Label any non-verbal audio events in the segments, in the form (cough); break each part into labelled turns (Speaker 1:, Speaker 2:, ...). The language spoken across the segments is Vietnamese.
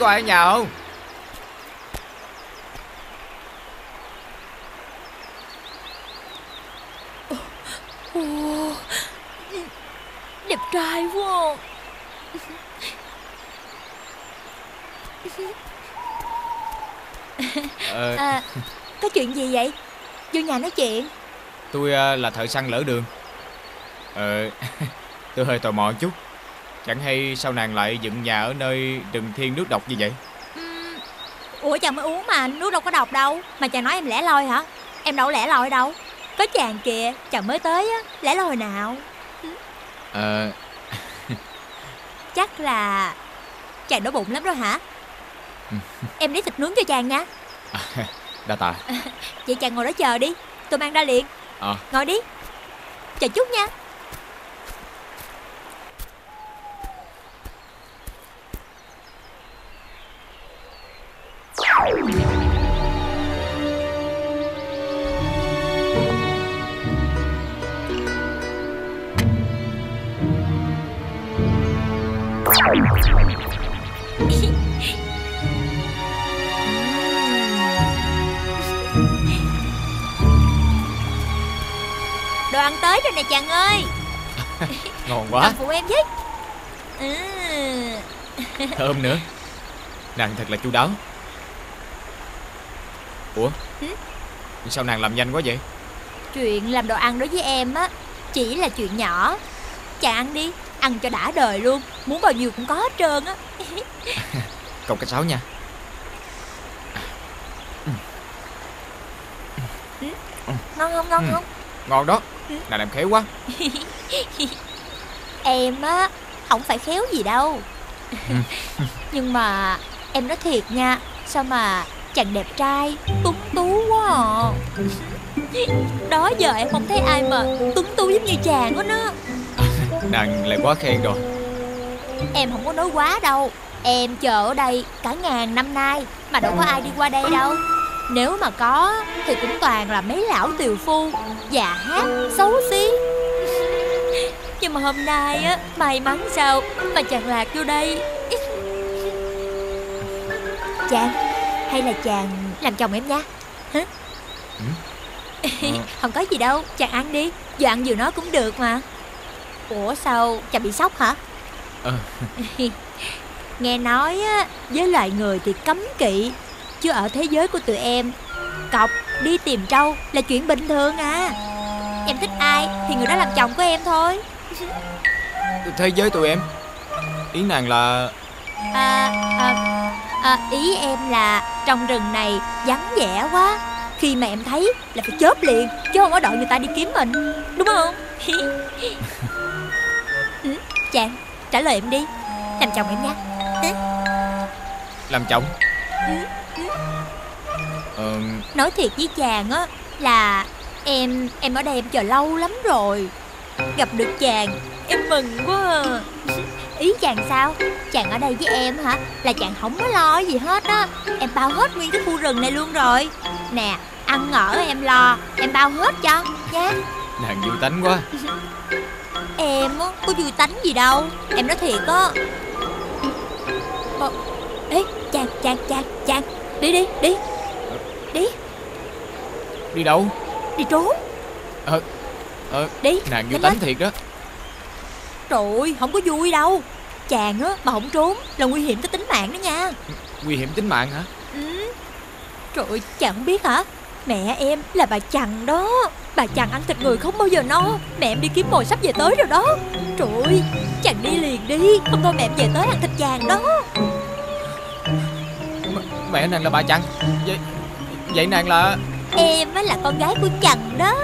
Speaker 1: có ai ở nhà không?
Speaker 2: Ồ, đẹp trai quá
Speaker 1: Ờ.
Speaker 2: À, Có chuyện gì vậy? Vô nhà nói chuyện.
Speaker 1: Tôi ờ, là thợ săn lỡ đường. Ờ (laughs) Tôi hơi tò mò chút Chẳng hay sao nàng lại dựng nhà ở nơi rừng thiên nước độc như vậy?
Speaker 2: Ủa chàng mới uống mà Nước đâu có độc đâu. Mà chàng nói em lẻ loi hả? Em đâu lẻ loi đâu. Có chàng kìa Chàng mới tới á Lẻ loi nào?
Speaker 1: Ờ. (laughs)
Speaker 2: Chắc là Chàng đói bụng lắm rồi hả? (laughs) Em lấy thịt nướng cho chàng nha. (laughs)
Speaker 1: Đa tạ.
Speaker 2: Vậy chàng ngồi đó chờ đi. Tôi mang ra liền.
Speaker 1: Ờ.
Speaker 2: Ngồi đi. Chờ chút nha Đồ ăn tới rồi nè chàng ơi. (laughs)
Speaker 1: Ngon quá.
Speaker 2: Làm phụ em với. Ừ.
Speaker 1: Thơm nữa. Nàng thật là chu đáo Ủa?
Speaker 2: Hử?
Speaker 1: Sao nàng làm nhanh quá vậy?
Speaker 2: Chuyện làm đồ ăn đối với em á Chỉ là chuyện nhỏ. Chàng ăn đi Ăn cho đã đời luôn Muốn bao nhiêu cũng có hết trơn á. (laughs)
Speaker 1: Câu cách sáu nha.
Speaker 2: Ngon không ngon
Speaker 1: Ừ.
Speaker 2: không?
Speaker 1: Ngon đó.
Speaker 2: Ừ.
Speaker 1: Nàng làm khéo quá. (laughs)
Speaker 2: Em á Không phải khéo gì đâu. (laughs) Nhưng mà Em nói thiệt nha Sao mà chàng đẹp trai Tuấn tú quá à. Đó giờ em không thấy ai mà Tuấn tú giống như chàng hết á.
Speaker 1: Nàng lại quá khen rồi.
Speaker 2: Em không có nói quá đâu. Em chờ ở đây cả ngàn năm nay Mà đâu có ai đi qua đây đâu. Nếu mà có Thì cũng toàn là mấy lão tiều phu Già hát xấu xí. Nhưng mà hôm nay á May mắn sao Mà chàng lạc vô đây. Chàng Hay là chàng làm chồng em nha. Hả?
Speaker 1: Ừ. (laughs) Ờ.
Speaker 2: Không có gì đâu Chàng ăn đi. Vừa ăn vừa nói cũng được mà. Ủa sao chàng bị sốc hả?
Speaker 1: Ờ. (laughs)
Speaker 2: Nghe nói á, với loài người thì cấm kỵ. Chứ ở thế giới của tụi em Cọc đi tìm trâu là chuyện bình thường à. Em thích ai thì người đó làm chồng của em thôi. (laughs)
Speaker 1: Thế giới tụi em Ý nàng là
Speaker 2: à, à, à, Ý em là trong rừng này vắng vẻ quá. Khi mà em thấy là phải chớp liền Chứ không có đợi người ta đi kiếm mình. Đúng không? (laughs) ừ, chàng trả lời em đi. Làm chồng em nha.
Speaker 1: Làm chồng? Ờ.
Speaker 2: Nói thiệt với chàng á Là em em ở đây em chờ lâu lắm rồi. Gặp được chàng Em mừng quá à. Ý chàng sao? Chàng ở đây với em hả? Là chàng không có lo gì hết á. Em bao hết nguyên cái khu rừng này luôn rồi. Nè ăn ở em lo. Em bao hết cho. Nha
Speaker 1: Nàng vui tánh quá. (laughs)
Speaker 2: Em á có vui tánh gì đâu. Em nói thiệt á. Ờ, Ê chàng chàng chàng chàng. Đi đi đi. Đi.
Speaker 1: Đi đâu?
Speaker 2: Đi trốn.
Speaker 1: Ờ Ờ
Speaker 2: Đi.
Speaker 1: Nàng vui
Speaker 2: nhanh
Speaker 1: tánh
Speaker 2: lên.
Speaker 1: thiệt đó
Speaker 2: Trời ơi, không có vui đâu. Chàng á, mà không trốn là nguy hiểm tới tính mạng đó nha.
Speaker 1: Nguy hiểm tính mạng hả?
Speaker 2: Ừ. Trời ơi, chàng không biết hả? Mẹ em là bà chằn đó. Bà chằn ăn thịt người không bao giờ no. Mẹ em đi kiếm mồi sắp về tới rồi đó. Trời ơi Chàng đi liền đi. Không thôi mẹ em về tới ăn thịt chàng đó.
Speaker 1: M- Mẹ nàng là bà chăng Vậy, vậy nàng là
Speaker 2: Em á là con gái của chàng đó.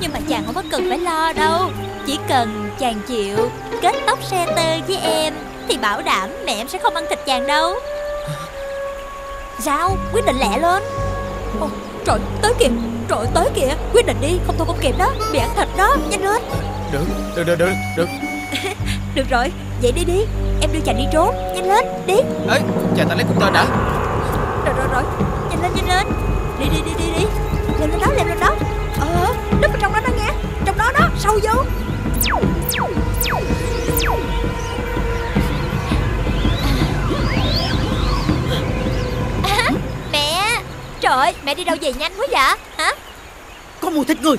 Speaker 2: Nhưng mà chàng không có cần phải lo đâu. Chỉ cần chàng chịu Kết tóc xe tơ với em Thì bảo đảm mẹ em sẽ không ăn thịt chàng đâu. Sao quyết định lẹ lên. Ồ, Trời tới kìa. Trời tới kìa. Quyết định đi Không thôi không kịp đó. Bị ăn thịt đó. Nhanh lên.
Speaker 1: Được được được được, được. (laughs)
Speaker 2: Được rồi Vậy đi đi. Em đưa chàng đi trốn. Nhanh lên Đi.
Speaker 1: Ê chờ ta lấy cung tên đã.
Speaker 2: Rồi rồi rồi. Nhanh lên nhanh lên Đi đi đi đi đi. Leo lên đó leo lên đó. Ờ Núp ở trong đó đó nghe. Trong đó đó Sâu vô. À, Mẹ. Trời ơi Mẹ đi đâu về nhanh quá vậy? Hả?
Speaker 3: Có mùi thịt người.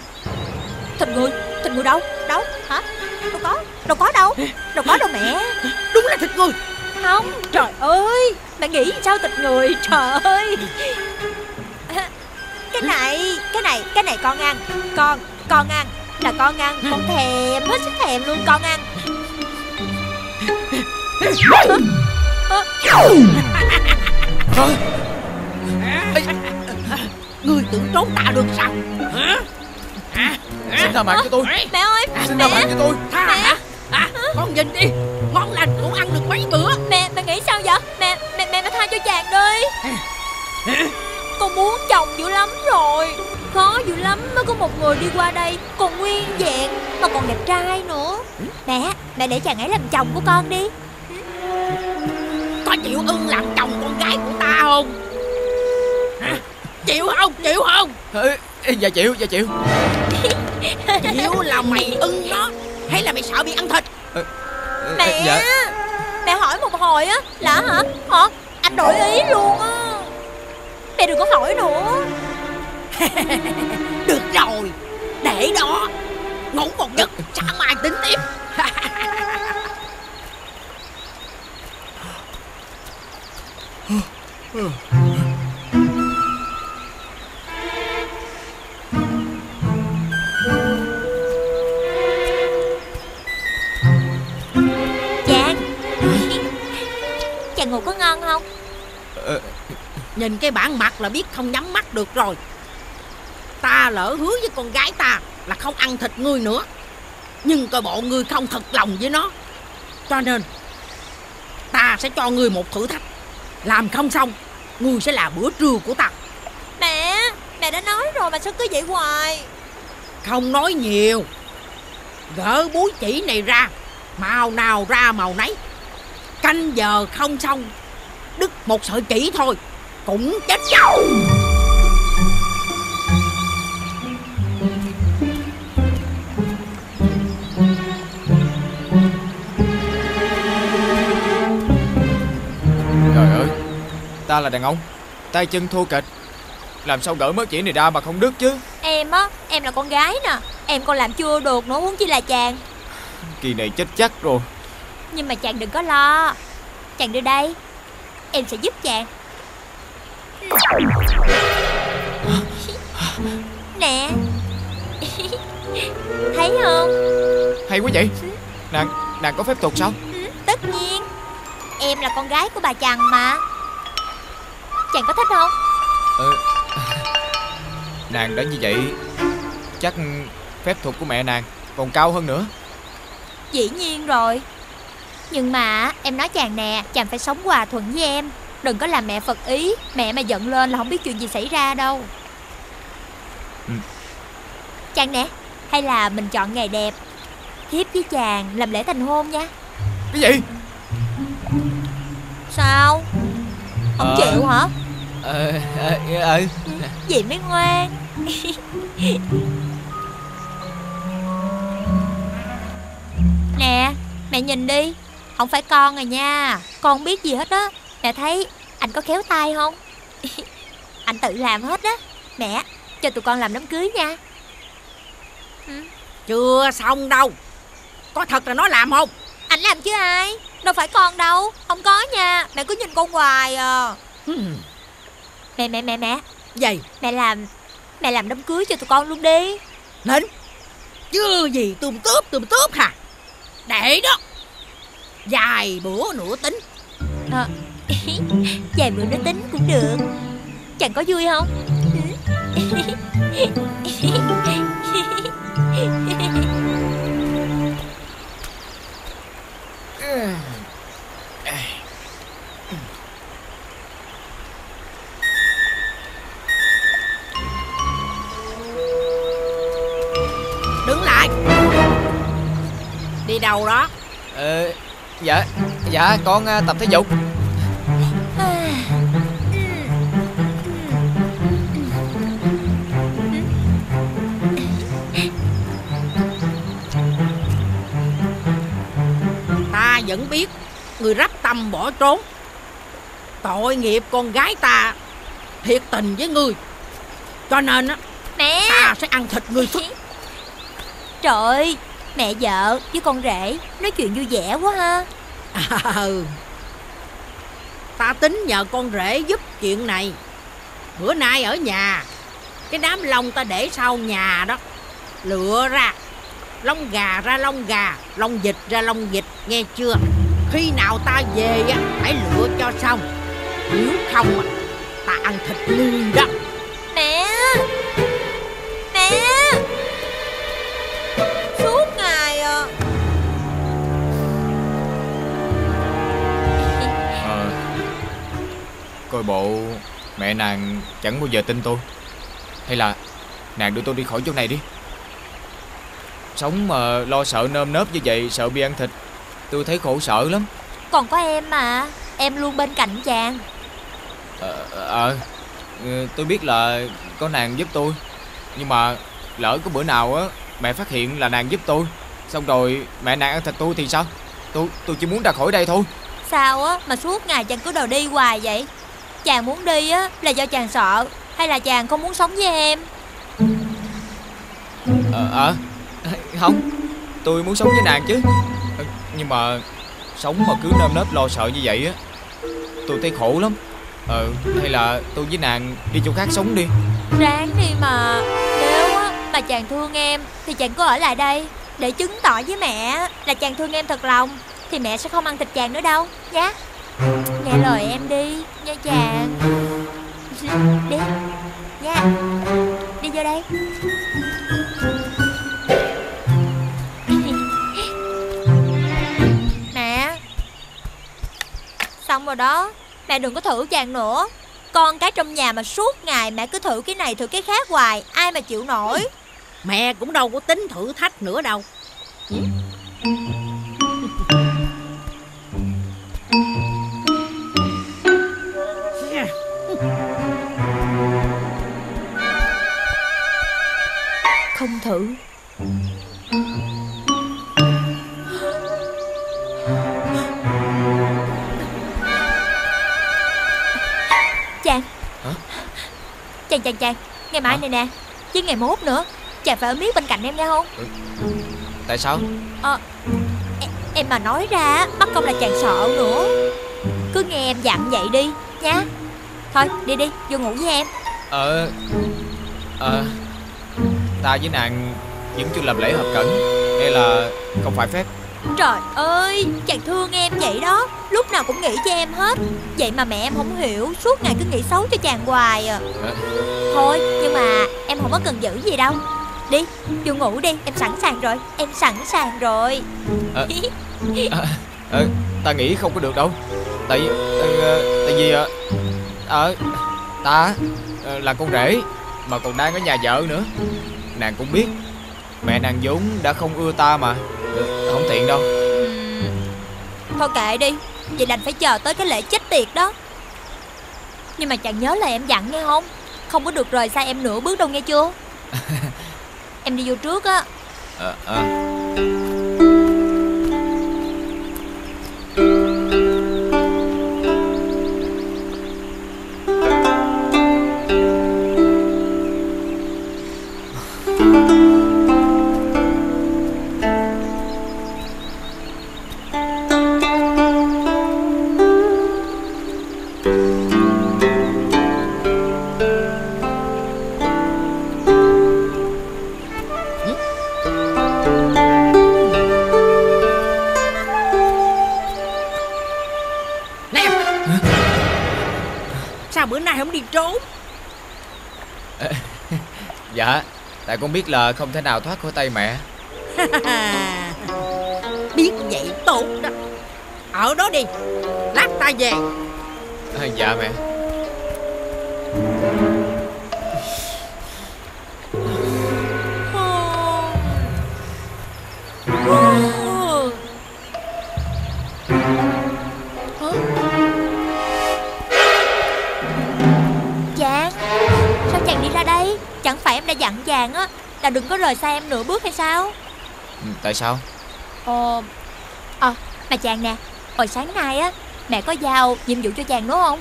Speaker 2: Thịt người? Thịt người đâu? Đâu? Hả? Đâu có. Đâu có đâu. Đâu có đâu mẹ.
Speaker 3: Đúng là thịt người.
Speaker 2: Không. Trời ơi. Mẹ nghĩ sao thịt người? Trời ơi Cái này Cái này Cái này con ăn. Con Con ăn. Là con ăn Con thèm Hết sức thèm luôn Con ăn. Hả? Hả?
Speaker 3: Người tưởng trốn tạ được sao? Hả
Speaker 1: Xin tha mạng cho tôi.
Speaker 2: Mẹ ơi
Speaker 1: Xin tha mạng cho tôi.
Speaker 3: Tha hả? À, Con nhìn đi. Ngon lành cũng ăn được mấy bữa.
Speaker 2: Mẹ Mẹ nghĩ sao vậy? Mẹ Mẹ Mẹ, mẹ tha cho chàng đi Con muốn chồng dữ lắm rồi. Khó dữ lắm mới có một người đi qua đây Còn nguyên vẹn Mà còn đẹp trai nữa. Mẹ Mẹ để chàng ấy làm chồng của con đi.
Speaker 3: Có chịu ưng làm chồng con gái của ta không? Hả? Chịu không? Chịu không?
Speaker 1: Ê, Dạ chịu dạ chịu. (laughs)
Speaker 3: Chịu là mày ưng nó Hay là mày sợ bị ăn thịt?
Speaker 2: Mẹ
Speaker 1: Dạ.
Speaker 2: Mẹ hỏi một hồi á Là hả? Hả? Anh đổi ý luôn á Mẹ đừng có hỏi nữa. (laughs)
Speaker 3: Được rồi Để đó. Ngủ một giấc Sáng mai tính tiếp.
Speaker 2: Chàng (laughs) Chàng ngủ có ngon không?
Speaker 1: Ờ,
Speaker 3: Nhìn cái bản mặt là biết không nhắm mắt được rồi. Ta lỡ hứa với con gái ta Là không ăn thịt ngươi nữa. Nhưng coi bộ ngươi không thật lòng với nó. Cho nên Ta sẽ cho ngươi một thử thách. Làm không xong Ngươi sẽ là bữa trưa của ta.
Speaker 2: Mẹ Mẹ đã nói rồi mà sao cứ vậy hoài?
Speaker 3: Không nói nhiều. Gỡ búi chỉ này ra Màu nào ra màu nấy. Canh giờ không xong Đứt một sợi chỉ thôi Cũng chết dầu.
Speaker 1: Trời ơi Ta là đàn ông Tay chân thô kệch. Làm sao gỡ mớ chỉ này ra mà không đứt chứ?
Speaker 2: Em á Em là con gái nè Em còn làm chưa được nữa huống chi là chàng?
Speaker 1: Kỳ này chết chắc rồi.
Speaker 2: Nhưng mà chàng đừng có lo Chàng đưa đây Em sẽ giúp chàng Nè. Thấy không?
Speaker 1: Hay quá vậy. Nàng nàng có phép thuật sao?
Speaker 2: Ừ, Tất nhiên. Em là con gái của bà chằn mà. Chàng có thích không?
Speaker 1: Ờ, (laughs) Nàng đã như vậy Chắc phép thuật của mẹ nàng Còn cao hơn nữa.
Speaker 2: Dĩ nhiên rồi. Nhưng mà em nói chàng nè Chàng phải sống hòa thuận với em Đừng có làm mẹ phật ý. Mẹ mà giận lên là không biết chuyện gì xảy ra đâu.
Speaker 1: Ừ.
Speaker 2: Chàng nè Hay là mình chọn ngày đẹp? Thiếp với chàng làm lễ thành hôn nha.
Speaker 1: Cái gì?
Speaker 2: Sao? Không
Speaker 1: Ờ.
Speaker 2: chịu hả?
Speaker 1: Ờ ờ ờ
Speaker 2: Vậy mới ngoan. (laughs) Nè Mẹ nhìn đi. Không phải con rồi nha. Con biết gì hết á Mẹ thấy anh có khéo tay không? (laughs) Anh tự làm hết á. Mẹ cho tụi con làm đám cưới nha.
Speaker 3: Chưa xong đâu. Có thật là nó làm không?
Speaker 2: Anh làm chứ ai? Đâu phải con đâu. Không có nha. Mẹ cứ nhìn con hoài à.
Speaker 3: Hmm,
Speaker 2: Mẹ mẹ mẹ mẹ.
Speaker 3: Vậy
Speaker 2: Mẹ làm Mẹ làm đám cưới cho tụi con luôn đi.
Speaker 3: Lính Chưa gì tùm tướp tùm tướp hả? Để đó. Vài bữa nữa tính.
Speaker 2: À, (laughs) Vài bữa nữa tính cũng được. Chẳng có vui không? (laughs)
Speaker 3: Đứng lại. Đi đâu đó?
Speaker 1: Ờ, dạ, dạ con à, tập thể dục.
Speaker 3: Vẫn biết. Người rắp tâm bỏ trốn. Tội nghiệp con gái ta Thiệt tình với người. Cho nên á
Speaker 2: Mẹ!
Speaker 3: Ta sẽ ăn thịt người xuất.
Speaker 2: Trời ơi Mẹ vợ với con rể Nói chuyện vui vẻ quá ha. (laughs)
Speaker 3: Ừ. Ta tính nhờ con rể giúp chuyện này. Bữa nay ở nhà Cái đám lông ta để sau nhà đó Lựa ra Lông gà ra lông gà Lông vịt ra lông vịt Nghe chưa? Khi nào ta về á Phải lựa cho xong. Nếu không á Ta ăn thịt người đó.
Speaker 2: Mẹ! Mẹ! Suốt ngày à. (laughs)
Speaker 1: Ờ, coi bộ mẹ nàng chẳng bao giờ tin tôi. Hay là nàng đưa tôi đi khỏi chỗ này đi Sống mà lo sợ nơm nớp như vậy Sợ bị ăn thịt Tôi thấy khổ sở lắm.
Speaker 2: Còn có em mà Em luôn bên cạnh chàng.
Speaker 1: Ờ, ờ, ừ, tôi biết là có nàng giúp tôi Nhưng mà lỡ có bữa nào á Mẹ phát hiện là nàng giúp tôi Xong rồi mẹ nàng ăn thịt tôi thì sao? Tôi tôi chỉ muốn ra khỏi đây thôi.
Speaker 2: Sao á mà suốt ngày chàng cứ đòi đi hoài vậy? Chàng muốn đi á là do chàng sợ Hay là chàng không muốn sống với em?
Speaker 1: Ờ, ờ không, Tôi muốn sống với nàng chứ. Nhưng mà Sống mà cứ nơm nớp lo sợ như vậy á, Tôi thấy khổ lắm. Ờ Hay là tôi với nàng đi chỗ khác sống đi.
Speaker 2: Ráng đi mà. Nếu á, mà chàng thương em, Thì chàng cứ ở lại đây, Để chứng tỏ với mẹ là chàng thương em thật lòng, Thì mẹ sẽ không ăn thịt chàng nữa đâu, Nhá. Nghe lời em đi, Nha chàng. Đi, Nha. Đi vô đây. Xong rồi đó. Mẹ đừng có thử chàng nữa. Con cái trong nhà mà suốt ngày mẹ cứ thử cái này thử cái khác hoài Ai mà chịu nổi.
Speaker 3: Mẹ cũng đâu có tính thử thách nữa đâu.
Speaker 2: Không thử Chàng chàng chàng. Ngày mai
Speaker 1: Hả?
Speaker 2: này nè Chứ ngày mốt nữa. Chàng phải ở miết bên cạnh em nghe không
Speaker 1: Tại sao?
Speaker 2: Em, em mà nói ra Mất công là chàng sợ nữa. Cứ nghe em dặn vậy đi Nha Thôi đi đi vô ngủ với em.
Speaker 1: Ờ Ờ Ta với nàng Vẫn chưa làm lễ hợp cẩn. Hay là không phải phép
Speaker 2: Trời ơi, chàng thương em vậy đó. Lúc nào cũng nghĩ cho em hết. Vậy mà mẹ em không hiểu Suốt ngày cứ nghĩ xấu cho chàng hoài à. Thôi, nhưng mà em không có cần giữ gì đâu. Đi, vô ngủ đi, em sẵn sàng rồi Em sẵn sàng rồi.
Speaker 1: Ờ. ờ, Ta nghĩ không có được đâu. Tại ờ, Tại vì ờ, ờ, Ta ờ, là con rể Mà còn đang ở nhà vợ nữa. Nàng cũng biết Mẹ nàng vốn đã không ưa ta mà. Không tiện đâu.
Speaker 2: Thôi kệ đi Vậy đành phải chờ tới cái lễ chết tiệt đó. Nhưng mà chàng nhớ là em dặn nghe không? Không có được rời xa em nửa bước đâu nghe chưa? (laughs) Em đi vô trước á.
Speaker 1: Ờ, ờ.
Speaker 3: trốn
Speaker 1: Tại con biết là không thể nào thoát khỏi tay mẹ. (laughs)
Speaker 3: Biết vậy tốt đó. Ở đó đi. Lát ta về.
Speaker 1: À, Dạ mẹ
Speaker 2: dặn chàng á Là đừng có rời xa em nửa bước hay sao?
Speaker 1: Ừ, Tại sao?
Speaker 2: Ờ Ờ mà chàng nè Hồi sáng nay á Mẹ có giao nhiệm vụ cho chàng đúng không?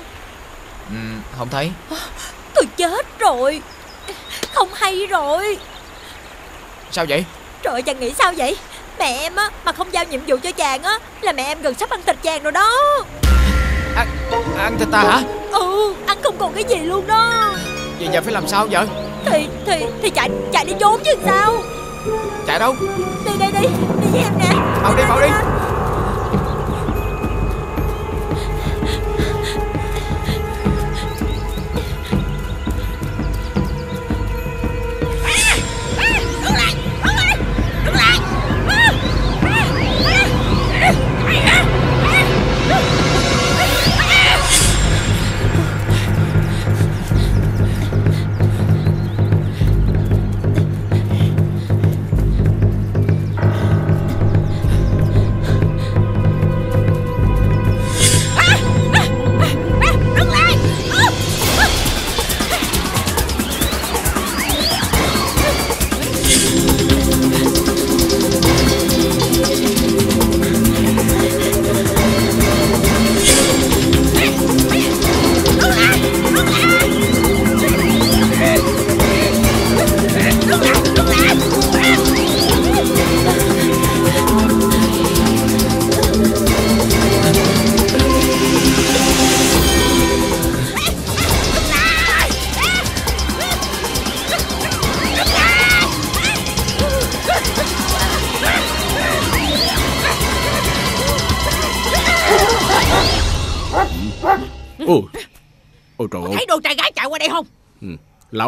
Speaker 1: Ừ, Không thấy.
Speaker 2: Tôi chết rồi. Không hay rồi.
Speaker 1: Sao vậy?
Speaker 2: Trời ơi, chàng nghĩ sao vậy? Mẹ em á Mà không giao nhiệm vụ cho chàng á Là mẹ em gần sắp ăn thịt chàng rồi đó.
Speaker 1: Ăn, ăn thịt ta hả?
Speaker 2: Ừ Ăn không còn cái gì luôn đó.
Speaker 1: Vậy giờ phải làm sao giờ
Speaker 2: Thì thì thì chạy chạy đi trốn chứ sao?
Speaker 1: Chạy đâu?
Speaker 2: Đi đi đi Đi với em nè.
Speaker 1: Mau đi mau đi
Speaker 4: Ôi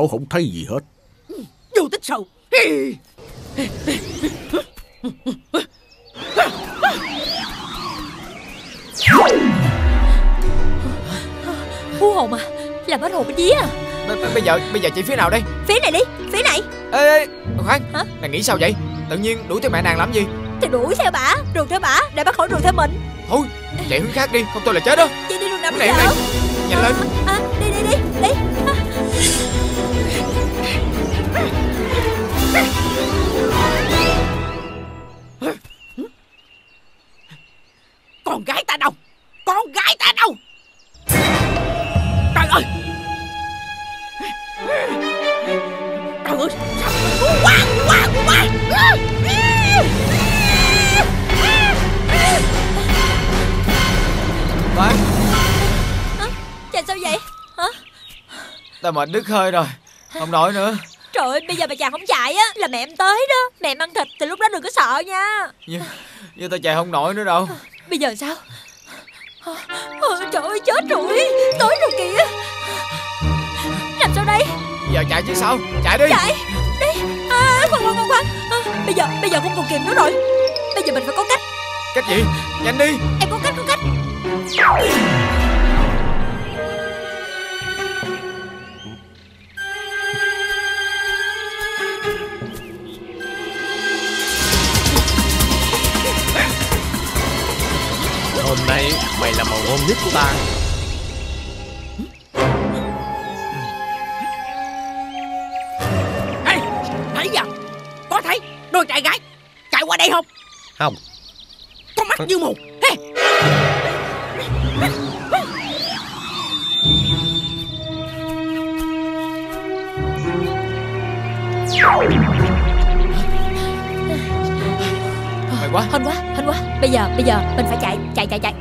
Speaker 4: Lão không thấy gì hết.
Speaker 3: Vô tích sầu.
Speaker 2: Hú hồn à Làm hết hồn bên dí à.
Speaker 1: Bây giờ bây giờ chị phía nào đây?
Speaker 2: Phía này đi Phía này.
Speaker 1: Ê, ê khoan
Speaker 2: Hả?
Speaker 1: Nàng nghĩ sao vậy? Tự nhiên đuổi theo mẹ nàng làm gì?
Speaker 2: Thì đuổi theo bả Rượt theo bả Để bả khỏi rượt theo mình.
Speaker 1: Thôi chạy hướng khác đi Không tôi là chết đó.
Speaker 2: Chị đi đường nào bây
Speaker 1: này
Speaker 2: giờ
Speaker 1: này Nhanh lên mệt đứt hơi rồi. Không nổi nữa.
Speaker 2: Trời ơi bây giờ mà chàng không chạy á Là mẹ em tới đó. Mẹ em ăn thịt Thì lúc đó đừng có sợ nha.
Speaker 1: Nhưng, nhưng ta chạy không nổi nữa đâu.
Speaker 2: Bây giờ sao? Ờ, ờ, Trời ơi chết rồi. Tối rồi kìa. Làm sao đây?
Speaker 1: Giờ chạy chứ sao? Chạy đi.
Speaker 2: Chạy Đi. À, Khoan khoan khoan khoan. À, Bây giờ bây giờ không còn kịp nữa rồi. Bây giờ mình phải có cách.
Speaker 1: Cách gì? Nhanh đi.
Speaker 2: Em có cách có cách
Speaker 4: của ta
Speaker 3: Ê Thấy giờ Có thấy Đôi trai gái Chạy qua đây không?
Speaker 4: Không.
Speaker 3: Có mắt như mù. Hey.
Speaker 1: Mày quá
Speaker 2: Hên quá hên quá. Bây giờ bây giờ mình phải chạy chạy chạy chạy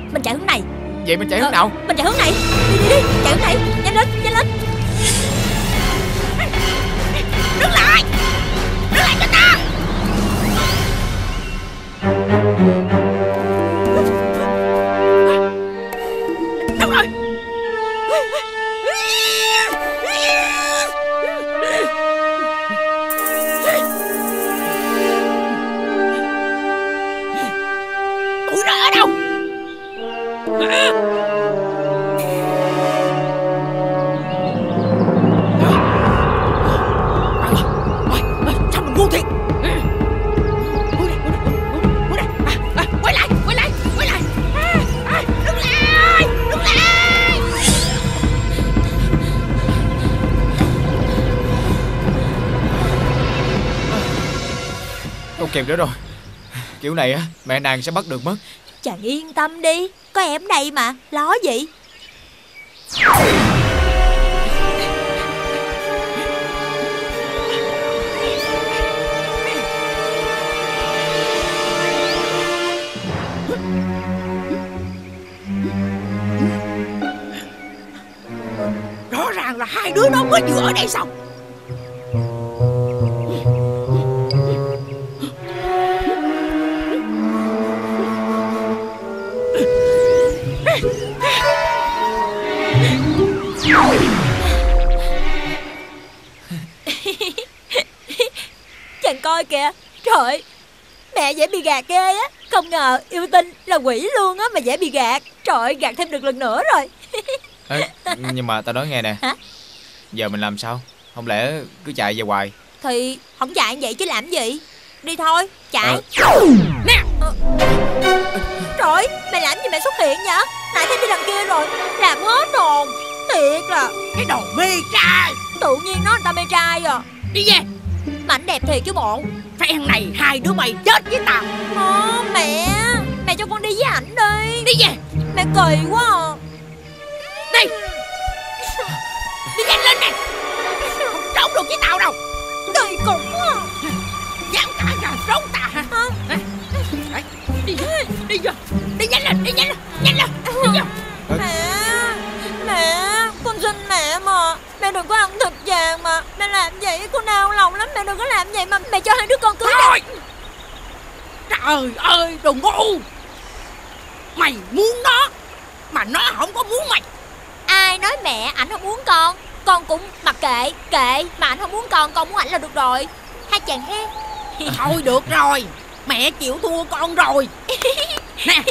Speaker 1: Vậy mình chạy hướng
Speaker 2: Ờ,
Speaker 1: nào?
Speaker 2: Mình chạy hướng này. Đi đi đi Chạy hướng này Nhanh lên
Speaker 1: kịp nữa rồi. Kiểu này á mẹ nàng sẽ bắt được mất.
Speaker 2: Chàng yên tâm đi Có em đây mà Lo gì?
Speaker 3: Rõ ràng là hai đứa nó mới vừa ở đây xong
Speaker 2: coi kìa. Trời Mẹ dễ bị gạt ghê á. Không ngờ yêu tinh là quỷ luôn á Mà dễ bị gạt. Trời gạt thêm được lần nữa rồi. (laughs)
Speaker 1: Ê, Nhưng mà tao nói nghe nè.
Speaker 2: Hả?
Speaker 1: Giờ mình làm sao? Không lẽ cứ chạy về hoài?
Speaker 2: Thì không chạy vậy chứ làm gì? Đi thôi chạy.
Speaker 1: Ờ.
Speaker 3: Nè
Speaker 2: Trời ơi, mày làm gì mẹ xuất hiện vậy? Nãy thấy đi đằng kia rồi Làm hết hồn Thiệt là
Speaker 3: Cái đồ mê trai.
Speaker 2: Tự nhiên nó người ta mê trai à.
Speaker 3: Đi về
Speaker 2: ảnh đẹp thiệt chứ bộ.
Speaker 3: Phen này hai đứa mày chết với tao.
Speaker 2: Ờ, mẹ. Mẹ cho con đi với ảnh đi.
Speaker 3: Đi về.
Speaker 2: Mẹ kỳ quá à.
Speaker 3: Đi. Đi nhanh lên nè. Không trốn được với tao đâu.
Speaker 2: Kỳ cục quá à.
Speaker 3: Dám cả gà trốn ta hả? Đấy, Đi vô. Đi vô. Đi nhanh lên Đi nhanh lên Nhanh lên. Đi vô.
Speaker 2: Mẹ. Mẹ. Con xin mẹ mà đừng có ăn thịt vàng mà. Mẹ làm vậy con đau lòng lắm. Mẹ đừng có làm vậy mà Mẹ cho hai đứa con cưới.
Speaker 3: Thôi Trời ơi đồ ngu Mày muốn nó Mà nó không có muốn mày.
Speaker 2: Ai nói mẹ ảnh không muốn con? Con cũng mặc kệ Kệ Mà ảnh không muốn con Con muốn ảnh là được rồi. Hai chàng he (laughs)
Speaker 3: Thôi được rồi Mẹ chịu thua con rồi. (laughs) Nè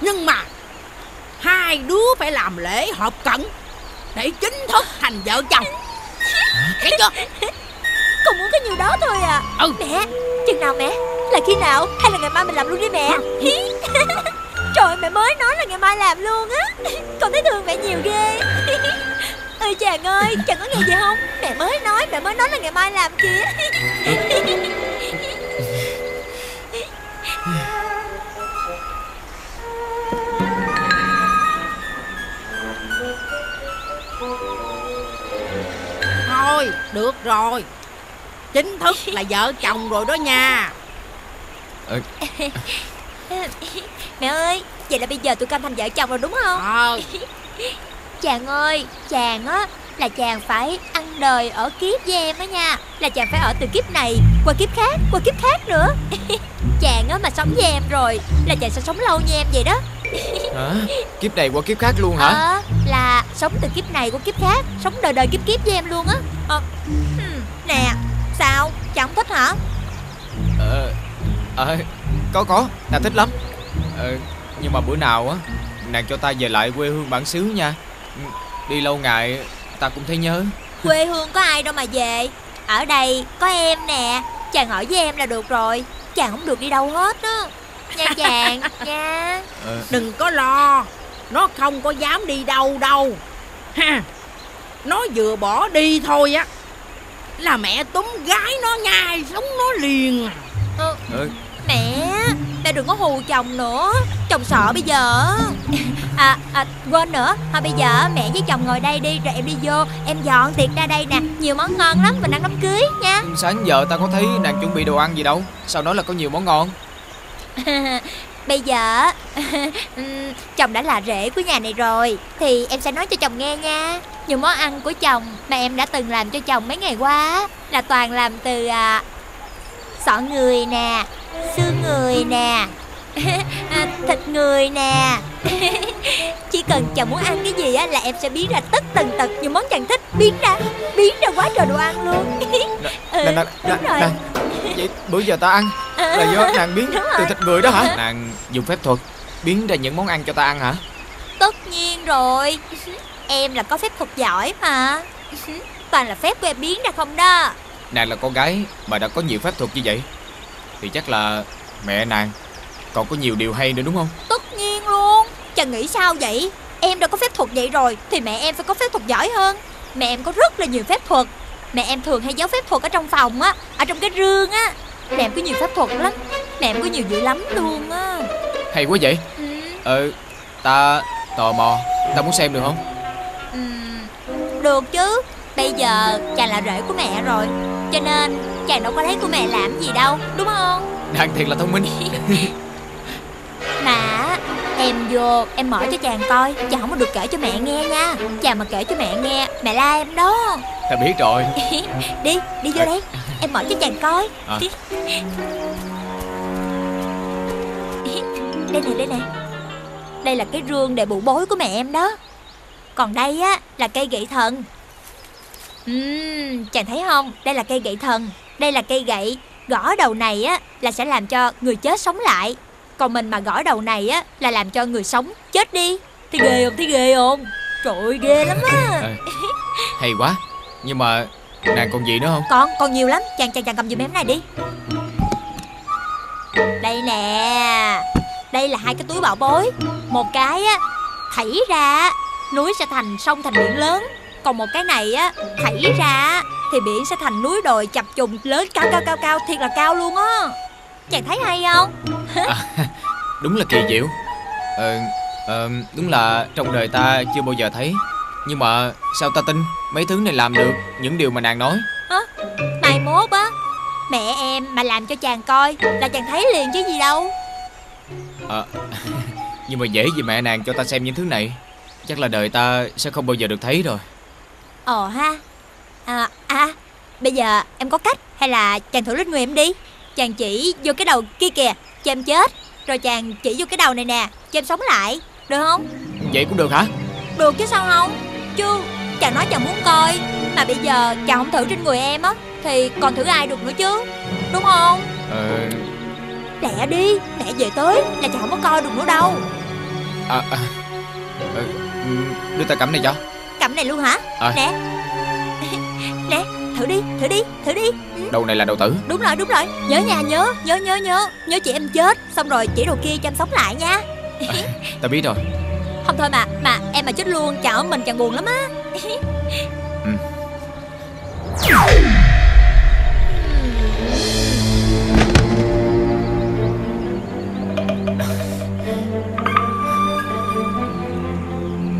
Speaker 3: Nhưng mà Hai đứa phải làm lễ hợp cận Để chính thức thành vợ chồng. Thấy chưa?
Speaker 2: Con muốn cái nhiều đó thôi à.
Speaker 3: Ừ.
Speaker 2: Mẹ Chừng nào mẹ? Là khi nào? Hay là ngày mai mình làm luôn đi mẹ? Hí. (laughs) Trời ơi, mẹ mới nói là ngày mai làm luôn á. Con thấy thương mẹ nhiều ghê. (laughs) Ơi chàng ơi Chàng có nghe gì không? Mẹ mới nói Mẹ mới nói là ngày mai làm kìa (laughs)
Speaker 3: Thôi được rồi. Chính thức là vợ chồng rồi đó nha. (laughs)
Speaker 2: Mẹ ơi Vậy là bây giờ tụi con thành vợ chồng rồi đúng không?
Speaker 3: Ờ. (laughs)
Speaker 2: Chàng ơi Chàng á Là chàng phải ăn đời ở kiếp với em á nha. Là chàng phải ở từ kiếp này Qua kiếp khác Qua kiếp khác nữa. (laughs) Chàng á mà sống với em rồi Là chàng sẽ sống lâu như em vậy đó
Speaker 1: Hả? Kiếp này qua kiếp khác luôn hả?
Speaker 2: Ờ Là sống từ kiếp này qua kiếp khác Sống đời đời kiếp kiếp với em luôn á. Ờ. hmm, Nè Sao? Chàng không thích hả?
Speaker 1: Ờ Ờ Có có Ta thích lắm. Ờ Nhưng mà bữa nào á Nàng cho ta về lại quê hương bản xứ nha. Đi lâu ngày Ta cũng thấy nhớ.
Speaker 2: Quê hương có ai đâu mà về. Ở đây có em nè Chàng ở với em là được rồi Chàng không được đi đâu hết á Nha chàng Nha.
Speaker 1: Ờ.
Speaker 3: Đừng có lo Nó không có dám đi đâu đâu. Ha Nó vừa bỏ đi thôi á Là mẹ túm gái nó nhai sống nó liền
Speaker 2: Ờ,
Speaker 1: Ờ
Speaker 2: Mẹ Mẹ đừng có hù chồng nữa. Chồng sợ bây giờ. À, à quên nữa. Thôi bây giờ mẹ với chồng ngồi đây đi Rồi em đi vô Em dọn tiệc ra đây nè. Nhiều món ngon lắm Mình ăn đám cưới nha.
Speaker 1: Sáng giờ ta có thấy nàng chuẩn bị đồ ăn gì đâu. Sao nói là có nhiều món ngon (laughs)
Speaker 2: Bây giờ (laughs) Chồng đã là rể của nhà này rồi Thì em sẽ nói cho chồng nghe nha. Nhiều món ăn của chồng Mà em đã từng làm cho chồng mấy ngày qua Là toàn làm từ à, Sọ người nè Xương người nè Thịt người nè. (laughs) Chỉ cần chồng muốn ăn cái gì á Là em sẽ biến ra tất tần tật Những món chàng thích. Biến ra Biến ra quá trời đồ ăn luôn. (laughs) Ừ,
Speaker 1: nàng,
Speaker 2: rồi.
Speaker 1: nàng Vậy bữa giờ ta ăn.
Speaker 2: Ờ,
Speaker 1: Là do nàng biến (laughs) từ thịt người đó hả? Nàng dùng phép thuật Biến ra những món ăn cho ta ăn hả?
Speaker 2: Tất nhiên rồi. Em là có phép thuật giỏi mà. Toàn là phép của em biến ra không đó.
Speaker 1: Nàng là con gái mà đã có nhiều phép thuật như vậy Thì chắc là mẹ nàng còn có nhiều điều hay nữa đúng không?
Speaker 2: Tất nhiên luôn. Chàng nghĩ sao vậy? Em đã có phép thuật vậy rồi Thì mẹ em phải có phép thuật giỏi hơn. Mẹ em có rất là nhiều phép thuật. Mẹ em thường hay giấu phép thuật ở trong phòng á Ở trong cái rương á. Mẹ em có nhiều pháp thuật lắm. Mẹ em có nhiều dữ lắm luôn á.
Speaker 1: Hay quá vậy.
Speaker 2: Ừ,
Speaker 1: Ờ ta tò mò. Ta muốn xem được không?
Speaker 2: Ừ, Được chứ. Bây giờ chàng là rể của mẹ rồi Cho nên chàng đâu có lấy của mẹ làm gì đâu Đúng không?
Speaker 1: Đang thiệt là thông minh (laughs)
Speaker 2: Mà em vô em mở cho chàng coi Chàng không có được kể cho mẹ nghe nha. Chàng mà kể cho mẹ nghe Mẹ la em đó.
Speaker 1: Ta biết rồi. (laughs)
Speaker 2: Đi đi vô đây Em mở cho chàng coi.
Speaker 1: À.
Speaker 2: Đây nè đây nè. Đây là cái rương để bụ bối của mẹ em đó. Còn đây á là cây gậy thần. Ừm, chàng thấy không? Đây là cây gậy thần. Đây là cây gậy Gõ đầu này á là sẽ làm cho người chết sống lại Còn mình mà gõ đầu này á là làm cho người sống chết đi. Thấy ghê không? Thấy ghê không? Trời ơi ghê lắm á.
Speaker 1: Ờ, Hay quá. Nhưng mà nàng còn gì nữa không?
Speaker 2: Còn, còn nhiều lắm. Chàng, chàng, chàng cầm giùm em này đi. Đây nè. Đây là hai cái túi bảo bối. Một cái á Thảy ra Núi sẽ thành sông thành biển lớn. Còn một cái này á Thảy ra Thì biển sẽ thành núi đồi chập trùng lớn cao cao cao cao Thiệt là cao luôn á Chàng thấy hay không? (laughs)
Speaker 1: Đúng là kỳ diệu. Ờ ờ, Đúng là trong đời ta chưa bao giờ thấy. Nhưng mà sao ta tin Mấy thứ này làm được Những điều mà nàng nói?
Speaker 2: Mai mốt á Mẹ em mà làm cho chàng coi Là chàng thấy liền chứ gì đâu.
Speaker 1: Ờ (laughs) Nhưng mà dễ gì mẹ nàng cho ta xem những thứ này. Chắc là đời ta sẽ không bao giờ được thấy rồi.
Speaker 2: Ồ ha. À, à Bây giờ em có cách Hay là chàng thử lít người em đi Chàng chỉ vô cái đầu kia kìa Cho em chết. Rồi chàng chỉ vô cái đầu này nè Cho em sống lại Được không?
Speaker 1: Vậy cũng được hả?
Speaker 2: Được chứ sao không? Chứ chàng nói chàng muốn coi Mà bây giờ chàng không thử trên người em á Thì còn thử ai được nữa chứ Đúng không?
Speaker 1: Ờ.
Speaker 2: Lẹ đi Mẹ về tới Là chàng không có coi được nữa đâu.
Speaker 1: À, à, ừ, Đưa ta cẩm này cho.
Speaker 2: Cầm này luôn hả?
Speaker 1: Ờ.
Speaker 2: Nè. (laughs) Nè Thử đi Thử đi Thử đi.
Speaker 1: Đầu này là đầu tử.
Speaker 2: Đúng rồi đúng rồi. Nhớ nha nhớ Nhớ nhớ nhớ. Nhớ chị em chết Xong rồi chỉ đồ kia cho em sống lại nha.
Speaker 1: Ta biết rồi.
Speaker 2: Không thôi mà Mà em mà chết luôn Chào mình chàng buồn lắm á.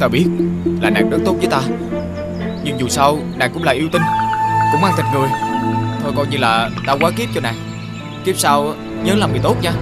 Speaker 1: Ta biết là nàng rất tốt với ta. Nhưng dù sao nàng cũng là yêu tinh Cũng ăn thịt người Thôi coi như là ta quá kiếp cho nàng. Kiếp sau nhớ làm người tốt nha.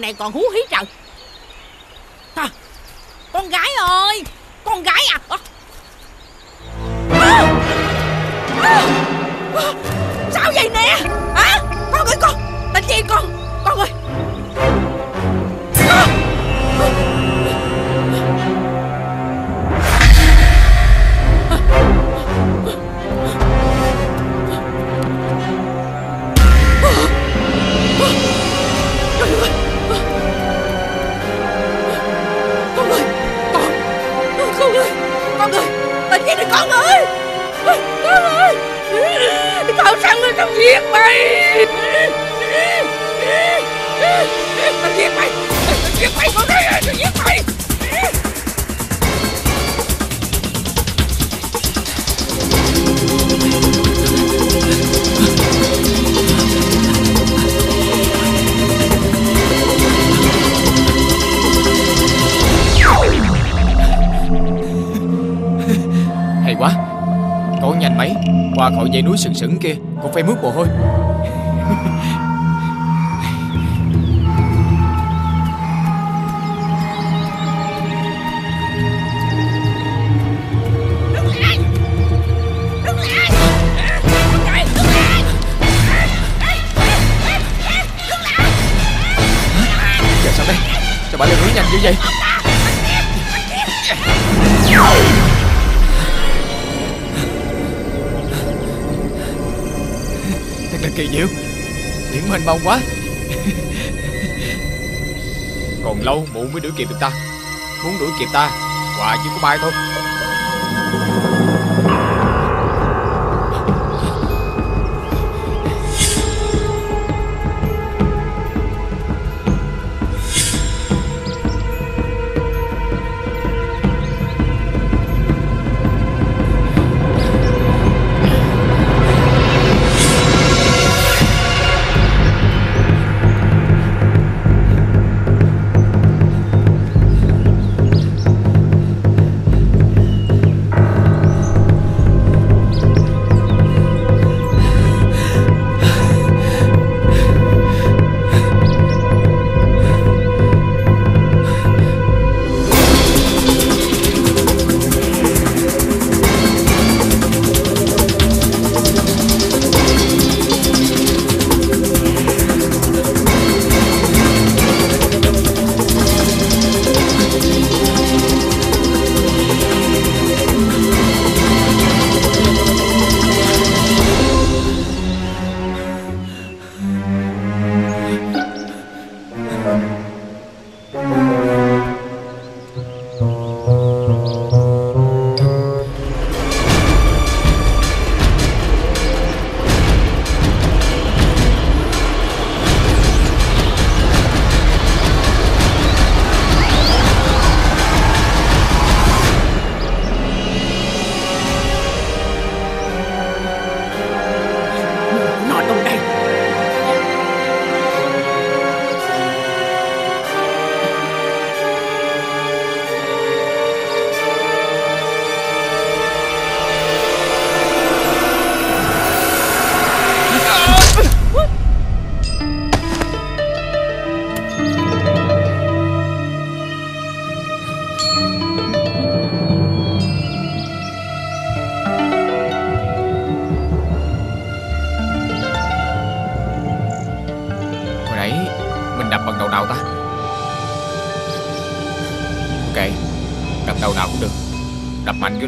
Speaker 3: Này còn hú hí trời
Speaker 1: dãy núi sừng sững kia Cũng phải mướt mồ hôi Giờ sao đây Sao bà lên núi nhanh như vậy Ông ta, anh kia, anh kia. Kỳ diệu. Biển mênh mông quá. Còn lâu mụ mới đuổi kịp được ta. Muốn đuổi kịp ta quà chỉ có bay thôi.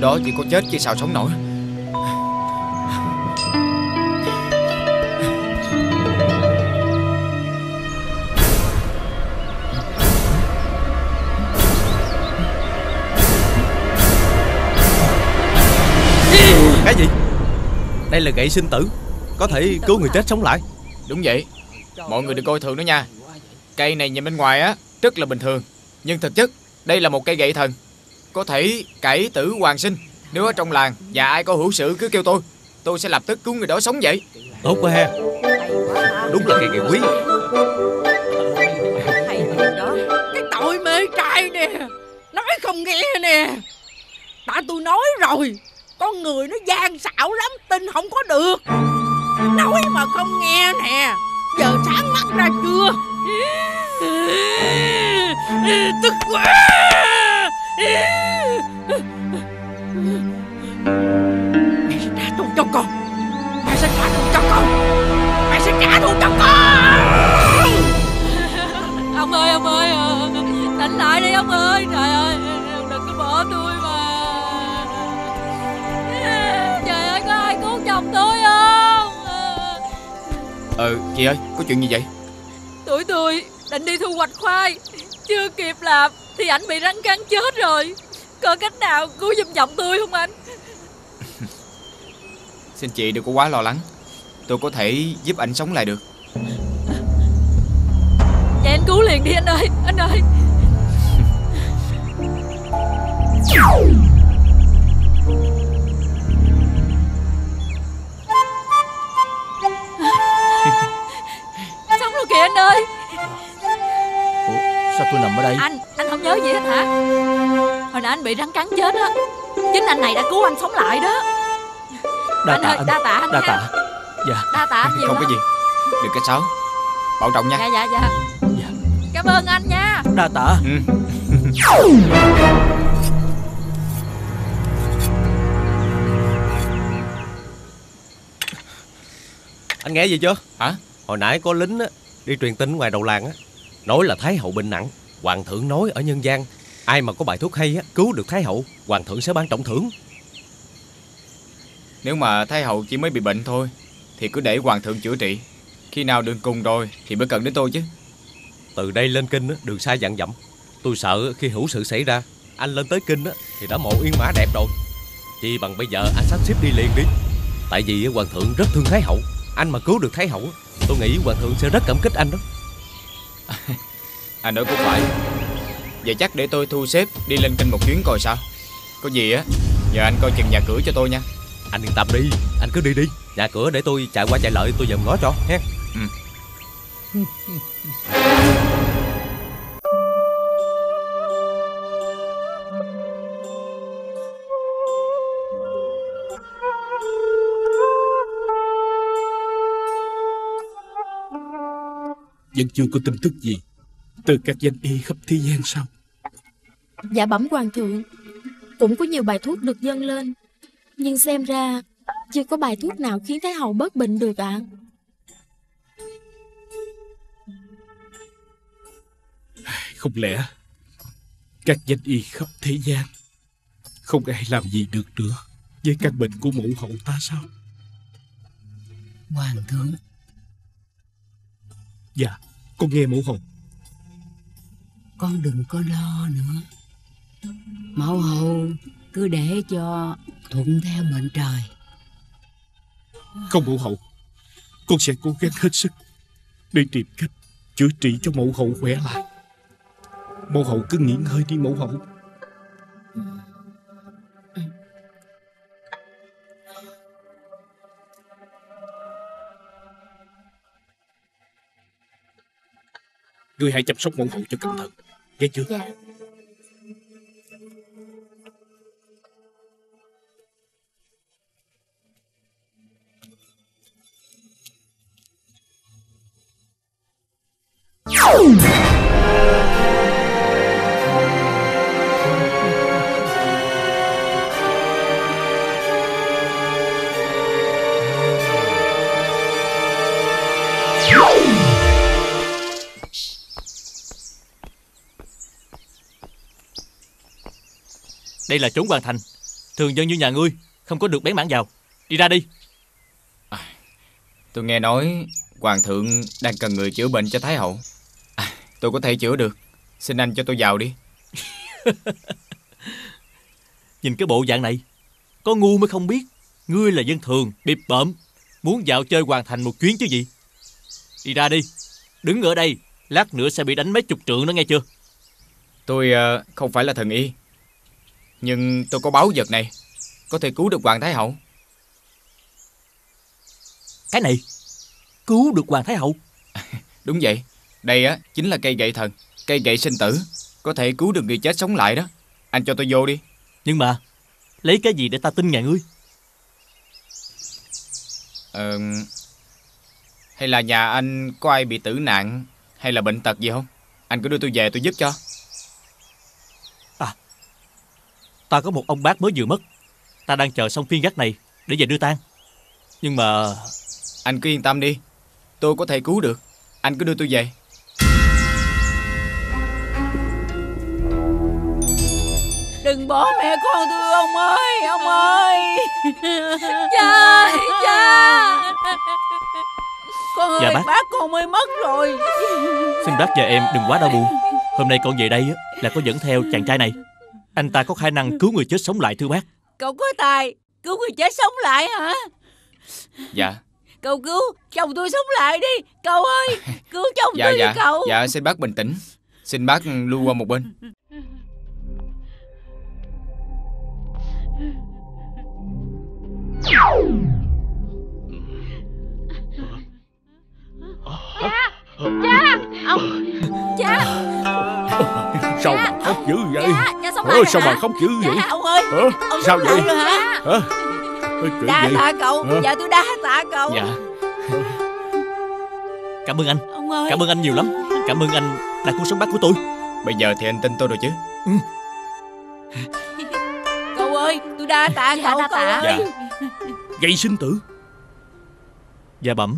Speaker 1: Đó chỉ có chết chứ sao sống nổi.
Speaker 5: Cái gì? Đây là gậy sinh tử Có thể cứu người chết sống lại.
Speaker 1: Đúng vậy. Mọi người đừng coi thường nó nha. Cây này nhìn bên ngoài á Rất là bình thường. Nhưng thực chất Đây là một cây gậy thần Có thể cải tử hoàng sinh. Nếu ở trong làng Và ai có hữu sự cứ kêu tôi Tôi sẽ lập tức cứu người đó sống dậy
Speaker 5: Tốt quá ha. Đúng là cây gậy quý.
Speaker 3: Cái tội mê trai nè. Nói không nghe nè. Tại tôi nói rồi Con người nó gian xảo lắm Tin không có được. Nói mà không nghe nè. Giờ sáng mắt ra chưa? (laughs) Tức quá Mẹ sẽ trả thù cho con. Mẹ sẽ trả thù cho con. Mẹ sẽ trả thù cho con.
Speaker 6: Ông ơi ông ơi à, Tỉnh lại đi ông ơi. Trời ơi đừng có bỏ tôi mà. Trời ơi có ai cứu chồng tôi không?
Speaker 1: Ờ chị ơi Có chuyện gì vậy?
Speaker 6: Tụi tôi định đi thu hoạch khoai Chưa kịp làm Thì ảnh bị rắn cắn chết rồi. Có cách nào cứu giùm giọng tôi không anh? (laughs)
Speaker 1: Xin chị đừng có quá lo lắng. Tôi có thể giúp anh sống lại được.
Speaker 6: Vậy anh cứu liền đi anh ơi Anh ơi. (laughs) Sống rồi kìa anh ơi
Speaker 5: tôi nằm ở đây.
Speaker 6: Anh, anh không nhớ gì hết hả? Hồi nãy anh bị rắn cắn chết á. Chính anh này đã cứu anh sống lại đó.
Speaker 5: Đa
Speaker 6: Anh
Speaker 5: tạ
Speaker 6: ơi,
Speaker 5: anh.
Speaker 6: đa tạ anh
Speaker 5: Đa
Speaker 6: nha.
Speaker 5: tạ. Dạ.
Speaker 6: Đa tạ anh nhiều
Speaker 1: Không có
Speaker 6: lắm.
Speaker 1: gì. Đừng có sáo Bảo trọng nha.
Speaker 6: Dạ dạ dạ.
Speaker 5: Dạ.
Speaker 6: Cảm ơn anh nha.
Speaker 5: Đa tạ.
Speaker 1: Ừ.
Speaker 5: Anh nghe gì chưa?
Speaker 1: Hả?
Speaker 5: Hồi nãy có lính á Đi truyền tin ngoài đầu làng á. Nói là Thái hậu bệnh nặng Hoàng thượng nói ở nhân gian Ai mà có bài thuốc hay á Cứu được Thái hậu Hoàng thượng sẽ ban trọng thưởng.
Speaker 1: Nếu mà Thái hậu chỉ mới bị bệnh thôi Thì cứ để hoàng thượng chữa trị. Khi nào đường cùng rồi Thì mới cần đến tôi chứ.
Speaker 7: Từ đây lên kinh đường xa dặn dặm. Tôi sợ khi hữu sự xảy ra Anh lên tới kinh thì đã mộ yên mã đẹp rồi. Chỉ bằng bây giờ anh sắp xếp đi liền đi. Tại vì hoàng thượng rất thương Thái hậu. Anh mà cứu được Thái hậu Tôi nghĩ hoàng thượng sẽ rất cảm kích anh đó (laughs)
Speaker 1: Anh nói cũng phải Vậy chắc để tôi thu xếp đi lên kinh một chuyến coi sao. Có gì á Nhờ anh coi chừng nhà cửa cho tôi nha.
Speaker 7: Anh yên tâm đi Anh cứ đi đi. Nhà cửa để tôi chạy qua chạy lợi tôi dòm ngó cho ha.
Speaker 4: Vẫn chưa có tin tức gì Từ các danh y khắp thế gian sao?
Speaker 8: Dạ bẩm hoàng thượng. Cũng có nhiều bài thuốc được dâng lên. Nhưng xem ra Chưa có bài thuốc nào khiến Thái Hậu bớt bệnh được ạ.
Speaker 4: Không lẽ Các danh y khắp thế gian Không ai làm gì được nữa Với căn bệnh của mụ hậu ta sao?
Speaker 9: Hoàng thượng.
Speaker 4: Dạ Con nghe mụ hậu
Speaker 9: con đừng có lo nữa. Mẫu hậu, Cứ để cho thuận theo mệnh trời.
Speaker 4: Không mẫu hậu, Con sẽ cố gắng hết sức Để tìm cách chữa trị cho mẫu hậu khỏe lại. Mẫu hậu cứ nghỉ ngơi đi mẫu hậu. Ngươi hãy chăm sóc mẫu hậu cho cẩn thận. Nghe chưa
Speaker 8: Dạ
Speaker 10: Đây là chốn hoàn thành. Thường dân như nhà ngươi Không có được bén mảng vào. Đi ra đi.
Speaker 1: Tôi nghe nói Hoàng thượng đang cần người chữa bệnh cho Thái hậu. À, Tôi có thể chữa được. Xin anh cho tôi vào đi. (laughs)
Speaker 10: Nhìn cái bộ dạng này Có ngu mới không biết Ngươi là dân thường Bịp bợm Muốn dạo chơi hoàn thành một chuyến chứ gì. Đi ra đi. Đứng ở đây Lát nữa sẽ bị đánh mấy chục trượng đó nghe chưa?
Speaker 1: Tôi ờ, không phải là thần y Nhưng tôi có báu vật này. Có thể cứu được Hoàng Thái hậu.
Speaker 10: Cái này? Cứu được Hoàng Thái Hậu? (laughs)
Speaker 1: Đúng vậy. Đây á chính là cây gậy thần. Cây gậy sinh tử. Có thể cứu được người chết sống lại đó. Anh cho tôi vô đi.
Speaker 10: Nhưng mà Lấy cái gì để ta tin nhà ngươi?
Speaker 1: Ờ, hay là nhà anh có ai bị tử nạn hay là bệnh tật gì không? Anh cứ đưa tôi về tôi giúp cho.
Speaker 10: Ta có một ông bác mới vừa mất Ta đang chờ xong phiên gác này Để về đưa tang Nhưng mà
Speaker 1: Anh cứ yên tâm đi. Tôi có thể cứu được. Anh cứ đưa tôi về.
Speaker 6: Đừng bỏ mẹ con tôi ông ơi Ông ơi Cha (laughs) Cha Con ơi
Speaker 10: Dạ bác.
Speaker 6: bác con mới mất rồi
Speaker 10: xin bác và em đừng quá đau buồn Hôm nay con về đây là có dẫn theo chàng trai này Anh ta có khả năng cứu người chết sống lại thưa bác
Speaker 6: Cậu có tài Cứu người chết sống lại hả
Speaker 1: Dạ.
Speaker 6: Cậu cứu chồng tôi sống lại đi Cậu ơi Cứu chồng
Speaker 1: Dạ
Speaker 6: tôi
Speaker 1: dạ.
Speaker 6: đi cậu
Speaker 1: Dạ xin bác bình tĩnh. Xin bác lưu qua một bên.
Speaker 6: Cha
Speaker 4: Sao mà khóc dữ vậy?
Speaker 6: Sống
Speaker 4: Ờ,
Speaker 6: lại
Speaker 4: Sao
Speaker 6: hả?
Speaker 4: mà khóc dữ vậy?
Speaker 6: Cha ông ơi.
Speaker 4: Hả? Sao vậy?
Speaker 6: hả?
Speaker 4: Hả? Chuyện
Speaker 6: Đa
Speaker 4: gì?
Speaker 6: tạ cậu.
Speaker 4: Hả?
Speaker 6: Dạ tôi đa tạ cậu.
Speaker 1: Dạ.
Speaker 10: Cảm ơn anh.
Speaker 6: Ông ơi.
Speaker 10: Cảm ơn anh nhiều lắm. Cảm ơn anh đã cứu sống bác của tôi.
Speaker 1: Bây giờ thì anh tin tôi rồi chứ. (laughs)
Speaker 6: Cậu ơi tôi đa tạ
Speaker 11: Dạ,
Speaker 6: cậu
Speaker 11: đa tạ.
Speaker 6: ơi.
Speaker 4: Gây sinh tử.
Speaker 10: Dạ bẩm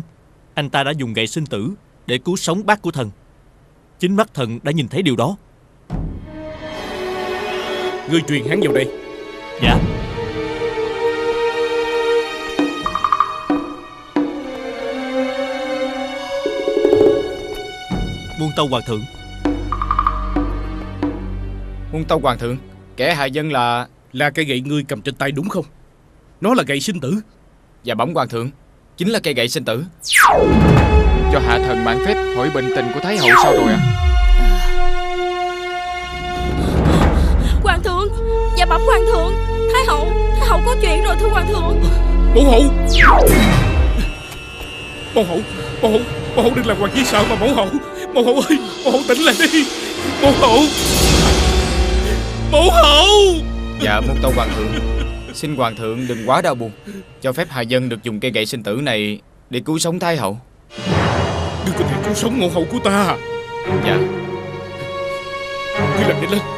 Speaker 10: Anh ta đã dùng gậy sinh tử Để cứu sống bác của thần. Chính mắt thần đã nhìn thấy điều đó
Speaker 4: Ngươi truyền hắn vào đây.
Speaker 10: Dạ. Muôn tâu hoàng thượng.
Speaker 1: Muôn tâu hoàng thượng? Kẻ hại dân là
Speaker 4: Là cây gậy ngươi cầm trên tay đúng không? Nó là gậy sinh tử.
Speaker 1: Và bẩm hoàng thượng Chính là cây gậy sinh tử. Cho hạ thần mãn phép hỏi bệnh tình của Thái hậu sao rồi ạ?
Speaker 6: à? Dạ bẩm hoàng thượng. Thái hậu Thái hậu có chuyện rồi thưa hoàng thượng.
Speaker 4: Mẫu hậu. Mẫu hậu Mẫu hậu Mẫu hậu đừng làm hoàng chi sợ mà mẫu hậu. Mẫu hậu ơi Mẫu hậu tỉnh lại đi. Mẫu hậu. Mẫu hậu.
Speaker 1: Dạ muôn tâu hoàng thượng. Xin hoàng thượng đừng quá đau buồn. Cho phép hạ dân được dùng cây gậy sinh tử này Để cứu sống Thái hậu.
Speaker 4: Ngươi có thể cứu sống mẫu hậu của ta.
Speaker 1: Dạ.
Speaker 4: Ngươi làm nhanh lên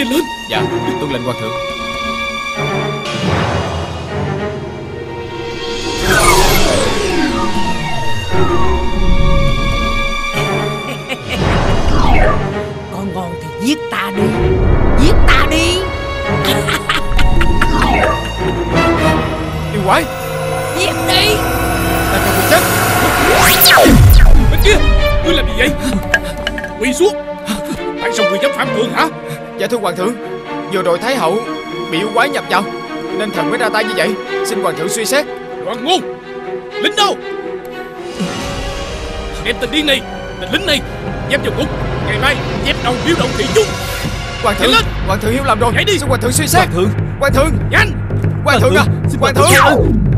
Speaker 4: Nhanh lên
Speaker 1: Dạ tuân lệnh hoàng thượng. (laughs)
Speaker 3: Con ngon thì giết ta đi. Giết ta đi.
Speaker 1: Yêu quái.
Speaker 3: Giết đi.
Speaker 1: Ta cho người chết
Speaker 4: Bên kia Ngươi làm gì vậy? Quỳ xuống. Tại sao ngươi dám phạm thượng hả
Speaker 1: Dạ thưa hoàng thượng Vừa rồi Thái hậu bị yêu quái nhập vào Nên thần mới ra tay như vậy. Xin hoàng thượng suy xét.
Speaker 4: Loạn ngôn Lính đâu? Đem tên điên này Tên lính này Dám vào ngục Ngày mai dép đầu biểu động thị chúng
Speaker 1: Hoàng thượng
Speaker 4: Nhanh
Speaker 1: Hoàng thượng hiểu lầm rồi.
Speaker 4: Nhảy đi.
Speaker 1: Xin hoàng thượng suy xét.
Speaker 10: Hoàng thượng!
Speaker 1: Hoàng thượng!
Speaker 4: Nhanh!
Speaker 1: Hoàng thượng à
Speaker 10: Xin
Speaker 1: Hoàng
Speaker 10: hoàng
Speaker 1: thượng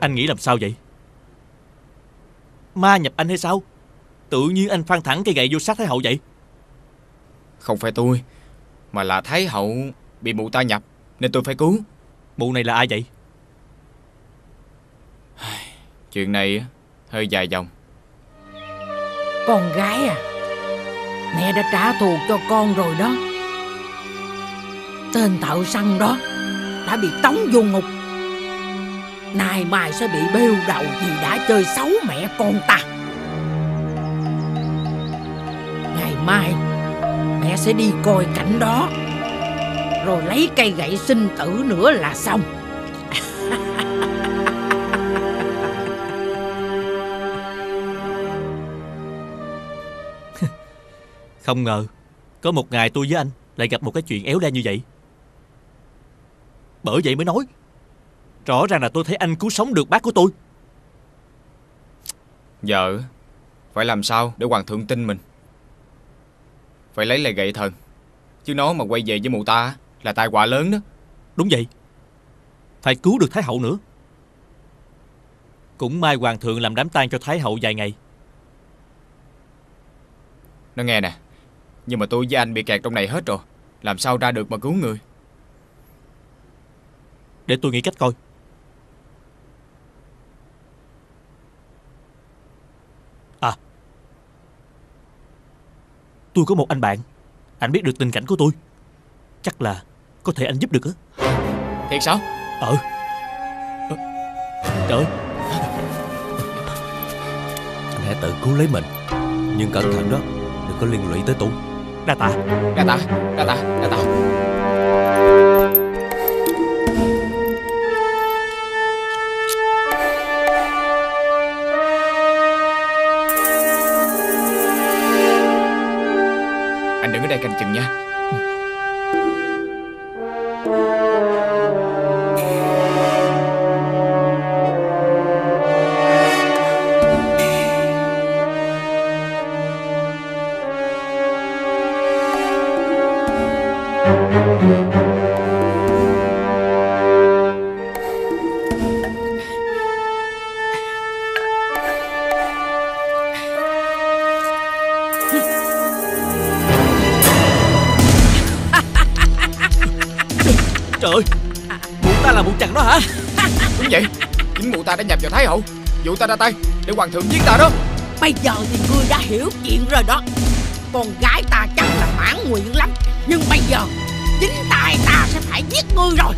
Speaker 10: Anh nghĩ làm sao vậy? Ma nhập anh hay sao? Tự nhiên anh phan thẳng cây gậy vô sát Thái Hậu vậy?
Speaker 1: Không phải tôi Mà là Thái hậu bị mụ ta nhập Nên tôi phải cứu.
Speaker 10: Mụ này là ai vậy?
Speaker 1: Chuyện này á, hơi dài dòng.
Speaker 3: Con gái à Mẹ đã trả thù cho con rồi đó. Tên thợ săn đó Đã bị tống vô ngục Nay mai sẽ bị bêu đầu Vì đã chơi xấu mẹ con ta. Ngày mai, Mẹ sẽ đi coi cảnh đó. Rồi lấy cây gậy sinh tử nữa là xong. (laughs)
Speaker 10: Không ngờ, Có một ngày tôi với anh Lại gặp một cái chuyện éo le như vậy. Bởi vậy mới nói Rõ ràng là tôi thấy anh cứu sống được bác của tôi.
Speaker 1: Giờ Phải làm sao để hoàng thượng tin mình? Phải lấy lại gậy thần. Chứ nó mà quay về với mụ ta Là tai họa lớn đó.
Speaker 10: Đúng vậy. Phải cứu được Thái Hậu nữa. Cũng may Hoàng thượng làm đám tang cho Thái Hậu vài ngày.
Speaker 1: Nó nghe nè Nhưng mà tôi với anh bị kẹt trong này hết rồi. Làm sao ra được mà cứu người?
Speaker 10: Để tôi nghĩ cách coi À Tôi có một anh bạn. Anh biết được tình cảnh của tôi. Chắc là có thể anh giúp được á.
Speaker 1: Thiệt sao?
Speaker 10: Ờ. Ờ, Trời ơi.
Speaker 7: Anh hãy tự cứu lấy mình. Nhưng cẩn thận đó Đừng có liên lụy tới tôi.
Speaker 10: Đa tạ.
Speaker 1: Đa tạ Đa tạ Đa tạ chừng nha
Speaker 10: ta
Speaker 1: đã nhập vào Thái hậu. Dụ ta ra tay Để hoàng thượng giết ta đó.
Speaker 3: Bây giờ thì ngươi đã hiểu chuyện rồi đó. Con gái ta chắc là mãn nguyện lắm. Nhưng bây giờ Chính tay ta sẽ phải giết ngươi rồi.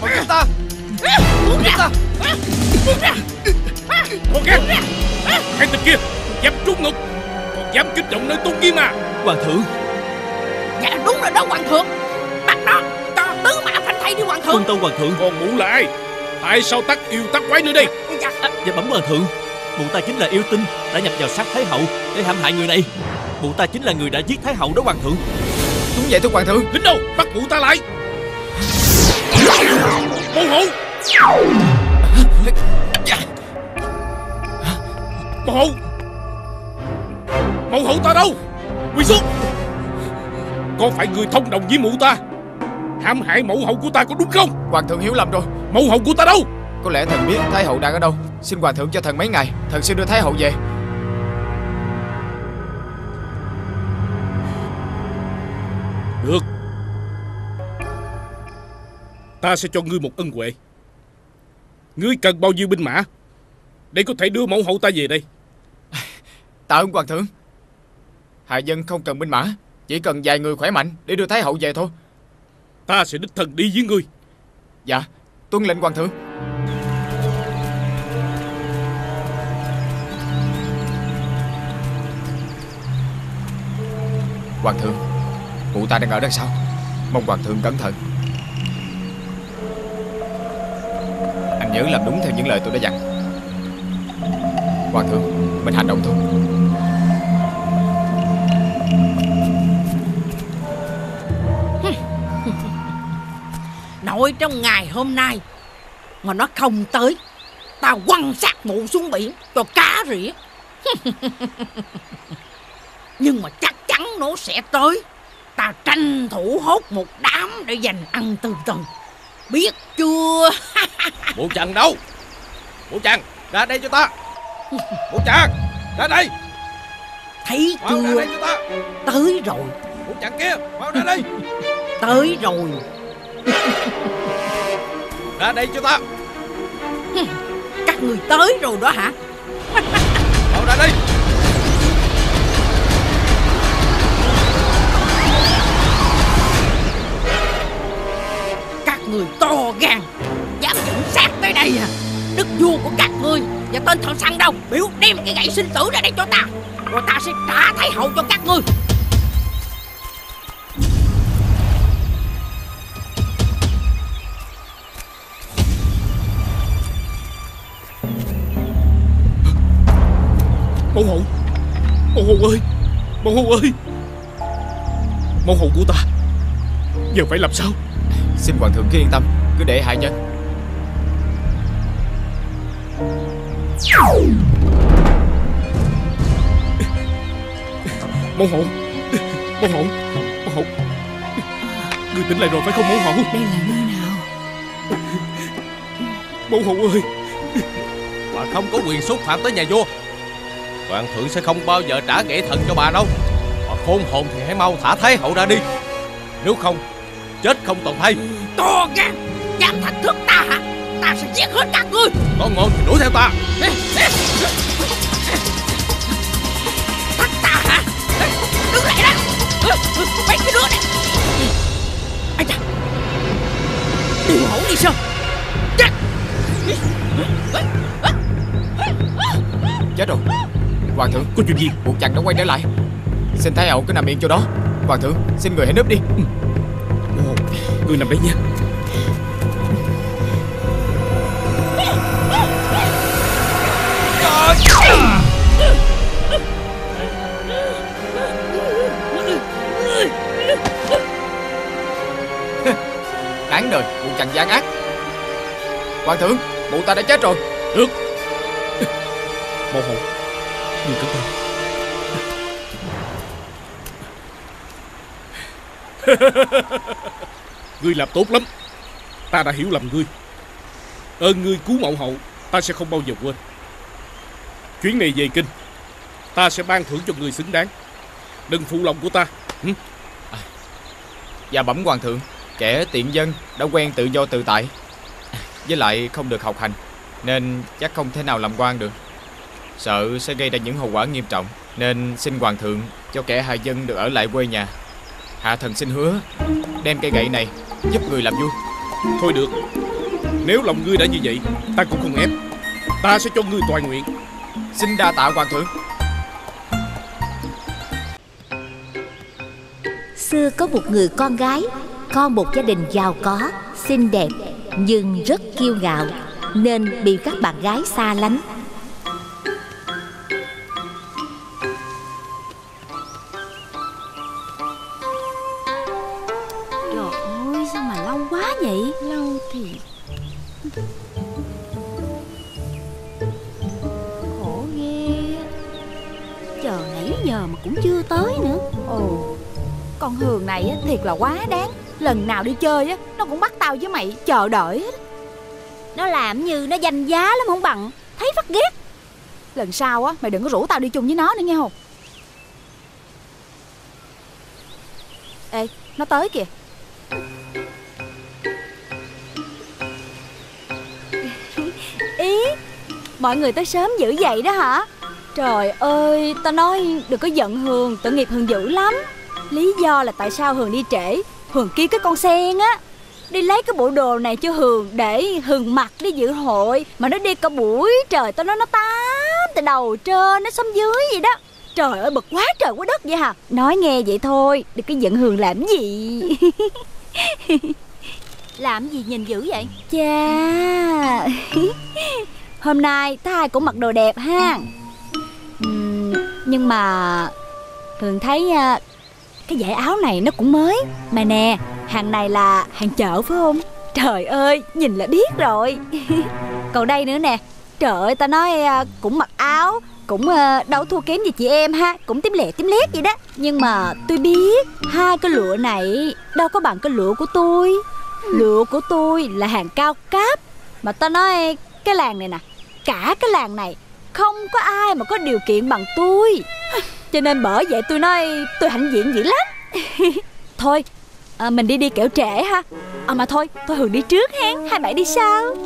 Speaker 1: Còn giết ta.
Speaker 3: Buông ra Buông ra
Speaker 4: Con gái Hai tên kia Dám trút ngục Còn dám kích động nơi tôn nghiêm à?
Speaker 10: Hoàng thượng
Speaker 3: Dạ đúng rồi đó hoàng thượng. Bắt nó đây đi hoàng thượng.
Speaker 12: Quân tâu hoàng thượng
Speaker 4: Còn mụ là ai Tại sao tắc yêu tắc quái nữa đây?
Speaker 12: À, Dạ bẩm hoàng thượng. Mụ ta chính là yêu tinh Đã nhập vào sát Thái hậu Để hãm hại người này. Mụ ta chính là người đã giết Thái hậu đó hoàng thượng.
Speaker 1: Đúng vậy thưa hoàng thượng.
Speaker 4: Lính đâu? Bắt mụ ta lại. Mẫu hậu Mẫu hậu Mẫu hậu ta đâu? Quỳ xuống. Có phải người thông đồng với mụ ta hãm hại mẫu hậu của ta có đúng không?
Speaker 1: Hoàng thượng hiểu lầm rồi.
Speaker 4: Mẫu hậu của ta đâu?
Speaker 1: Có lẽ thần biết Thái hậu đang ở đâu. Xin hoàng thượng cho thần mấy ngày. Thần sẽ đưa Thái hậu về.
Speaker 4: Được. Ta sẽ cho ngươi một ân huệ. Ngươi cần bao nhiêu binh mã Để có thể đưa mẫu hậu ta về đây?
Speaker 1: Tạ ơn hoàng thượng. Hạ dân không cần binh mã Chỉ cần vài người khỏe mạnh Để đưa Thái hậu về thôi
Speaker 4: Ta sẽ đích thân đi với ngươi.
Speaker 1: Dạ Tuân lệnh hoàng thượng. Hoàng thượng Mụ ta đang ở đằng sau Mong hoàng thượng cẩn thận. Anh nhớ làm đúng theo những lời tôi đã dặn. Hoàng thượng, Mình hành động thôi.
Speaker 3: Nội trong ngày hôm nay. Mà nó không tới Ta quăng xác mụ xuống biển Cho cá rỉa. (laughs) Nhưng mà chắc chắn nó sẽ tới. Ta tranh thủ hốt một đám Để dành ăn từ từ. Biết chưa? (laughs)
Speaker 5: Mụ chàng đâu? Mụ chàng ra đây cho ta. Mụ chàng ra đây.
Speaker 3: Thấy chưa?
Speaker 5: đây cho ta.
Speaker 3: Tới rồi.
Speaker 5: Mụ chàng kia mau ra đây.
Speaker 3: Tới rồi
Speaker 5: Ra đây cho ta
Speaker 3: Các người tới rồi đó hả?
Speaker 5: Mau ra đây.
Speaker 3: Các người to gan Dám dẫn xác tới đây à? Đức vua của các ngươi Và tên thợ săn đâu Biểu đem cái gậy sinh tử ra đây cho ta Rồi ta sẽ trả thái hậu cho các ngươi
Speaker 4: Mẫu hậu. Mẫu hậu ơi. Mẫu hậu ơi. Mẫu hậu của ta. Giờ phải làm sao?
Speaker 1: Xin hoàng thượng cứ yên tâm. Cứ để hạ nhân.
Speaker 4: Mẫu hậu. Mẫu hậu. Mẫu hậu. Người tỉnh lại rồi phải không mẫu hậu?
Speaker 9: Đây là nơi nào?
Speaker 4: Mẫu hậu ơi.
Speaker 5: Bà không có quyền xúc phạm tới nhà vua Hoàng thượng sẽ không bao giờ trả nghệ thần cho bà đâu. Bà khôn hồn thì hãy mau thả Thái hậu ra đi. Nếu không Chết không toàn thay
Speaker 3: To gan Dám thách thức ta hả? Ta sẽ giết hết các ngươi.
Speaker 5: Có ngon thì đuổi theo ta.
Speaker 3: Thách ta hả? Đứng lại đó. Mấy cái đứa này. Ây da. Điều hổ đi sao? Chết.
Speaker 1: Chết rồi Hoàng thượng,
Speaker 4: Có chuyện gì?
Speaker 1: Buộc chặt đã quay trở lại. Xin Thái hậu cứ nằm yên chỗ đó. Hoàng thượng, xin người hãy núp đi.
Speaker 4: Ừ. Ờ, người nằm đây nha.
Speaker 1: Đáng đời buộc chặt gian ác. Hoàng thượng, Mụ ta đã chết rồi.
Speaker 4: Được. Mẫu hậu Người cẩn thận Ngươi làm tốt lắm. Ta đã hiểu lầm ngươi. Ơn ngươi cứu mẫu hậu, Ta sẽ không bao giờ quên. Chuyến này về kinh, Ta sẽ ban thưởng cho người xứng đáng. Đừng phụ lòng của ta? À,
Speaker 1: và bẩm hoàng thượng, Kẻ tiện dân đã quen tự do tự tại, Với lại không được học hành, Nên chắc không thể nào làm quan được. Sợ sẽ gây ra những hậu quả nghiêm trọng Nên xin hoàng thượng cho kẻ hạ dân được ở lại quê nhà. Hạ thần xin hứa Đem cây gậy này giúp người làm vua.
Speaker 4: Thôi được. Nếu lòng ngươi đã như vậy Ta cũng không ép. Ta sẽ cho ngươi toàn nguyện.
Speaker 1: Xin đa tạ hoàng thượng.
Speaker 2: Xưa có một người con gái Con một gia đình giàu có
Speaker 13: xinh đẹp nhưng rất kiêu ngạo nên bị các bạn gái xa lánh.
Speaker 14: Vậy? Lâu thì Khổ ghê. Chờ nãy giờ mà cũng chưa tới nữa. Ồ Con Hường này á, thiệt là quá đáng. Lần nào đi chơi á Nó cũng bắt tao với mày chờ đợi hết.
Speaker 13: Nó làm như nó danh giá lắm không bằng. Thấy phát ghét.
Speaker 14: Lần sau á mày đừng có rủ tao đi chung với nó nữa nghe không? Ê nó tới kìa Mọi người tới sớm dữ vậy đó hả? Trời ơi Tao nói đừng có giận Hường Tội nghiệp Hường dữ lắm. Lý do là tại sao Hường đi trễ. Hường kêu cái con sen á. Đi lấy cái bộ đồ này cho Hường Để Hường mặc đi dự hội. Mà nó đi cả buổi Trời tao nói nó tám Từ đầu trên nó xuống dưới vậy đó. Trời ơi bực quá trời quá đất vậy hả? Nói nghe vậy thôi Đừng có giận Hường làm gì. (laughs)
Speaker 13: Làm gì nhìn dữ vậy?
Speaker 14: Chà (laughs) Hôm nay ta ai cũng mặc đồ đẹp ha. Ừm, Nhưng mà thường thấy ờ, Cái dải áo này nó cũng mới. Mà nè Hàng này là hàng chợ phải không? Trời ơi nhìn là biết rồi. (laughs) Còn đây nữa nè Trời ơi ta nói ờ, cũng mặc áo Cũng à, đâu thua kém gì chị em ha. Cũng tím lẹ tím lét vậy đó. Nhưng mà tôi biết Hai cái lụa này đâu có bằng cái lụa của tôi. Lụa của tôi là hàng cao cấp. Mà ta nói cái làng này nè Cả cái làng này Không có ai mà có điều kiện bằng tôi. Cho nên bởi vậy tôi nói Tôi hãnh diện dữ lắm. (laughs) Thôi à, mình đi đi kẻo trễ ha. À mà thôi Thôi Hường đi trước hen Hai bạn đi sau. (laughs)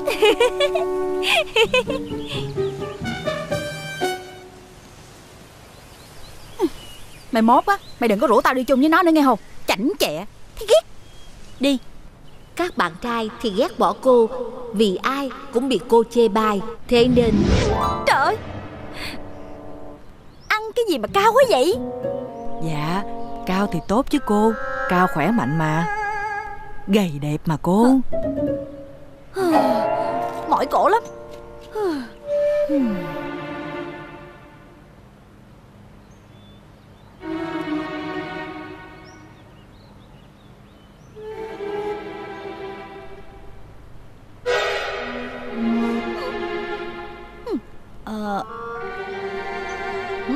Speaker 14: Mày mốt á Mày đừng có rủ tao đi chung với nó nữa nghe không Chảnh chẹ Thấy ghét.
Speaker 13: Đi. Các bạn trai thì ghét bỏ cô Vì ai cũng bị cô chê bai. Thế nên
Speaker 14: Trời ơi! Ăn cái gì mà cao quá vậy?
Speaker 15: Dạ Cao thì tốt chứ cô Cao khỏe mạnh mà. Gầy đẹp mà cô.
Speaker 14: Mỏi cổ lắm Ờ hử?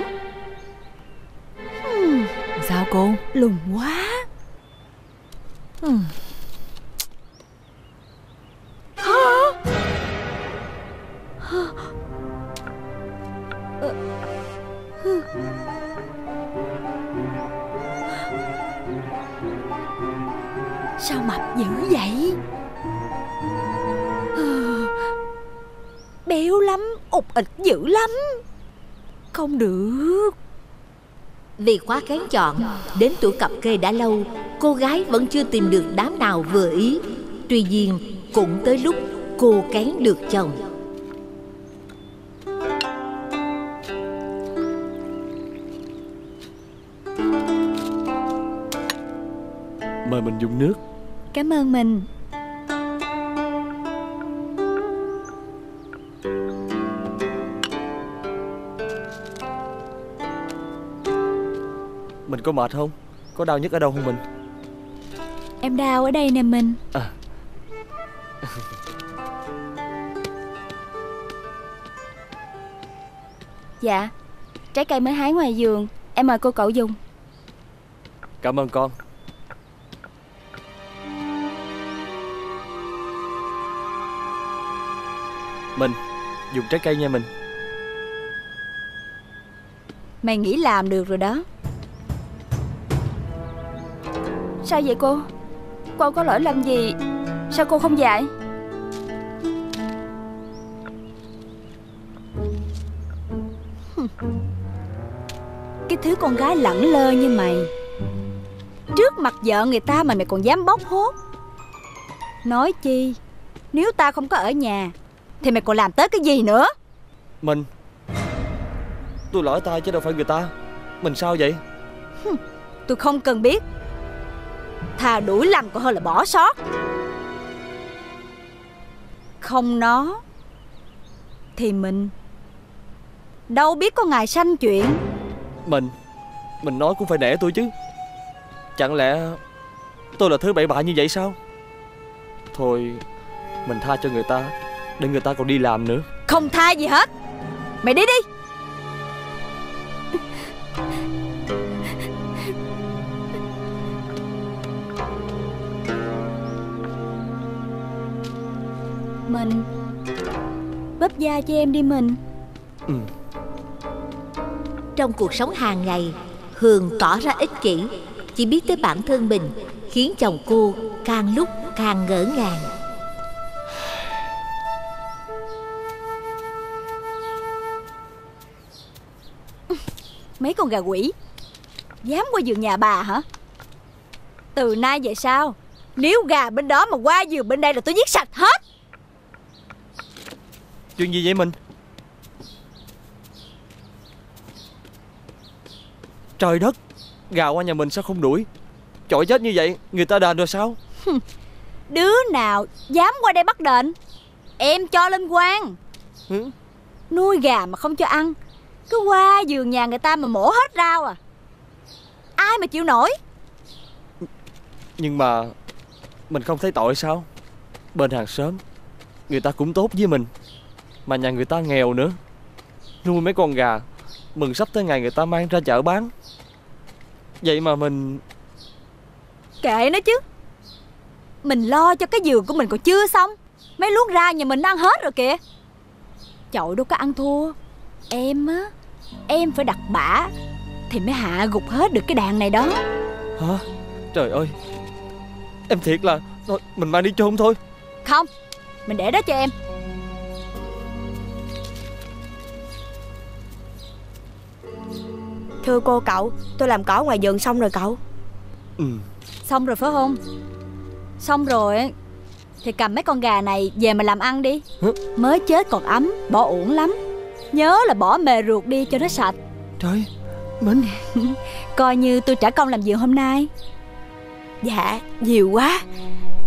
Speaker 14: Hmm,
Speaker 15: Sao cô?
Speaker 14: Lùn quá. Hmm. Sao mập dữ vậy Béo lắm Ụt ịch dữ lắm. Không được.
Speaker 13: Vì quá kén chọn Đến tuổi cặp kê đã lâu Cô gái vẫn chưa tìm được đám nào vừa ý. Tuy nhiên cũng tới lúc cô kén được chồng.
Speaker 16: Mời mình dùng nước.
Speaker 14: Cảm ơn mình
Speaker 16: Mình có mệt không? Có đau nhất ở đâu không mình?
Speaker 14: Em đau ở đây nè mình
Speaker 16: À. (laughs)
Speaker 14: Dạ Trái cây mới hái ngoài vườn Em mời cô cậu dùng
Speaker 16: Cảm ơn con Mình Dùng trái cây nha mình
Speaker 14: Mày nghĩ làm được rồi đó Sao vậy cô? Cô có lỗi lầm gì? Sao cô không dạy. Cái thứ con gái lẳng lơ như mày. Trước mặt vợ người ta mà mày còn dám bóc hốt. Nói chi Nếu ta không có ở nhà Thì mày còn làm tới cái gì nữa?
Speaker 16: Mình. Tôi lỗi tay chứ đâu phải người ta. Mình sao vậy?
Speaker 14: Tôi không cần biết Thà đuổi làm còn hơn là bỏ sót. Không nó Thì mình Đâu biết có ngày sanh chuyện.
Speaker 16: Mình Mình nói cũng phải nể tôi chứ. Chẳng lẽ Tôi là thứ bậy bạ như vậy sao? Thôi Mình tha cho người ta Để người ta còn đi làm nữa.
Speaker 14: Không tha gì hết. Mày đi đi Mình. Bóp da cho em đi mình.
Speaker 16: Ừ.
Speaker 13: Trong cuộc sống hàng ngày Hường tỏ ra ích kỷ. Chỉ biết tới bản thân mình Khiến chồng cô càng lúc càng ngỡ ngàng. (laughs)
Speaker 14: Mấy con gà quỷ? Dám qua giường nhà bà hả? Từ nay về sau Nếu gà bên đó mà qua giường bên đây là tôi giết sạch hết
Speaker 16: Chuyện gì vậy mình Trời đất Gà qua nhà mình sao không đuổi? Chọi chết như vậy Người ta đền rồi sao?
Speaker 14: Đứa nào dám qua đây bắt đền? Em cho lên quan
Speaker 16: ừ?
Speaker 14: Nuôi gà mà không cho ăn. Cứ qua giường nhà người ta mà mổ hết rau à. Ai mà chịu nổi?
Speaker 16: Nhưng mà Mình không thấy tội sao? Bên hàng xóm Người ta cũng tốt với mình Mà nhà người ta nghèo nữa. Nuôi mấy con gà Mừng sắp tới ngày người ta mang ra chợ bán. Vậy mà mình
Speaker 14: Kệ nó chứ. Mình lo cho cái giường của mình còn chưa xong. Mấy luống rau nhà mình ăn hết rồi kìa. Chậu đâu có ăn thua. Em á Em phải đặt bả Thì mới hạ gục hết được cái đàn này đó.
Speaker 16: Hả? Trời ơi. Em thiệt là Thôi mình mang đi chôn thôi.
Speaker 14: Không Mình để đó cho em
Speaker 17: Thưa cô cậu Tôi làm cỏ ngoài vườn xong rồi cậu.
Speaker 16: Ừ.
Speaker 14: Xong rồi phải không? Xong rồi á, Thì cầm mấy con gà này về mà làm ăn đi. Mới chết còn ấm Bỏ uổng lắm. Nhớ là bỏ mề ruột đi cho nó sạch.
Speaker 16: Trời Mình (laughs)
Speaker 14: Coi như tôi trả công làm việc hôm nay.
Speaker 17: Dạ nhiều quá.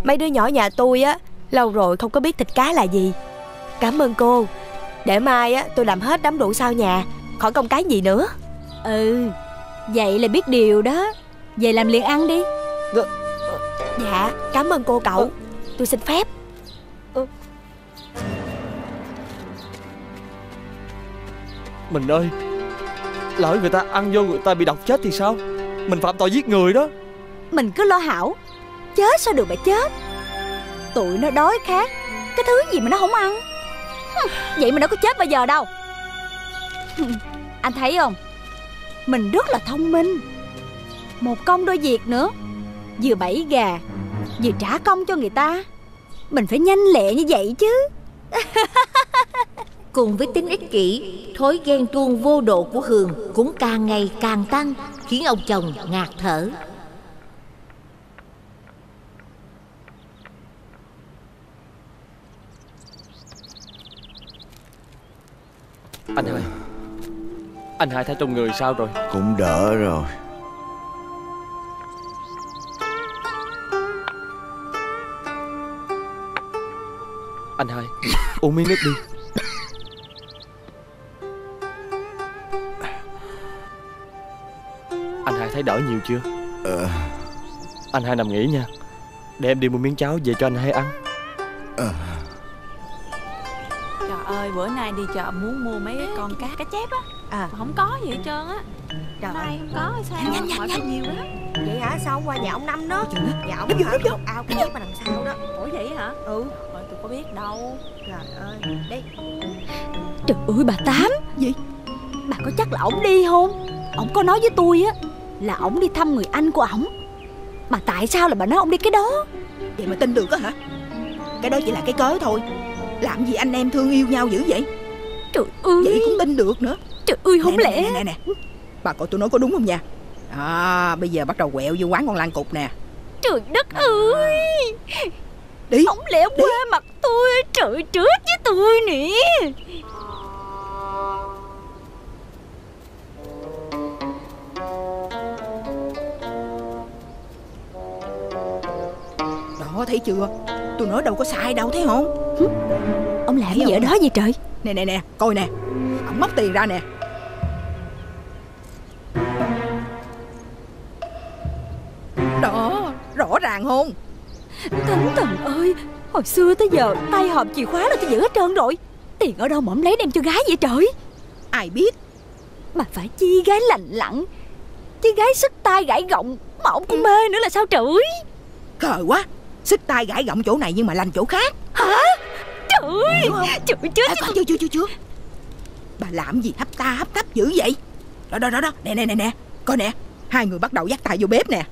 Speaker 17: Mấy đứa nhỏ nhà tôi á Lâu rồi không có biết thịt cá là gì. Cảm ơn cô. Để mai á tôi làm hết đám rượu sau nhà Khỏi công cái gì nữa
Speaker 14: Ừ Vậy là biết điều đó. Về làm liền ăn đi.
Speaker 17: Dạ. Cảm ơn cô cậu. Tôi xin phép.
Speaker 16: Mình ơi Lỡ người ta ăn vô người ta bị độc chết thì sao? Mình phạm tội giết người đó.
Speaker 14: Mình cứ lo hảo. Chết sao được mà chết? Tụi nó đói khát. Cái thứ gì mà nó không ăn? Vậy mà nó có chết bao giờ đâu. Anh thấy không Mình rất là thông minh. Một công đôi việc nữa. Vừa bẫy gà Vừa trả công cho người ta. Mình phải nhanh lẹ như vậy chứ. (laughs)
Speaker 13: Cùng với tính ích kỷ Thói ghen tuông vô độ của Hường Cũng càng ngày càng tăng Khiến ông chồng ngạt thở.
Speaker 16: Anh hai Anh hai thấy trong người sao rồi?
Speaker 18: Cũng đỡ rồi.
Speaker 16: Anh hai Uống miếng nước đi. Anh hai thấy đỡ nhiều chưa?
Speaker 18: Ờ.
Speaker 16: Anh hai nằm nghỉ nha. Để em đi mua miếng cháo về cho anh hai ăn.
Speaker 18: Ờ.
Speaker 19: Trời ơi bữa nay đi chợ muốn mua mấy cái con cá cá chép á à. Mà không có gì hết trơn á.
Speaker 17: Trời
Speaker 19: Nay
Speaker 17: ơi.
Speaker 19: không có hay sao
Speaker 17: Nhanh, nhanh,
Speaker 19: Hỏi
Speaker 17: nhanh.
Speaker 19: nhiều lắm.
Speaker 17: Vậy hả? Sao qua nhà ông Năm đó? Nhà ông
Speaker 19: đúng
Speaker 17: một ao cái mà đằng sau đó.
Speaker 19: Ủa vậy hả?
Speaker 17: Ừ.
Speaker 19: Rồi tôi có biết đâu.
Speaker 17: Trời ơi Đây
Speaker 14: Trời ơi bà Tám. Gì Bà có chắc là ổng đi không? Ổng có nói với tôi á Là ổng đi thăm người anh của ổng. Mà tại sao là bà nói ổng đi cái đó?
Speaker 20: Vậy mà tin được á hả? Cái đó chỉ là cái cớ thôi. Làm gì anh em thương yêu nhau dữ vậy?
Speaker 14: Trời ơi.
Speaker 20: Vậy cũng tin được nữa
Speaker 14: Trời ơi không
Speaker 20: nè,
Speaker 14: lẽ
Speaker 20: Nè nè nè Bà coi tôi nói có đúng không nha? À bây giờ bắt đầu quẹo vô quán con lan cục nè.
Speaker 14: Trời đất ơi.
Speaker 20: Đi.
Speaker 14: Không lẽ qua mặt tôi Trời trước với tôi nè?
Speaker 20: Đó thấy chưa? Tôi nói đâu có sai đâu thấy không
Speaker 14: Ông làm gì ở đó vậy trời?
Speaker 20: Nè nè nè Coi nè. Ông móc tiền ra nè. Đó Rõ ràng không?
Speaker 14: Thánh thần ơi Hồi xưa tới giờ tay hòm chìa khóa là tôi giữ hết trơn rồi. Tiền ở đâu mà ông lấy đem cho gái vậy trời?
Speaker 20: Ai biết?
Speaker 14: Mà phải chi gái lành lặn Chứ gái sức tay gãi gọng Mà ông cũng mê nữa là sao trời?
Speaker 20: Khờ quá Sức tay gãi gọng chỗ này nhưng mà lành chỗ khác.
Speaker 14: Hả ơi Trời chết
Speaker 20: à, Chưa chưa chưa chưa Bà làm gì hấp ta hấp tấp dữ vậy? Đó đó đó đó. Nè nè nè nè. Coi nè Hai người bắt đầu dắt tay vô bếp nè.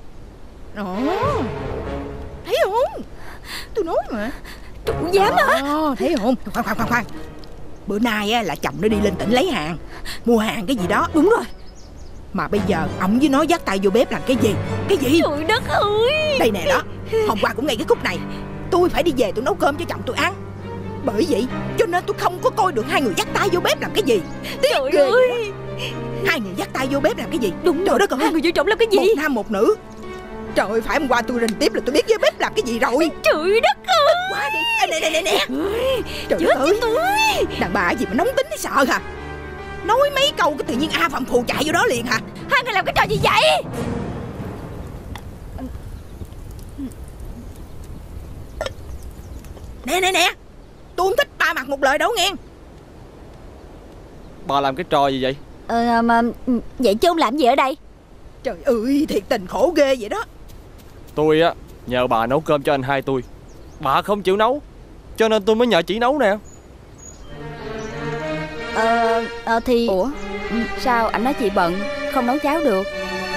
Speaker 20: Đó. Thấy không? Tôi nói mà.
Speaker 14: Chủ dám hả
Speaker 20: Thấy không? Khoan khoan khoan khoan. Bữa nay á, là chồng nó đi lên tỉnh lấy hàng. Mua hàng cái gì đó.
Speaker 14: Đúng rồi.
Speaker 20: Mà bây giờ ổng với nó dắt tay vô bếp làm cái gì? Cái gì?
Speaker 14: Trời đất ơi.
Speaker 20: Đây nè đó. Hôm qua cũng ngay cái khúc này. Tôi phải đi về tôi nấu cơm cho chồng tôi ăn Bởi vậy cho nên tôi không có coi được hai người dắt tay vô bếp làm cái gì.
Speaker 14: Trời
Speaker 20: ghê.
Speaker 14: ơi.
Speaker 20: Hai người dắt tay vô bếp làm cái gì?
Speaker 14: Đúng
Speaker 20: Trời đất ơi.
Speaker 14: Hai người vô chồng làm cái gì?
Speaker 20: Một nam một nữ. Trời ơi phải hôm qua tôi rình tiếp là tôi biết với bếp làm cái gì rồi.
Speaker 14: Trời đất ơi.
Speaker 20: Quá đi. Ê, Nè nè nè nè. Trời
Speaker 14: Chết
Speaker 20: ơi.
Speaker 14: tôi.
Speaker 20: Đàn bà gì mà nóng tính thấy sợ hả? Nói mấy câu cái tự nhiên A Phạm Phù chạy vô đó liền hả?
Speaker 14: Hai người làm cái trò gì vậy?
Speaker 20: Nè nè nè Tôi không thích ba mặt một lời đâu nghe.
Speaker 16: Bà làm cái trò gì vậy?
Speaker 14: Ờ mà Vậy chứ ông làm gì ở đây?
Speaker 20: Trời ơi thiệt tình khổ ghê vậy đó.
Speaker 16: Tôi á nhờ bà nấu cơm cho anh hai tôi. Bà không chịu nấu Cho nên tôi mới nhờ chị nấu nè.
Speaker 14: Ờ ờ thì Ủa? Sao anh nói chị bận Không nấu cháo được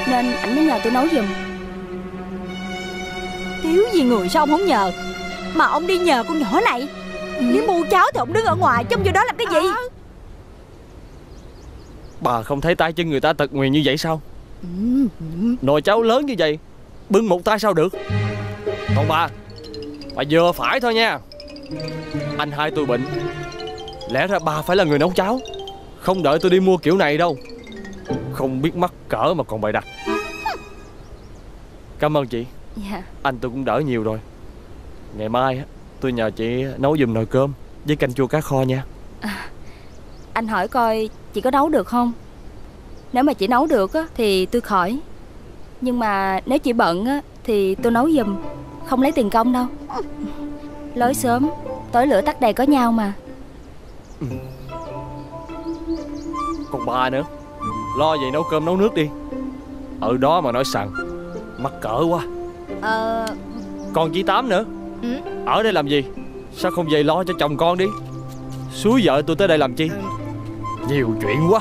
Speaker 14: Nên anh mới nhờ tôi nấu giùm. Thiếu gì người sao ông không nhờ? Mà ông đi nhờ con nhỏ này Nếu mua cháo thì ông đứng ở ngoài Trong vô đó làm cái gì?
Speaker 16: Bà không thấy tay chân người ta tật nguyền như vậy sao? Nồi cháo lớn như vậy Bưng một tay sao được? Còn bà Bà vừa phải thôi nha. Anh hai tôi bệnh. Lẽ ra bà phải là người nấu cháo. Không đợi tôi đi mua kiểu này đâu. Không biết mắc cỡ mà còn bày đặt. Cảm ơn chị.
Speaker 14: Dạ.
Speaker 16: Anh tôi cũng đỡ nhiều rồi. Ngày mai á tôi nhờ chị nấu giùm nồi cơm Với canh chua cá kho nha.
Speaker 14: Anh hỏi coi chị có nấu được không? Nếu mà chị nấu được á, thì tôi khỏi. Nhưng mà nếu chị bận á, thì tôi nấu giùm Không lấy tiền công đâu. Lối sớm Tối lửa tắt đèn có nhau mà.
Speaker 16: Còn bà nữa? Lo vậy nấu cơm nấu nước đi. Ở đó mà nói sẵn Mắc cỡ quá.
Speaker 14: Ờ.
Speaker 16: Còn chị Tám nữa
Speaker 14: Ừ.
Speaker 16: Ở đây làm gì? Sao không về lo cho chồng con đi? Suối vợ tôi tới đây làm chi? Nhiều chuyện quá.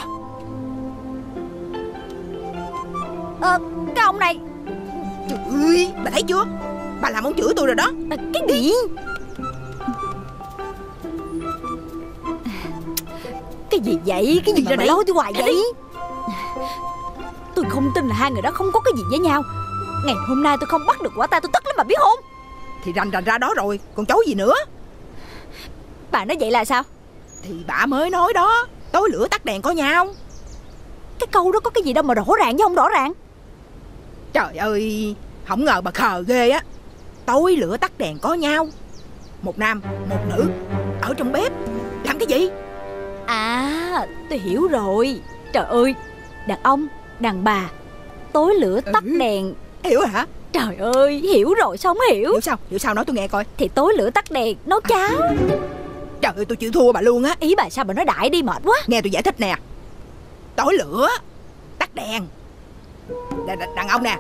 Speaker 14: Ờ cái ông này.
Speaker 20: Trời ơi bà thấy chưa? Bà làm ông chửi tôi rồi đó.
Speaker 14: Cái gì? Cái gì vậy? Cái gì
Speaker 20: Đi
Speaker 14: mà
Speaker 20: đây.
Speaker 14: lôi tôi hoài vậy. Tôi không tin là hai người đó không có cái gì với nhau. Ngày hôm nay tôi không bắt được quả tay tôi tức lắm mà biết không
Speaker 20: Thì rành rành ra đó rồi Còn chối gì nữa?
Speaker 14: Bà nói vậy là sao?
Speaker 20: Thì bà mới nói đó Tối lửa tắt đèn có nhau.
Speaker 14: Cái câu đó có cái gì đâu mà rõ ràng chứ không rõ ràng.
Speaker 20: Trời ơi Không ngờ bà khờ ghê á. Tối lửa tắt đèn có nhau. Một nam một nữ Ở trong bếp. Làm cái gì?
Speaker 14: À tôi hiểu rồi. Trời ơi Đàn ông Đàn bà Tối lửa tắt đèn.
Speaker 20: Hiểu hả
Speaker 14: Trời ơi hiểu rồi sao không hiểu?
Speaker 20: Hiểu sao? Hiểu sao? Nói tôi nghe coi.
Speaker 14: Thì tối lửa tắt đèn nấu cháo
Speaker 20: Trời ơi tôi chịu thua bà luôn á.
Speaker 14: Ý bà sao bà nói đại đi mệt quá.
Speaker 20: Nghe tôi giải thích nè. Tối lửa Tắt đèn. Đàn, đàn, ông nè.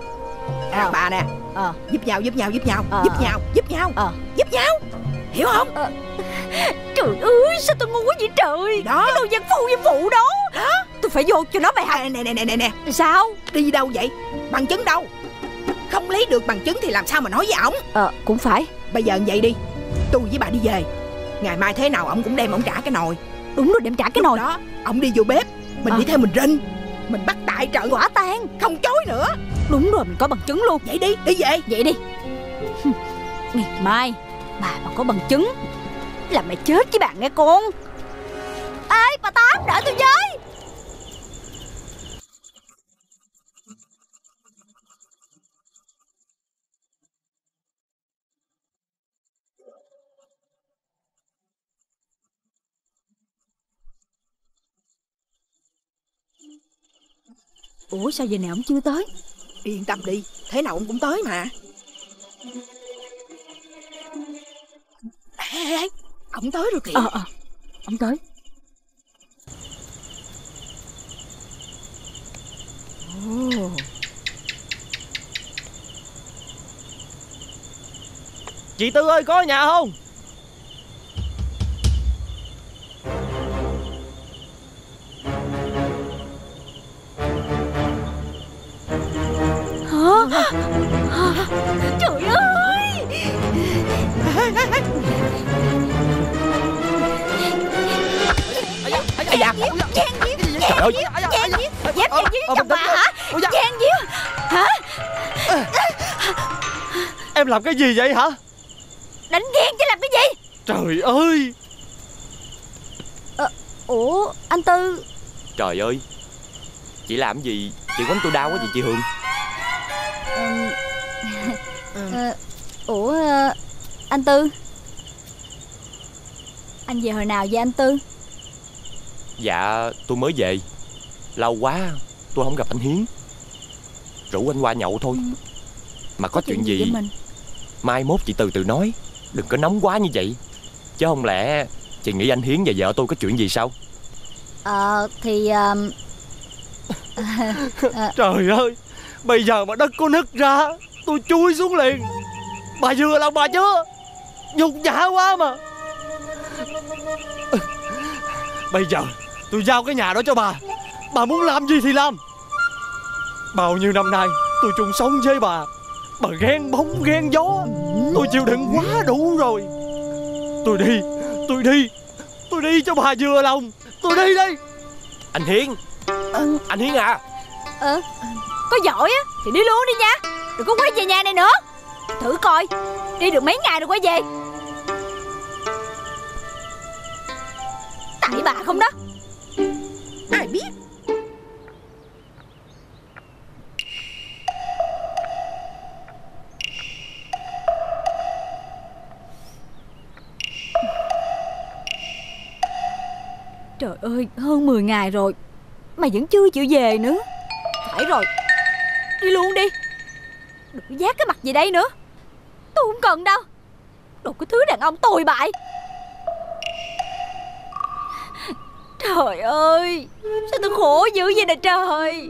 Speaker 20: Đàn bà nè.
Speaker 14: Ờ.
Speaker 20: Giúp nhau giúp nhau giúp nhau.
Speaker 14: Ờ.
Speaker 20: Giúp nhau giúp nhau.
Speaker 14: Ờ.
Speaker 20: Giúp nhau. Hiểu không?
Speaker 14: Trời ơi sao tôi ngu quá vậy trời?
Speaker 20: Đó.
Speaker 14: Cái đồ dân phu dân phụ đó.
Speaker 20: Đó.
Speaker 14: Tôi phải vô cho nó bài học.
Speaker 20: À, Nè nè nè nè nè.
Speaker 14: Sao?
Speaker 20: Đi đâu vậy? Bằng chứng đâu Không lấy được bằng chứng thì làm sao mà nói với ổng?
Speaker 14: Ờ cũng phải.
Speaker 20: Bây giờ vậy đi. Tôi với bà đi về. Ngày mai thế nào ổng cũng đem ổng trả cái nồi.
Speaker 14: Đúng rồi đem trả cái
Speaker 20: Lúc
Speaker 14: nồi.
Speaker 20: đó ổng đi vô bếp. Mình
Speaker 14: Ờ.
Speaker 20: đi theo mình rinh Mình bắt tại trận.
Speaker 14: Quả tan
Speaker 20: Không chối nữa.
Speaker 14: Đúng rồi mình có bằng chứng luôn.
Speaker 20: Vậy đi đi về.
Speaker 14: Vậy đi. Ngày mai Bà mà có bằng chứng Là mày chết với bạn nghe con. Ê bà Tám đợi tôi với
Speaker 21: Ủa sao giờ này ông chưa tới?
Speaker 20: Yên tâm đi Thế nào ông cũng tới mà. Ê, ê, ê, Ông tới rồi kìa.
Speaker 21: Ờ ờ Ông tới.
Speaker 20: Ồ.
Speaker 16: Chị Tư ơi có ở nhà không
Speaker 14: Hả? Trời ơi!
Speaker 16: Ây da.
Speaker 14: Giang Diếu
Speaker 16: Trời ơi.
Speaker 14: Giang Diếu Dám Giang Diếu chồng bà hả? Giang Diếu Hả?
Speaker 16: Em làm cái gì vậy hả?
Speaker 14: Đánh ghen chứ làm cái gì?
Speaker 16: Trời ơi.
Speaker 14: Ờ, Ủa anh Tư.
Speaker 16: Trời ơi. Chị làm gì? Chị quánh tôi đau quá vậy chị Hương (laughs)
Speaker 14: Ờ, Ủa ờ, anh Tư? Anh về hồi nào vậy anh Tư?
Speaker 16: Dạ tôi mới về. Lâu quá tôi không gặp anh Hiến. Rủ anh qua nhậu thôi. Mà có chuyện gì
Speaker 14: với mình?
Speaker 16: Mai mốt chị từ từ nói. Đừng có nóng quá như vậy. Chứ không lẽ Chị nghĩ anh Hiến và vợ tôi có chuyện gì sao?
Speaker 14: Ờ thì ờm, (laughs) ờ, (laughs)
Speaker 16: Trời ơi Bây giờ mà đất có nứt ra Tôi chui xuống liền. Bà vừa lòng bà chưa Nhục nhã quá mà. Bây giờ tôi giao cái nhà đó cho bà. Bà muốn làm gì thì làm. Bao nhiêu năm nay tôi chung sống với bà Bà ghen bóng ghen gió. Tôi chịu đựng quá đủ rồi. Tôi đi Tôi đi Tôi đi cho bà vừa lòng. Tôi đi đi Anh Hiến. Anh Hiến à.
Speaker 14: Ờ, có giỏi á, thì đi luôn đi nha. Đừng có quay về nhà này nữa. Thử coi, Đi được mấy ngày rồi quay về. Tại bà không đó.
Speaker 20: Ai biết?
Speaker 14: Trời ơi, hơn 10 ngày rồi, Mà vẫn chưa chịu về nữa. Phải rồi. Đi luôn đi. Đừng có giác cái mặt gì đây nữa. Tôi không cần đâu. Đồ cái thứ đàn ông tồi bại. Trời ơi, Sao tôi khổ dữ vậy nè trời.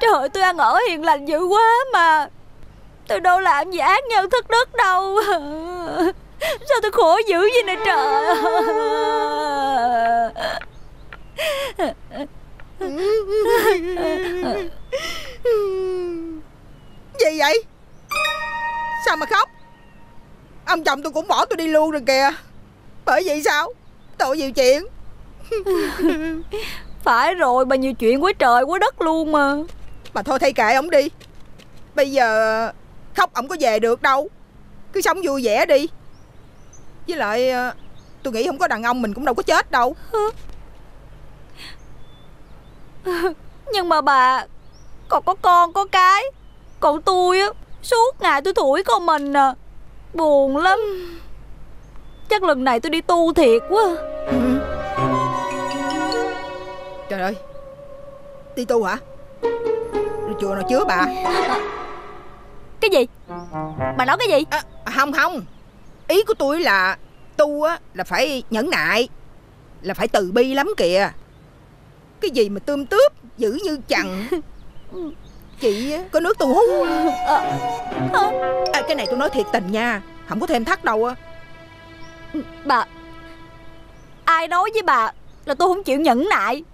Speaker 14: Trời, tôi ăn ở hiền lành dữ quá mà. Tôi đâu làm gì ác nhân thất đức đâu. Sao tôi khổ dữ vậy nè trời
Speaker 20: Gì vậy? Sao mà khóc? Ông chồng tôi cũng bỏ tôi đi luôn rồi kìa. Bởi vậy sao? Tội nhiều chuyện. (laughs)
Speaker 14: Phải rồi bà nhiều chuyện quá trời quá đất luôn mà.
Speaker 20: Mà thôi thay kệ ông đi. Bây giờ khóc ông có về được đâu. Cứ sống vui vẻ đi Với lại ờ, tôi nghĩ không có đàn ông mình cũng đâu có chết đâu. (laughs)
Speaker 14: Nhưng mà bà Còn có con có cái. Còn tôi á Suốt ngày tôi thủi con mình à. Buồn lắm. Chắc lần này tôi đi tu thiệt quá.
Speaker 20: Trời ơi Đi tu hả? Rồi chùa nào chứa bà?
Speaker 14: Cái gì? Bà nói cái gì?
Speaker 20: À, Không không Ý của tôi là Tu á là phải nhẫn nại Là phải từ bi lắm kìa. Cái gì mà tươm tướp Dữ như chằn (laughs) Chị á, có nước tu hú à, Cái này tôi nói thiệt tình nha Không có thêm thắt đâu á.
Speaker 14: Bà Ai nói với bà Là tôi không chịu nhẫn nại?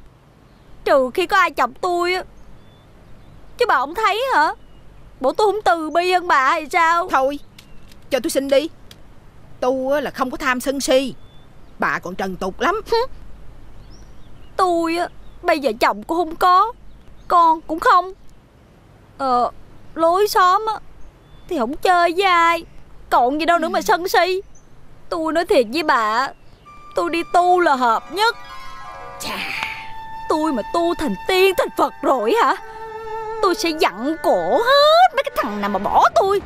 Speaker 14: Trừ khi có ai chọc tôi á. Chứ bà không thấy hả? Bộ tôi không từ bi hơn bà hay sao?
Speaker 20: Thôi Cho tôi xin đi Tu á là không có tham sân si. Bà còn trần tục lắm.
Speaker 14: Tôi á Bây giờ chồng cũng không có Con cũng không. Ờ Lối xóm á Thì không chơi với ai Còn gì đâu nữa mà sân si. Tôi nói thiệt với bà Tôi đi tu là hợp nhất. Chà. Tôi mà tu thành tiên thành Phật rồi hả? Tôi sẽ dặn cổ hết mấy cái thằng nào mà bỏ tôi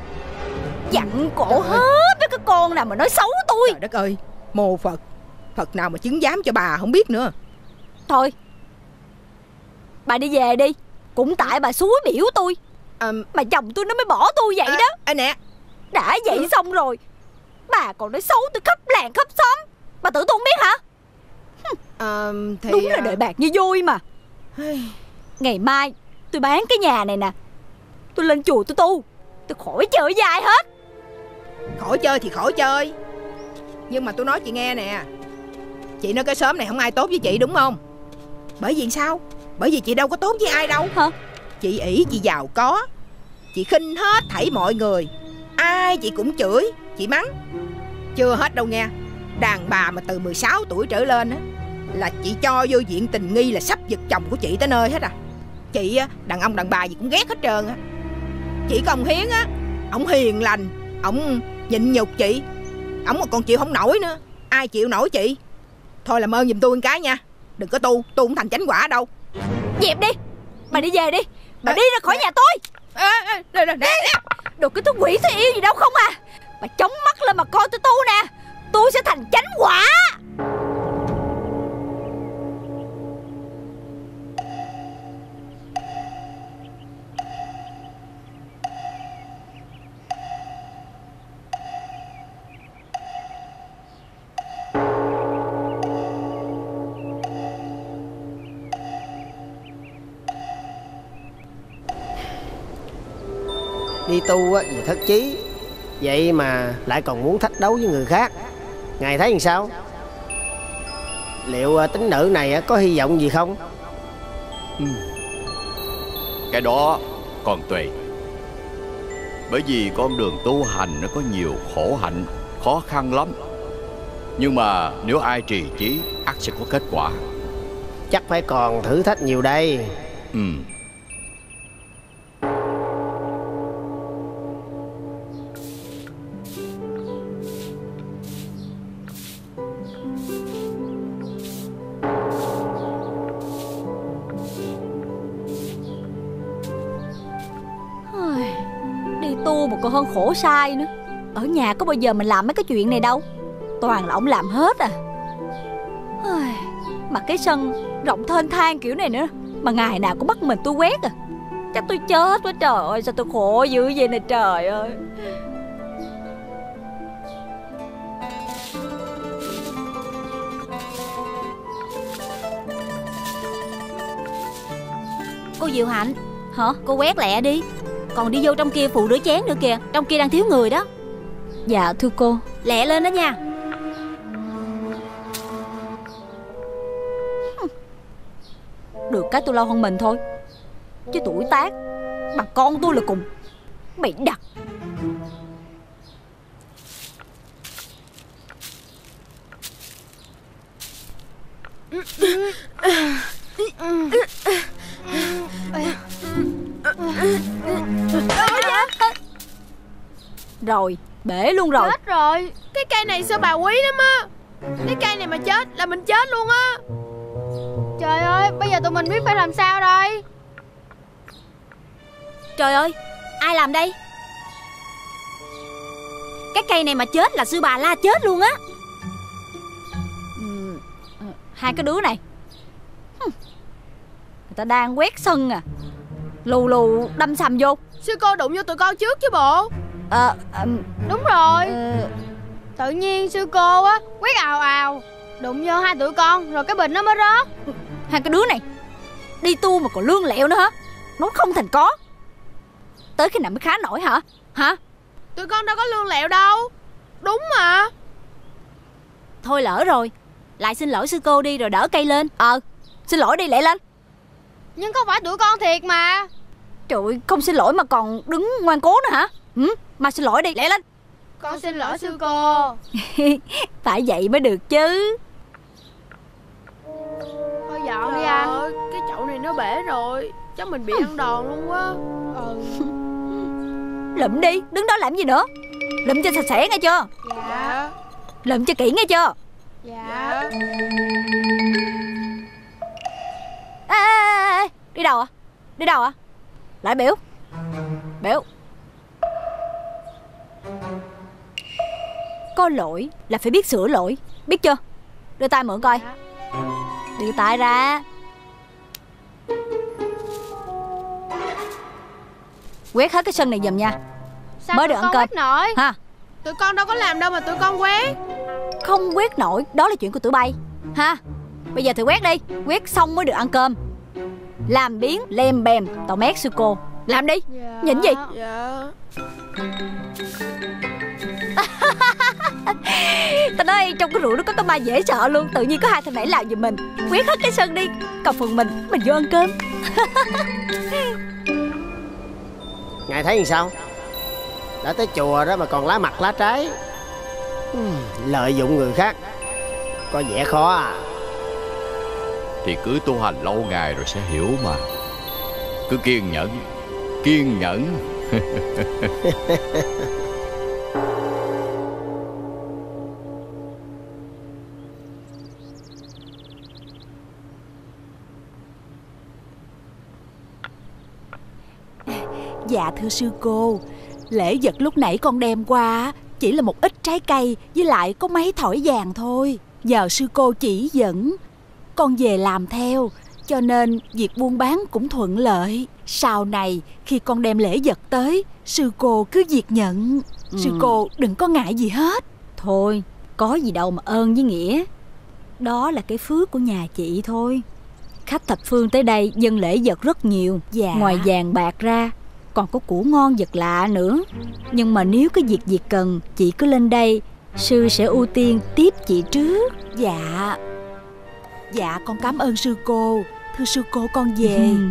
Speaker 14: Dặn cổ hết mấy cái con nào mà nói xấu tôi.
Speaker 20: Trời đất ơi Mô Phật. Phật nào mà chứng giám cho bà không biết nữa.
Speaker 14: Thôi Bà đi về đi. Cũng tại bà suối biểu tôi. Mà chồng tôi nó mới bỏ tôi vậy đó.
Speaker 20: à, nè.
Speaker 14: Đã vậy xong rồi Bà còn nói xấu tôi khắp làng khắp xóm. Bà tưởng tôi không biết hả?
Speaker 20: À, thì,
Speaker 14: Đúng là
Speaker 20: à,
Speaker 14: đợi bạc như vui mà. Ngày mai tôi bán cái nhà này nè. Tôi lên chùa tôi tu. Tôi khỏi chơi dài hết
Speaker 20: Khỏi chơi thì khỏi chơi. Nhưng mà tôi nói chị nghe nè Chị nói cái xóm này không ai tốt với chị đúng không? Bởi vì sao? Bởi vì chị đâu có tốt với ai đâu.
Speaker 14: Hả?
Speaker 20: Chị ỷ chị giàu có Chị khinh hết thảy mọi người. Ai chị cũng chửi Chị mắng. Chưa hết đâu nghe Đàn bà mà từ 16 tuổi trở lên á Là chị cho vô diện tình nghi là sắp giật chồng của chị tới nơi hết à. Chị á, đàn ông đàn bà gì cũng ghét hết trơn á. Chị công hiến á Ông hiền lành Ông nhịn nhục chị. Ông còn chịu không nổi nữa. Ai chịu nổi chị? Thôi làm ơn giùm tôi một cái nha. Đừng có tu Tu không thành chánh quả đâu.
Speaker 14: Dẹp đi. Bà đi về đi. Bà đi ra khỏi nhà tôi. Đồ cái thứ quỷ thứ yêu gì đâu không à. Bà chống mắt lên mà coi tôi tu nè. Tôi sẽ thành chánh quả
Speaker 22: Đi tu á vì thất chí. Vậy mà lại còn muốn thách đấu với người khác. Ngài thấy làm sao? Liệu à, tính nữ này á, có hy vọng gì không?
Speaker 18: Cái đó còn tùy. Bởi vì con đường tu hành nó có nhiều khổ hạnh Khó khăn lắm. Nhưng mà nếu ai trì chí ắt sẽ có kết quả.
Speaker 22: Chắc phải còn thử thách nhiều đây.
Speaker 18: Ừ
Speaker 14: khổ sai nữa. Ở nhà có bao giờ mình làm mấy cái chuyện này đâu. Toàn là ông làm hết à. Mà cái sân rộng thênh thang kiểu này nữa Mà ngày nào cũng bắt mình tôi quét à. Chắc tôi chết quá trời ơi Sao tôi khổ dữ vậy nè trời ơi.
Speaker 23: Cô Diệu Hạnh Hả? cô quét lẹ đi Còn đi vô trong kia phụ rửa chén nữa kìa Trong kia đang thiếu người đó.
Speaker 14: Dạ thưa cô.
Speaker 23: Lẹ lên đó nha.
Speaker 14: Được cái tôi lâu hơn mình thôi. Chứ tuổi tác Bà con tôi là cùng Bị đặt (laughs) Rồi bể luôn rồi.
Speaker 24: Chết rồi. Cái cây này sao bà quý lắm á? Cái cây này mà chết là mình chết luôn á. Trời ơi Bây giờ tụi mình biết phải làm sao đây?
Speaker 23: Trời ơi Ai làm đây? Cái cây này mà chết là sư bà la chết luôn á.
Speaker 14: Ừ, ờ, Hai cái đứa này. Người ta đang quét sân à. Lù lù đâm sầm vô.
Speaker 24: Sư cô đụng vô tụi con trước chứ bộ.
Speaker 14: Ờ ừm,
Speaker 24: Đúng rồi.
Speaker 14: Ờ,
Speaker 24: Tự nhiên sư cô á Quét ào ào. Đụng vô hai tụi con Rồi cái bình nó mới rớt.
Speaker 14: Hai cái đứa này Đi tu mà còn lương lẹo nữa hả? Nói không thành có. Tới khi nào mới khá nổi hả? Hả?
Speaker 24: Tụi con đâu có lương lẹo đâu. Đúng mà.
Speaker 23: Thôi lỡ rồi. Lại xin lỗi sư cô đi rồi đỡ cây lên.
Speaker 14: Ờ Xin lỗi đi lẹ lên
Speaker 24: Nhưng không phải tụi con thiệt mà.
Speaker 14: Trời ơi, không xin lỗi mà còn đứng ngoan cố nữa hả? Ừ? Mà xin lỗi đi lẹ lên.
Speaker 24: Con xin lỗi sư cô. (laughs)
Speaker 14: Phải vậy mới được chứ.
Speaker 24: Thôi dọn đi anh. Cái chậu này nó bể rồi. Chắc mình bị ăn đòn luôn quá Ừ. (laughs)
Speaker 14: Lụm đi Đứng đó làm gì nữa? Lụm cho sạch sẽ nghe chưa?
Speaker 24: Dạ.
Speaker 14: Lụm cho kỹ nghe chưa?
Speaker 24: Dạ.
Speaker 14: ê, ê, ê, ê, Đi đâu à Đi đâu à Lại biểu. Biểu. Có lỗi là phải biết sửa lỗi. Biết chưa? Đưa tay mượn coi. Đưa tay ra. Quét hết cái sân này giùm nha.
Speaker 25: Sao
Speaker 14: Mới được ăn cơm.
Speaker 25: nổi?
Speaker 14: Ha?
Speaker 25: Tụi con đâu có làm đâu mà tụi con quét.
Speaker 14: Không quét nổi. Đó là chuyện của tụi bay. Ha Bây giờ thì quét đi. Quét xong mới được ăn cơm. Làm biến lem bèm Tao mét sư cô. Làm đi. Nhìn gì?
Speaker 25: Dạ. (laughs)
Speaker 14: Tao nói trong cái rượu nó có cái ma dễ sợ luôn. Tự nhiên có hai thằng này làm giùm mình. Quét hết cái sân đi. Còn phần mình Mình vô ăn cơm. (laughs)
Speaker 22: Ngài thấy làm sao? Đã tới chùa đó mà còn lá mặt lá trái. Lợi dụng người khác. Có vẻ khó à
Speaker 24: thì cứ tu hành lâu ngày rồi sẽ hiểu mà. Cứ kiên nhẫn Kiên nhẫn. (laughs)
Speaker 21: Dạ thưa sư cô. Lễ vật lúc nãy con đem qua Chỉ là một ít trái cây, Với lại có mấy thỏi vàng thôi. Nhờ sư cô chỉ dẫn. Con về làm theo Cho nên việc buôn bán cũng thuận lợi. Sau này khi con đem lễ vật tới Sư cô cứ việc nhận. Sư
Speaker 14: Ừ.
Speaker 21: cô đừng có ngại gì hết.
Speaker 14: Thôi Có gì đâu mà ơn với nghĩa. Đó là cái phước của nhà chị thôi. Khách thập phương tới đây dân lễ vật rất nhiều.
Speaker 21: Dạ.
Speaker 14: Ngoài vàng bạc ra Còn có củ ngon vật lạ nữa. Nhưng mà nếu cái việc gì cần Chị cứ lên đây. Sư sẽ ưu tiên tiếp chị trước.
Speaker 21: Dạ Dạ con cảm ơn sư cô. Thưa sư cô con về.
Speaker 14: Ừ.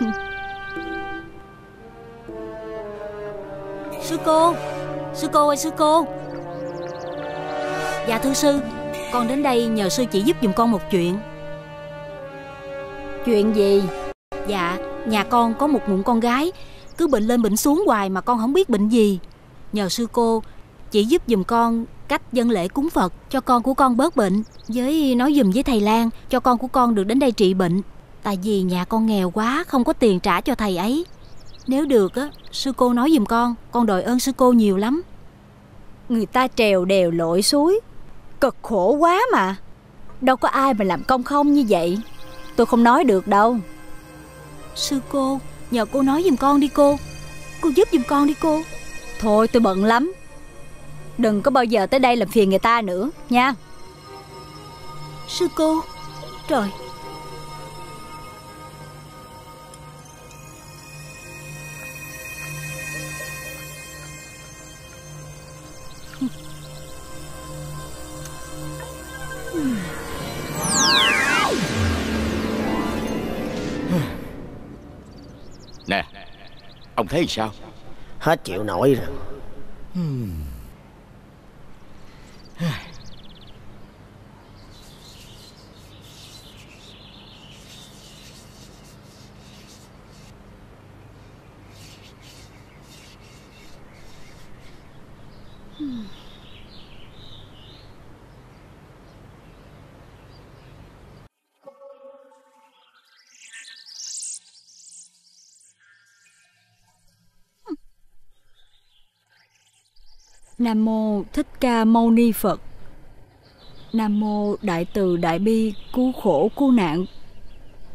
Speaker 14: (laughs) Sư cô Sư cô ơi sư cô. Dạ thưa sư Con đến đây nhờ sư chỉ giúp giùm con một chuyện. Chuyện gì? Dạ nhà con có một mụn con gái Cứ bệnh lên bệnh xuống hoài mà con không biết bệnh gì. Nhờ sư cô chỉ giúp giùm con cách dân lễ cúng Phật cho con của con bớt bệnh với nói giùm với thầy Lan cho con của con được đến đây trị bệnh. Tại vì nhà con nghèo quá không có tiền trả cho thầy ấy. Nếu được á sư cô nói giùm con con đòi ơn sư cô nhiều lắm. Người ta trèo đèo lội suối cực khổ quá mà. Đâu có ai mà làm công không như vậy. Tôi không nói được đâu. Sư cô nhờ cô nói giùm con đi cô. Cô giúp giùm con đi cô. Thôi tôi bận lắm. Đừng có bao giờ tới đây làm phiền người ta nữa nha. Sư cô trời (laughs)
Speaker 24: Nè Ông thấy sao?
Speaker 22: Hết chịu nổi rồi
Speaker 14: Nam mô Thích Ca Mâu Ni Phật. Nam mô Đại Từ Đại Bi cứu khổ cứu nạn.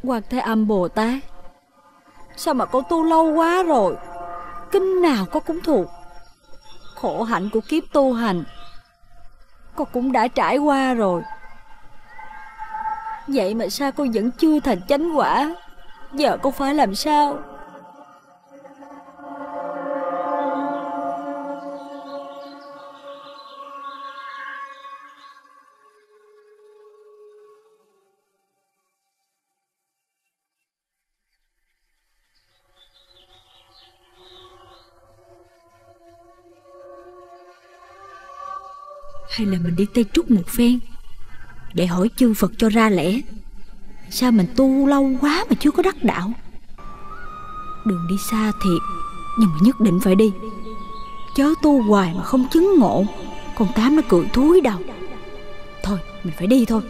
Speaker 14: Quan Thế Âm Bồ Tát. Sao mà con tu lâu quá rồi? Kinh nào con cũng thuộc. Khổ hạnh của kiếp tu hành. Con cũng đã trải qua rồi. Vậy mà sao con vẫn chưa thành chánh quả? Giờ con phải làm sao? Hay là mình đi Tây Trúc một phen? Để hỏi chư Phật cho ra lẽ. Sao mình tu lâu quá mà chưa có đắc đạo? Đường đi xa thiệt, Nhưng mà nhất định phải đi. Chớ tu hoài mà không chứng ngộ Con tám nó cười thúi đầu Thôi, mình phải đi thôi.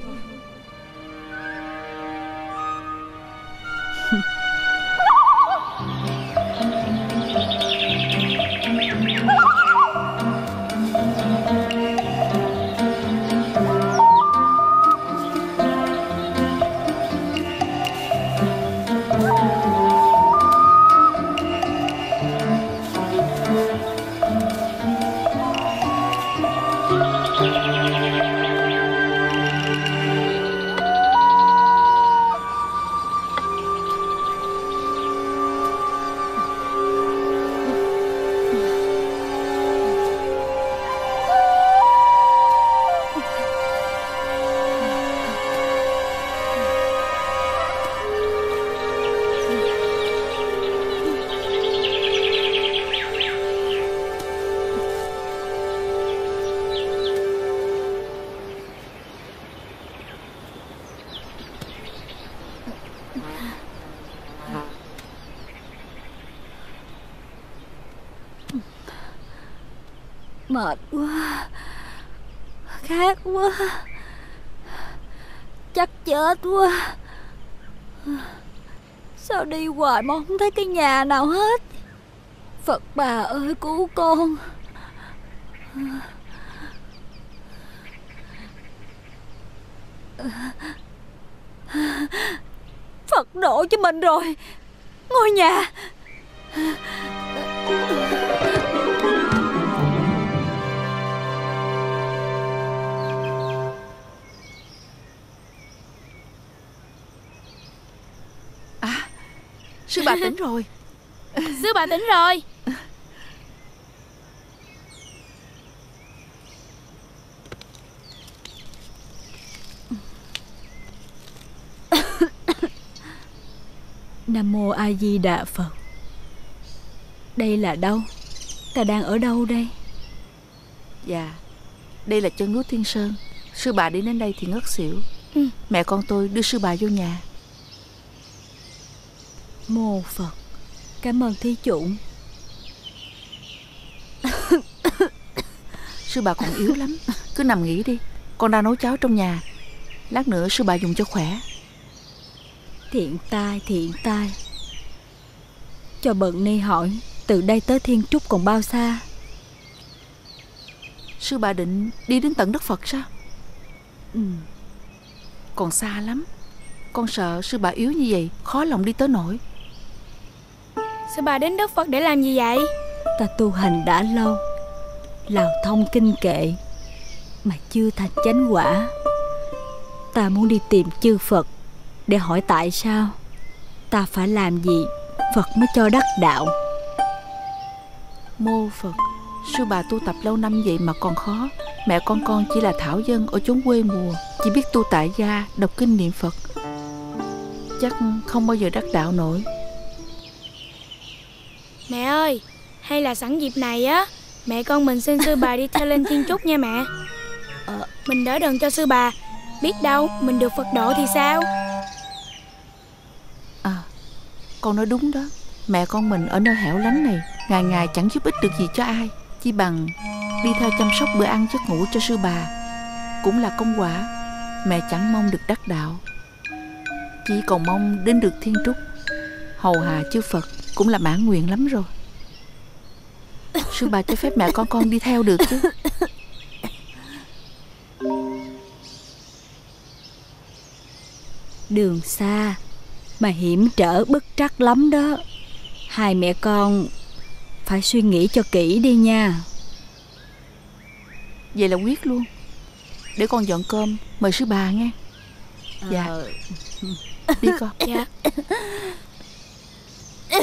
Speaker 14: Mệt. Quá Khát quá. Chắc chết quá. Sao đi hoài mà không thấy cái nhà nào hết? Phật bà ơi, cứu con. Phật độ cho mình rồi. Ngôi nhà.
Speaker 21: Sư bà tỉnh rồi.
Speaker 25: Sư bà tỉnh rồi.
Speaker 14: Nam Mô A Di Đà Phật. Đây là đâu? Ta đang ở đâu đây?
Speaker 21: Dạ Đây là chân núi Thiên Sơn. Sư bà đi đến đây thì ngất xỉu. Mẹ con tôi đưa sư bà vô nhà
Speaker 14: Mô Phật. Cảm ơn thí chủ. (coughs)
Speaker 21: Sư bà còn yếu lắm. Cứ nằm nghỉ đi. Con đang nấu cháo trong nhà. Lát nữa sư bà dùng cho khỏe.
Speaker 14: Thiện tai, thiện tai. Cho bận ni hỏi Từ đây tới Thiên Trúc còn bao xa?
Speaker 21: Sư bà định đi đến tận đất Phật sao?
Speaker 14: Ừ.
Speaker 21: Còn xa lắm. Con sợ sư bà yếu như vậy Khó lòng đi tới nổi
Speaker 25: Sư bà đến đất Phật để làm gì vậy?
Speaker 14: Ta tu hành đã lâu Lào thông kinh kệ Mà chưa thành chánh quả. Ta muốn đi tìm chư Phật Để hỏi tại sao Ta phải làm gì Phật mới cho đắc đạo.
Speaker 21: Mô Phật Sư bà tu tập lâu năm vậy mà còn khó. Mẹ con con chỉ là thảo dân ở chốn quê mùa Chỉ biết tu tại gia Đọc kinh niệm Phật. Chắc không bao giờ đắc đạo nổi
Speaker 25: Mẹ ơi Hay là sẵn dịp này á Mẹ con mình xin sư bà đi theo lên thiên trúc nha mẹ. Ờ, Mình đỡ đần cho sư bà. Biết đâu mình được Phật độ thì sao?
Speaker 21: À Con nói đúng đó. Mẹ con mình ở nơi hẻo lánh này Ngày ngày chẳng giúp ích được gì cho ai. Chỉ bằng đi theo chăm sóc bữa ăn giấc ngủ cho sư bà. Cũng là công quả. Mẹ chẳng mong được đắc đạo. Chỉ còn mong đến được thiên trúc. Hầu hạ chư Phật. Cũng là mãn nguyện lắm rồi. Sư bà cho phép mẹ con con đi theo được chứ.
Speaker 14: Đường xa Mà hiểm trở bất trắc lắm đó. Hai mẹ con Phải suy nghĩ cho kỹ đi nha.
Speaker 21: Vậy là quyết luôn. Để con dọn cơm Mời sư bà nghe. Dạ.
Speaker 14: Ờ.
Speaker 21: Đi con.
Speaker 25: Dạ (laughs)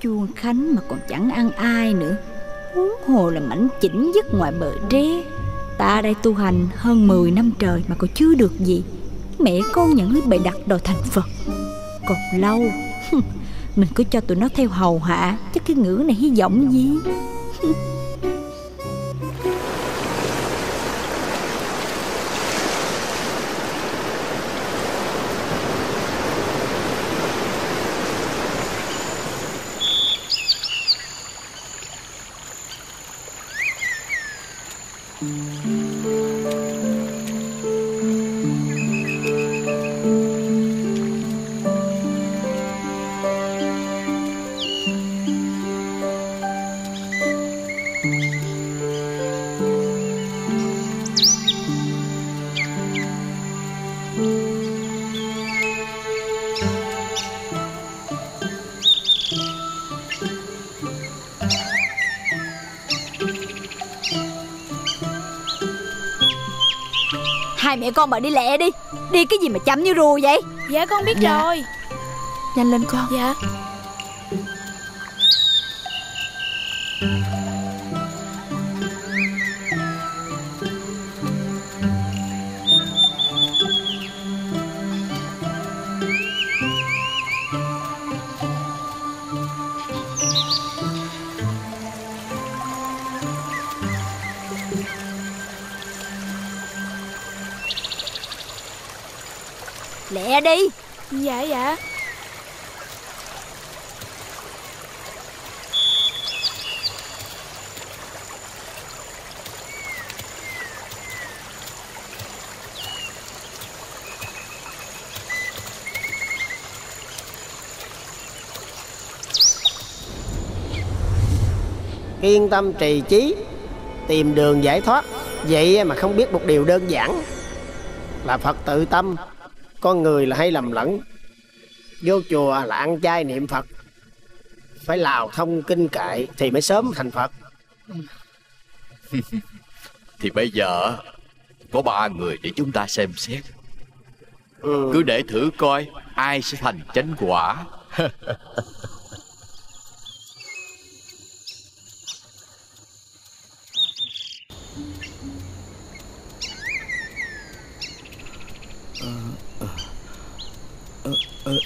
Speaker 14: Chuông Khánh mà còn chẳng ăn ai nữa. Huống hồ là mảnh chỉnh dứt ngoài bờ tre. Ta đây tu hành hơn 10 năm trời mà còn chưa được gì. Mẹ con nhận lấy bày đặt đòi thành Phật. Còn lâu, (laughs) Mình cứ cho tụi nó theo hầu hạ. Chứ cái ngữ này hy vọng gì? (laughs) con bà đi lẹ đi. Đi cái gì mà chậm như rùa vậy?
Speaker 25: Dạ con biết
Speaker 21: Dạ.
Speaker 25: rồi.
Speaker 21: Nhanh lên con.
Speaker 25: Dạ
Speaker 14: đi.
Speaker 25: Dạ dạ.
Speaker 22: Yên tâm trì trí Tìm đường giải thoát. Vậy mà không biết một điều đơn giản. Là Phật tự tâm con người là hay lầm lẫn. Vô chùa là ăn chay niệm Phật. Phải lào thông kinh kệ Thì mới sớm thành Phật. (laughs)
Speaker 24: Thì bây giờ Có ba người để chúng ta xem xét.
Speaker 22: Ừ.
Speaker 24: Cứ để thử coi Ai sẽ thành chánh quả (laughs)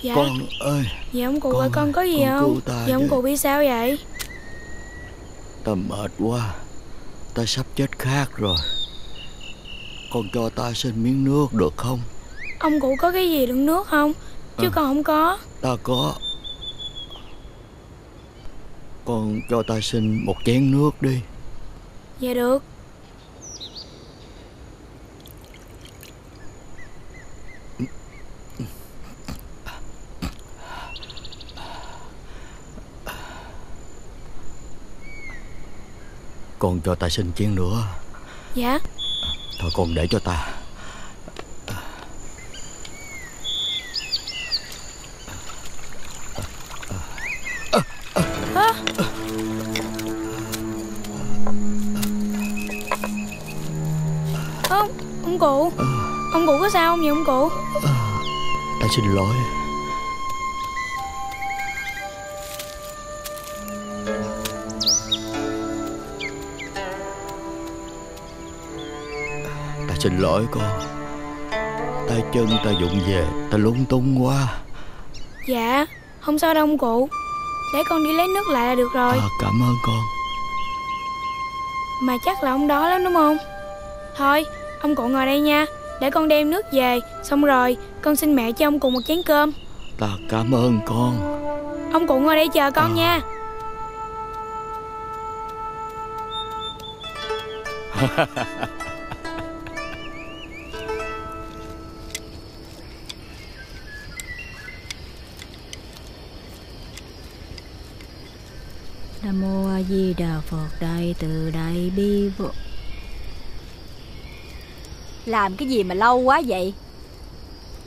Speaker 25: Dạ.
Speaker 18: Con ơi.
Speaker 25: Dạ ông cụ
Speaker 18: Con
Speaker 25: ơi con có gì
Speaker 18: con
Speaker 25: không? Dạ ông cụ bị sao vậy?
Speaker 18: Ta mệt quá. Ta sắp chết khát rồi. Con cho ta xin miếng nước được không?
Speaker 25: Ông cụ có cái gì đựng nước không? Chứ
Speaker 18: À.
Speaker 25: con không có.
Speaker 18: Ta có. Con cho ta xin một chén nước đi.
Speaker 25: Dạ được
Speaker 18: Con cho ta xin chén nữa.
Speaker 25: Dạ.
Speaker 18: Thôi con để cho ta?
Speaker 25: Ông, ông cụ. Ông cụ có sao không vậy ông cụ?
Speaker 18: Ta xin lỗi lỗi con. Tay chân ta dụng về Ta lung tung quá.
Speaker 25: Dạ Không sao đâu ông cụ. Để con đi lấy nước lại là được rồi.
Speaker 18: À, Cảm ơn con.
Speaker 25: Mà chắc là ông đó lắm đúng không? Thôi ông cụ ngồi đây nha. Để con đem nước về. Xong rồi con xin mẹ cho ông cùng một chén cơm.
Speaker 18: Ta cảm ơn con.
Speaker 25: Ông cụ ngồi đây chờ con nha.
Speaker 14: Nam mô A Di Đà Phật Đại từ Đại Bi Vô. Làm cái gì mà lâu quá vậy?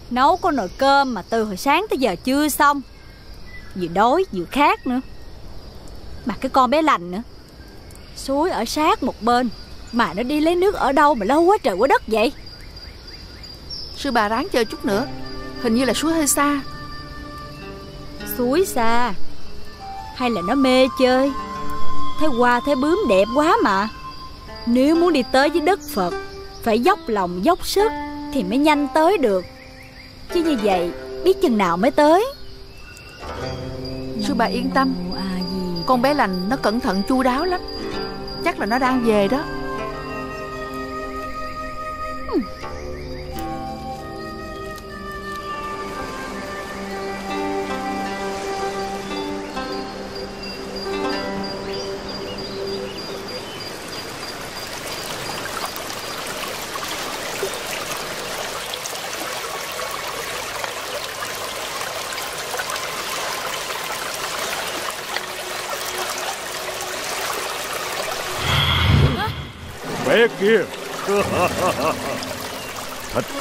Speaker 14: Nấu có nồi cơm mà từ hồi sáng tới giờ chưa xong. Vừa đói vừa khát nữa. Mà cái con bé lành nữa. Suối ở sát một bên Mà nó đi lấy nước ở đâu mà lâu quá trời quá đất vậy?
Speaker 21: Sư bà ráng chờ chút nữa. Hình như là suối hơi xa.
Speaker 14: Suối xa? Hay là nó mê chơi Thấy hoa thấy bướm đẹp quá mà. Nếu muốn đi tới với đất Phật Phải dốc lòng dốc sức Thì mới nhanh tới được. Chứ như vậy biết chừng nào mới tới.
Speaker 21: Sư bà yên tâm. Con bé lành nó cẩn thận chu đáo lắm. Chắc là nó đang về đó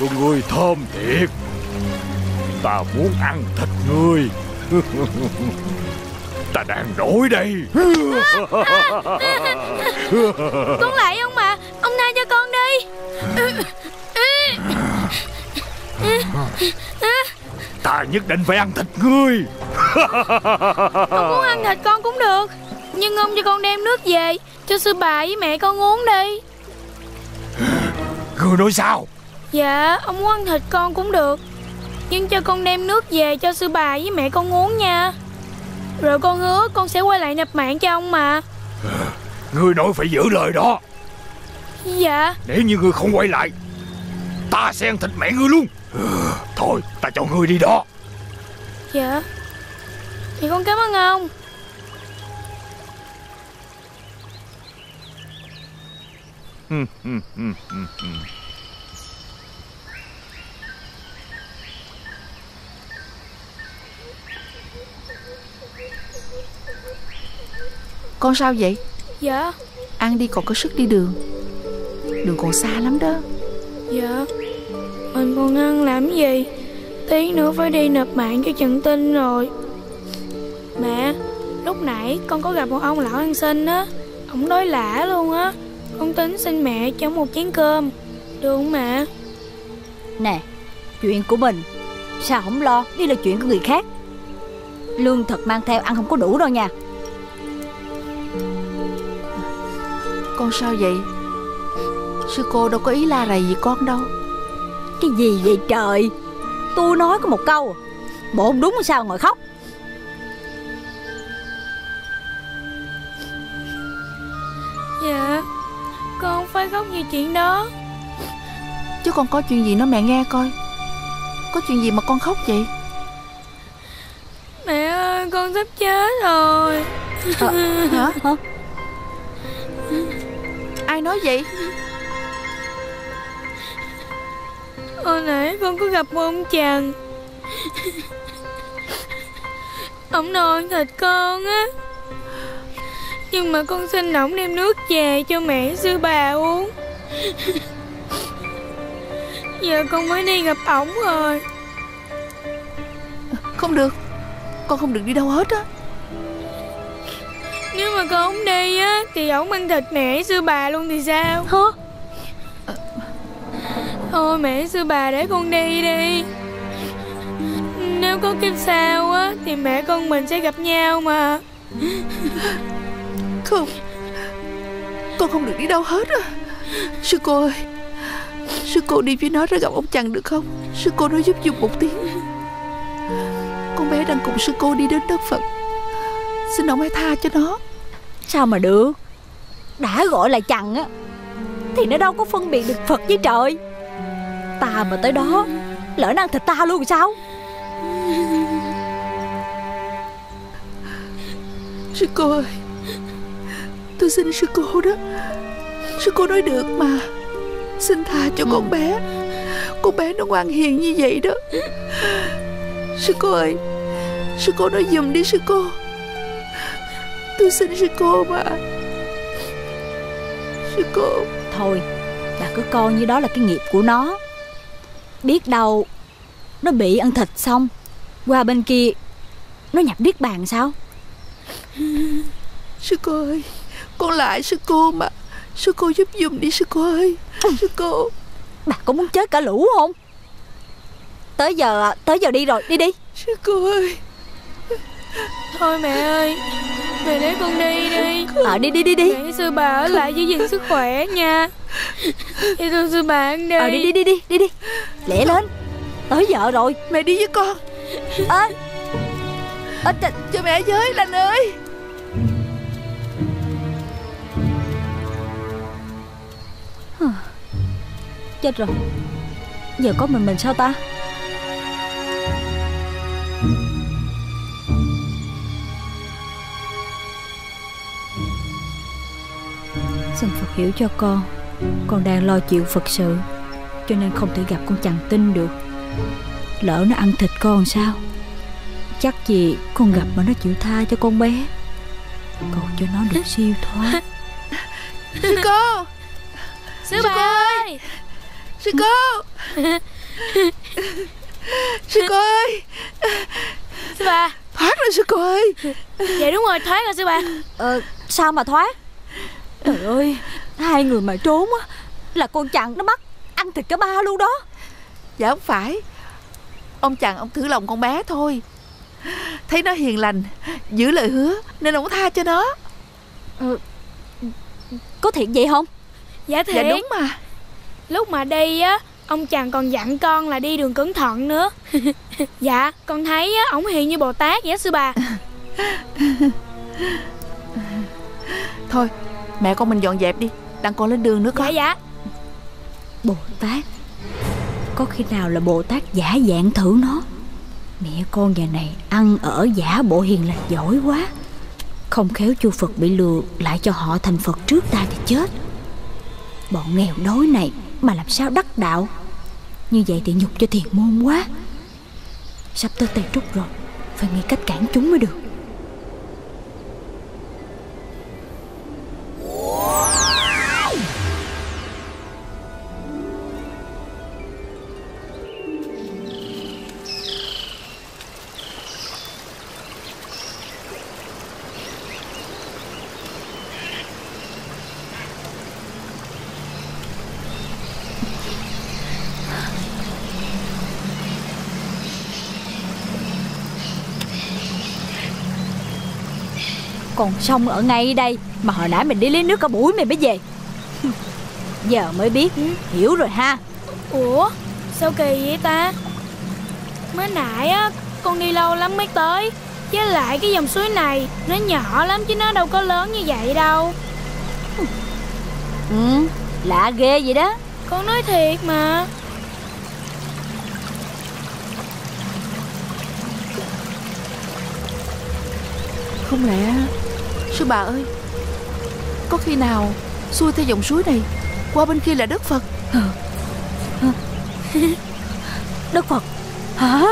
Speaker 26: của ngươi thơm thiệt. Ta muốn ăn thịt ngươi Ta đang đói đây.
Speaker 25: Con lại ông mà Ông tha cho con đi.
Speaker 26: Ta nhất định phải ăn thịt ngươi
Speaker 25: Ông muốn ăn thịt con cũng được Nhưng ông cho con đem nước về Cho sư bà với mẹ con uống đi.
Speaker 26: Ngươi nói sao
Speaker 25: Dạ ông muốn ăn thịt con cũng được. Nhưng cho con đem nước về cho sư bà với mẹ con uống nha. Rồi con hứa con sẽ quay lại nạp mạng cho ông mà.
Speaker 26: Ngươi nói phải giữ lời đó.
Speaker 25: Dạ.
Speaker 26: Nếu như ngươi không quay lại Ta sẽ ăn thịt mẹ ngươi luôn. Thôi ta cho ngươi đi đó.
Speaker 25: Dạ. Thì con cảm ơn ông
Speaker 21: Con sao vậy?
Speaker 25: Dạ.
Speaker 21: Ăn đi còn có sức đi đường. Đường còn xa lắm đó.
Speaker 25: Dạ. Mình còn ăn làm gì? Tí nữa phải đi nộp mạng cho Trần Tinh rồi. Mẹ Lúc nãy con có gặp một ông lão ăn xin á. Ông đói lả luôn á. Con tính xin mẹ cho một chén cơm. Được không mẹ?
Speaker 14: Nè Chuyện của mình Sao không lo? Đây là chuyện của người khác. Lương thực mang theo ăn không có đủ đâu nha
Speaker 21: Con sao vậy? Sư cô đâu có ý la rầy gì con đâu.
Speaker 14: Cái gì vậy trời? Tôi nói có một câu Bộ không đúng sao ngồi khóc?
Speaker 25: Dạ Con không phải khóc vì chuyện đó.
Speaker 21: Chứ con có chuyện gì nói mẹ nghe coi. Có chuyện gì mà con khóc vậy?
Speaker 25: Mẹ ơi con sắp chết rồi.
Speaker 21: Hả Hả (laughs) Ai nói vậy?
Speaker 25: Hồi nãy con có gặp một ông chàng. Ông nói ăn thịt con á. Nhưng mà con xin ổng đem nước về cho mẹ sư bà uống. Giờ con mới đi gặp ổng rồi.
Speaker 21: Không được Con không được đi đâu hết á
Speaker 25: Nếu mà con không đi á Thì ổng ăn thịt mẹ sư bà luôn thì sao? Hả? Thôi mẹ sư bà để con đi đi. Nếu có kiếp sau á Thì mẹ con mình sẽ gặp nhau mà.
Speaker 21: Không. Con không được đi đâu hết á. Sư cô ơi Sư cô đi với nó ra gặp ông chàng được không? Sư cô nói giúp giùm một tiếng. Con bé đang cùng sư cô đi đến đất Phật. Xin ông hãy tha cho nó
Speaker 14: Sao mà được? Đã gọi là chằn á, Thì nó đâu có phân biệt được Phật với trời. Ta mà tới đó, Lỡ nó ăn thịt ta luôn thì sao?
Speaker 21: Sư cô ơi, Tôi xin sư cô đó. Sư cô nói được mà. Xin tha cho con bé. Con bé nó ngoan hiền như vậy đó. Sư cô ơi, Sư cô nói giùm đi sư cô. Tôi xin sư cô mà. Sư cô.
Speaker 14: Thôi Bà cứ coi như đó là cái nghiệp của nó. Biết đâu Nó bị ăn thịt xong Qua bên kia Nó nhập điết bàn sao?
Speaker 21: Sư cô ơi Con lại sư cô mà. Sư cô giúp giùm đi sư cô ơi. Sư cô.
Speaker 14: Bà có muốn chết cả lũ không? Tới giờ Tới giờ đi rồi đi đi.
Speaker 21: Sư cô ơi
Speaker 25: Thôi mẹ ơi Mẹ để con đi đi.
Speaker 14: Ờ đi đi đi đi.
Speaker 25: Mẹ sư bà ở lại giữ gìn sức khỏe nha. Đi thôi sư bà ăn đi.
Speaker 14: Ờ đi đi đi đi đi đi. Lẹ lên. Tới giờ rồi.
Speaker 21: Mẹ đi với con.
Speaker 14: Ê Ê trời
Speaker 21: Cho mẹ với lành ơi.
Speaker 14: Chết rồi. Giờ có mình mình sao ta Xin Phật hiểu cho con. Con đang lo chịu Phật sự Cho nên không thể gặp con chằn tinh được. Lỡ nó ăn thịt con sao? Chắc gì con gặp mà nó chịu tha cho con bé. Cầu cho nó được siêu thoát.
Speaker 21: Sư cô!
Speaker 25: Sư bà ơi!
Speaker 21: Sư cô! Sư cô ơi!
Speaker 25: Sư bà!
Speaker 21: Thoát rồi sư cô ơi!
Speaker 25: Dạ đúng rồi thoát rồi sư bà.
Speaker 14: Ờ sao mà thoát Trời ơi Hai người mà trốn á Là con chằn nó bắt Ăn thịt cả ba luôn đó.
Speaker 21: Dạ không phải Ông chàng ông thử lòng con bé thôi. Thấy nó hiền lành Giữ lời hứa Nên ông tha cho nó.
Speaker 14: Ờ, Có thiệt vậy không?
Speaker 25: Dạ thiệt.
Speaker 21: Dạ đúng mà.
Speaker 25: Lúc mà đi á Ông chàng còn dặn con là đi đường cẩn thận nữa. (laughs) Dạ con thấy á Ổng hiền như Bồ Tát vậy sư bà.
Speaker 21: Thôi mẹ con mình dọn dẹp đi. Đặng con lên đường nữa con.
Speaker 25: Dạ dạ.
Speaker 14: Bồ Tát Có khi nào là Bồ Tát giả dạng thử nó? Mẹ con nhà này ăn ở giả bộ hiền lành giỏi quá. Không khéo chu Phật bị lừa Lại cho họ thành Phật trước ta thì chết. Bọn nghèo đói này Mà làm sao đắc đạo? Như vậy thì nhục cho thiền môn quá. Sắp tới Tây Trúc rồi Phải nghĩ cách cản chúng mới được Whoa. Còn sông ở ngay đây Mà hồi nãy mình đi lấy nước cả buổi mày mới về. (laughs) Giờ mới biết Hiểu rồi ha.
Speaker 25: Ủa sao kỳ vậy ta? Mới nãy á Con đi lâu lắm mới tới Với lại cái dòng suối này Nó nhỏ lắm chứ nó đâu có lớn như vậy đâu.
Speaker 14: Ừ Lạ ghê vậy đó.
Speaker 25: Con nói thiệt mà
Speaker 27: Không lẽ? Sư bà ơi Có khi nào xuôi theo dòng suối này Qua bên kia là đất Phật?
Speaker 14: Đất Phật? Hả?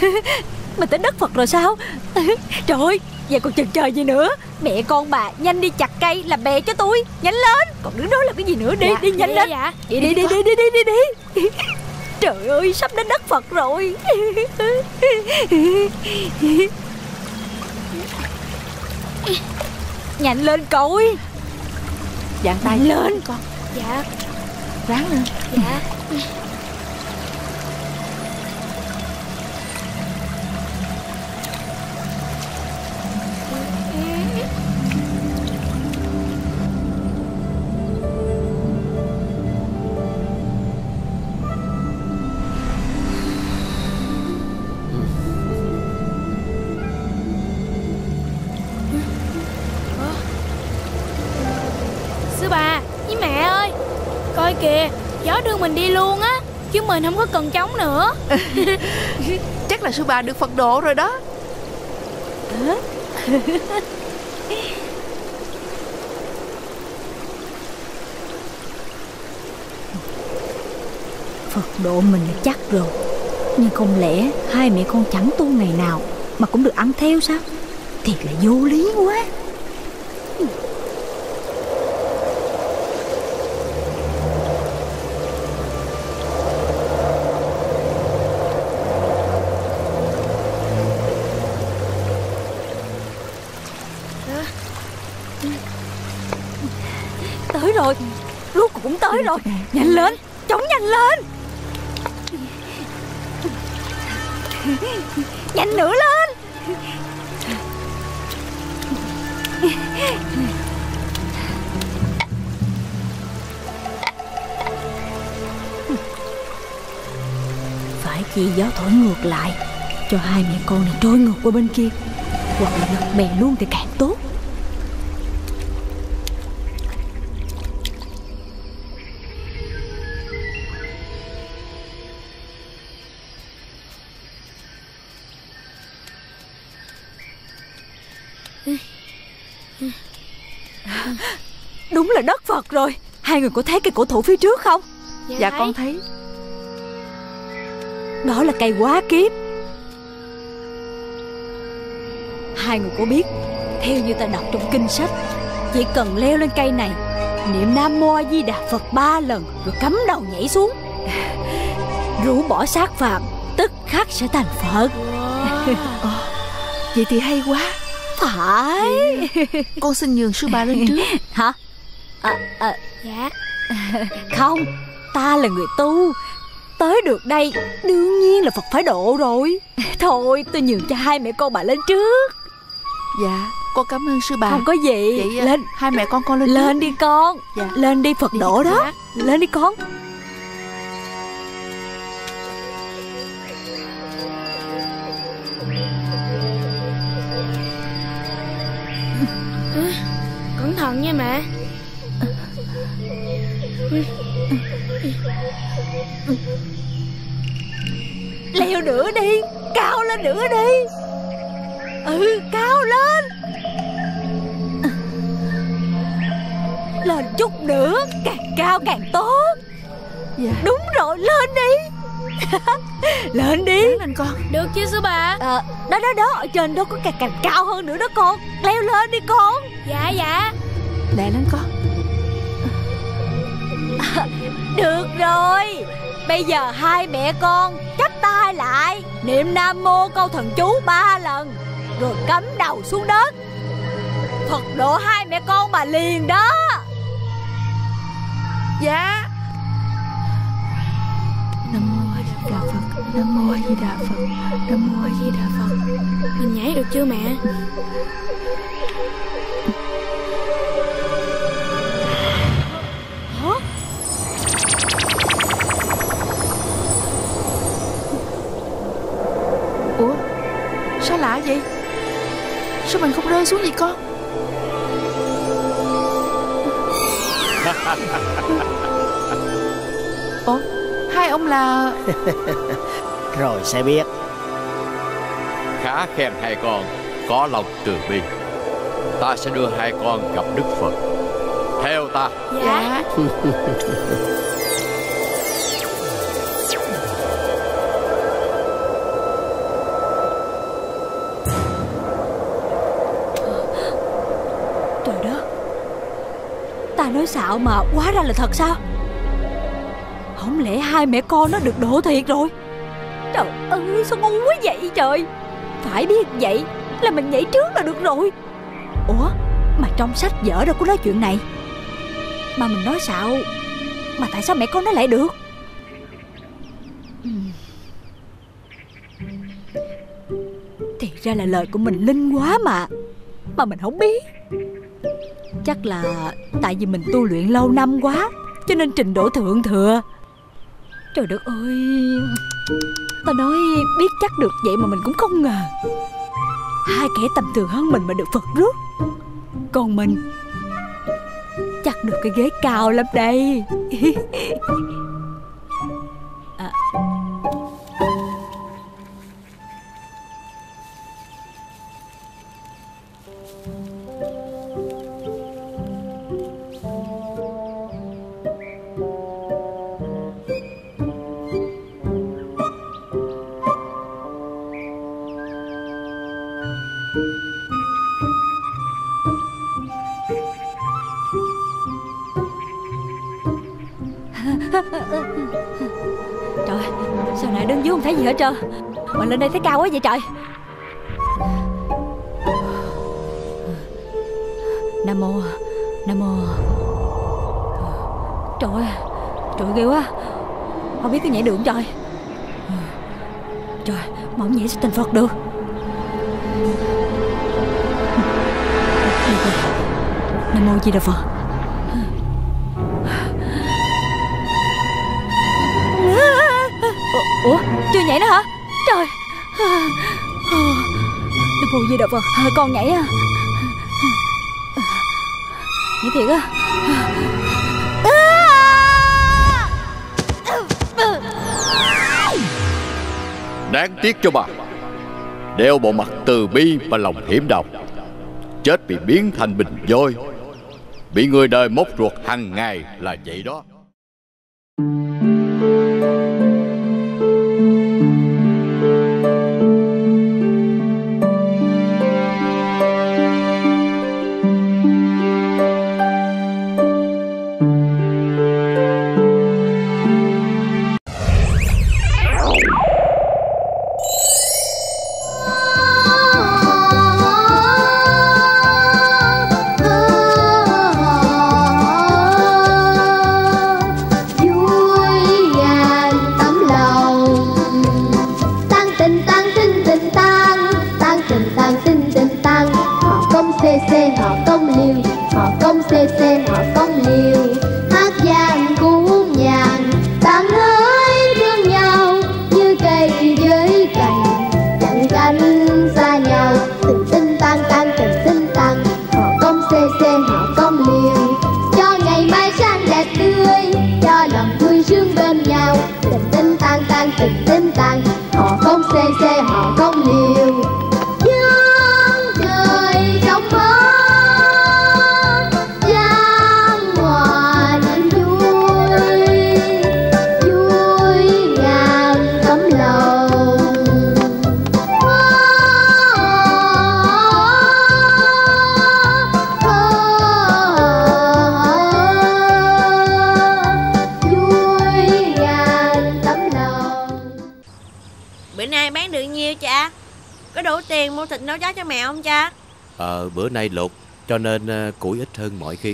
Speaker 14: (laughs) (laughs) Mình tới đất Phật rồi sao? (laughs) Trời ơi Vậy còn chần chờ gì nữa? Mẹ con bà nhanh đi chặt cây làm bè cho tôi Nhanh lên. Còn đứng đó làm cái gì nữa? Đi
Speaker 25: Dạ,
Speaker 14: đi nhanh
Speaker 25: dạ,
Speaker 14: lên.
Speaker 25: dạ.
Speaker 14: Đi đi đi đi đi đi đi đi. Trời ơi sắp đến đất Phật rồi Nhanh lên coi
Speaker 27: Dạng tay.
Speaker 14: Lên.
Speaker 27: Con.
Speaker 25: Dạ.
Speaker 27: Ráng lên.
Speaker 25: Dạ mình không có cần chống nữa. (laughs)
Speaker 27: Chắc là sư bà được Phật độ rồi đó. (laughs)
Speaker 14: Phật độ mình là chắc rồi. Nhưng không lẽ hai mẹ con chẳng tu ngày nào Mà cũng được ăn theo sao? Thiệt là vô lý quá rồi Nhanh lên Chống nhanh lên. Nhanh nữa lên. Phải chi gió thổi ngược lại, Cho hai mẹ con này trôi ngược qua bên kia. Hoặc là lật bè luôn thì càng tốt. Người có thấy cây cổ thụ phía trước không?
Speaker 27: Dạ con thấy.
Speaker 14: Đó là cây quá kiếp. Hai người có biết Theo như ta đọc trong kinh sách Chỉ cần leo lên cây này Niệm Nam Mô A Di Đà Phật ba lần Rồi cắm đầu nhảy xuống. (laughs) Rũ bỏ xác phạm Tức khắc sẽ thành Phật.
Speaker 27: Ờ, (laughs) Vậy thì hay quá.
Speaker 14: Phải. (laughs)
Speaker 27: Con xin nhường sư bà lên trước.
Speaker 14: Hả à, à,
Speaker 25: Dạ. (laughs)
Speaker 14: Không Ta là người tu. Tới được đây Đương nhiên là Phật phải độ rồi. (laughs) Thôi tôi nhường cho hai mẹ con bà lên trước.
Speaker 27: Dạ Con cảm ơn sư bà.
Speaker 14: Không có gì.
Speaker 27: Vậy à,
Speaker 14: Lên.
Speaker 27: Hai mẹ con con lên
Speaker 14: Lên
Speaker 27: trước.
Speaker 14: đi con.
Speaker 27: Dạ.
Speaker 14: Lên đi Phật độ đó.
Speaker 27: Dạ.
Speaker 14: Lên đi con. (laughs)
Speaker 25: Cẩn thận nha mẹ
Speaker 14: Leo nữa đi Cao lên nữa đi. Ừ cao lên. Lên chút nữa Càng cao càng tốt.
Speaker 27: Dạ.
Speaker 14: Đúng rồi lên đi. (laughs) Lên đi.
Speaker 27: Lên con.
Speaker 25: Được chứ sư bà?
Speaker 14: Ờ, Đó đó đó Ở trên đó có càng càng cao hơn nữa đó con. Leo lên đi con.
Speaker 25: Dạ dạ.
Speaker 27: Lẹ lên con (laughs)
Speaker 14: Được rồi. Bây giờ hai mẹ con chắp tay lại. Niệm Nam Mô câu thần chú ba lần Rồi cắm đầu xuống đất. Phật độ hai mẹ con bà liền đó.
Speaker 27: Dạ. Nam mô A Di Đà Phật Nam mô A Di Đà Phật Nam mô A Di Đà Phật.
Speaker 25: Mình nhảy được chưa mẹ
Speaker 27: Sao lạ vậy? Sao mình không rơi xuống vậy con? (laughs) Ủa Hai ông là (laughs)
Speaker 22: Rồi sẽ biết.
Speaker 24: Khá khen hai con Có lòng từ bi. Ta sẽ đưa hai con gặp Đức Phật. Theo ta.
Speaker 27: Dạ (laughs)
Speaker 14: nói xạo mà quá ra là thật sao? Không lẽ hai mẹ con nó được đổ thiệt rồi? Trời ơi, sao ngu quá vậy trời? Phải biết vậy là mình nhảy trước là được rồi. Ủa, mà trong sách vở đâu có nói chuyện này. Mà mình nói xạo, Mà tại sao mẹ con nó lại được? Thì ra là lời của mình linh quá mà Mà mình không biết. Chắc là tại vì mình tu luyện lâu năm quá, Cho nên trình độ thượng thừa. Trời đất ơi, Ta nói biết chắc được vậy mà mình cũng không ngờ. Hai kẻ tầm thường hơn mình mà được Phật rước. Còn mình, Chắc được cái ghế cao lắm đây. (laughs) mình lên đây thấy cao quá vậy trời. Nam mô Nam mô. Trời ơi, Trời ghê quá. Không biết có nhảy được không trời. Trời, Mà không nhảy sẽ thành Phật được? Nam mô Di Đà Phật. Ủa, chưa nhảy nữa hả? Trời. Nam mô Di Đà Phật à, Con nhảy à Nhảy thiệt á.
Speaker 24: Đáng tiếc cho bà. Đeo bộ mặt từ bi và lòng hiểm độc Chết bị biến thành bình voi. Bị người đời móc ruột hàng ngày là vậy đó.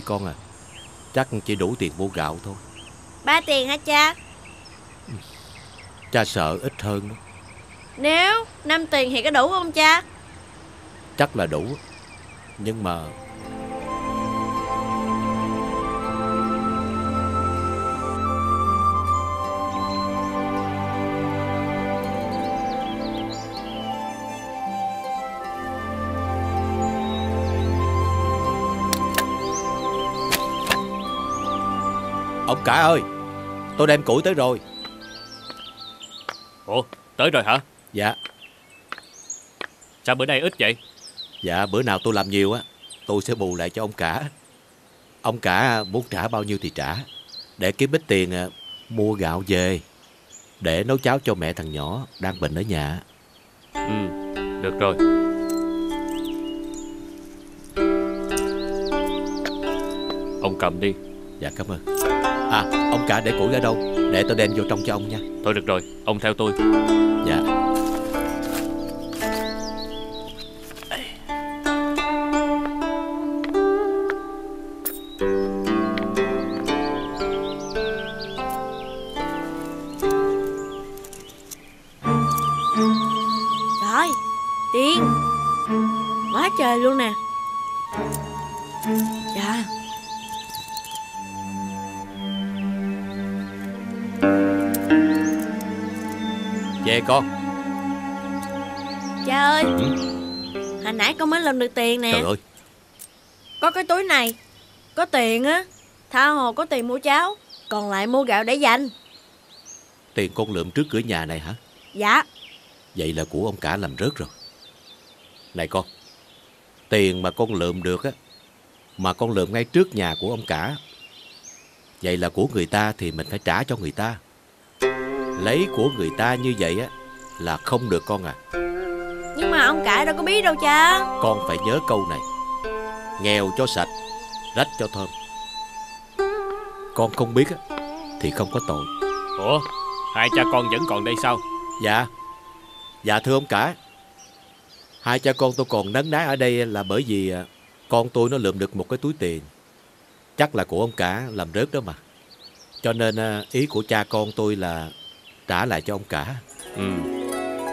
Speaker 5: Con à. Chắc chỉ đủ tiền mua gạo thôi.
Speaker 3: Ba tiền hả cha?
Speaker 5: Cha sợ ít hơn đó.
Speaker 28: Nếu năm tiền thì có đủ không cha?
Speaker 5: Chắc là đủ. Nhưng mà Ông cả ơi Tôi đem củi tới rồi.
Speaker 12: Ủa tới rồi hả?
Speaker 5: Dạ.
Speaker 12: Sao bữa nay ít vậy?
Speaker 5: Dạ bữa nào tôi làm nhiều á Tôi sẽ bù lại cho ông cả. Ông cả muốn trả bao nhiêu thì trả. Để kiếm ít tiền à, mua gạo về Để nấu cháo cho mẹ thằng nhỏ Đang bệnh ở nhà.
Speaker 12: Ừ được rồi. Ông cầm đi.
Speaker 5: Dạ cảm ơn À ông cả để củi ở đâu? Để tôi đem vô trong cho ông nha.
Speaker 12: Thôi được rồi Ông theo tôi.
Speaker 5: Dạ
Speaker 28: làm được tiền nè.
Speaker 5: Trời ơi.
Speaker 28: Có cái túi này Có tiền á Tha hồ có tiền mua cháo Còn lại mua gạo để dành.
Speaker 5: Tiền con lượm trước cửa nhà này hả?
Speaker 28: Dạ.
Speaker 5: Vậy là của ông cả làm rớt rồi. Này con Tiền mà con lượm được á Mà con lượm ngay trước nhà của ông cả Vậy là của người ta thì mình phải trả cho người ta. Lấy của người ta như vậy á Là không được con à
Speaker 28: Nhưng mà ông cả đâu có biết đâu cha.
Speaker 5: Con phải nhớ câu này. Nghèo cho sạch Rách cho thơm. Con không biết á Thì không có tội.
Speaker 12: Ủa Hai cha con vẫn còn đây sao?
Speaker 5: Dạ. Dạ thưa ông cả. Hai cha con tôi còn nấn ná ở đây là bởi vì à, Con tôi nó lượm được một cái túi tiền. Chắc là của ông cả làm rớt đó mà. Cho nên à, ý của cha con tôi là Trả lại cho ông cả.
Speaker 12: Ừ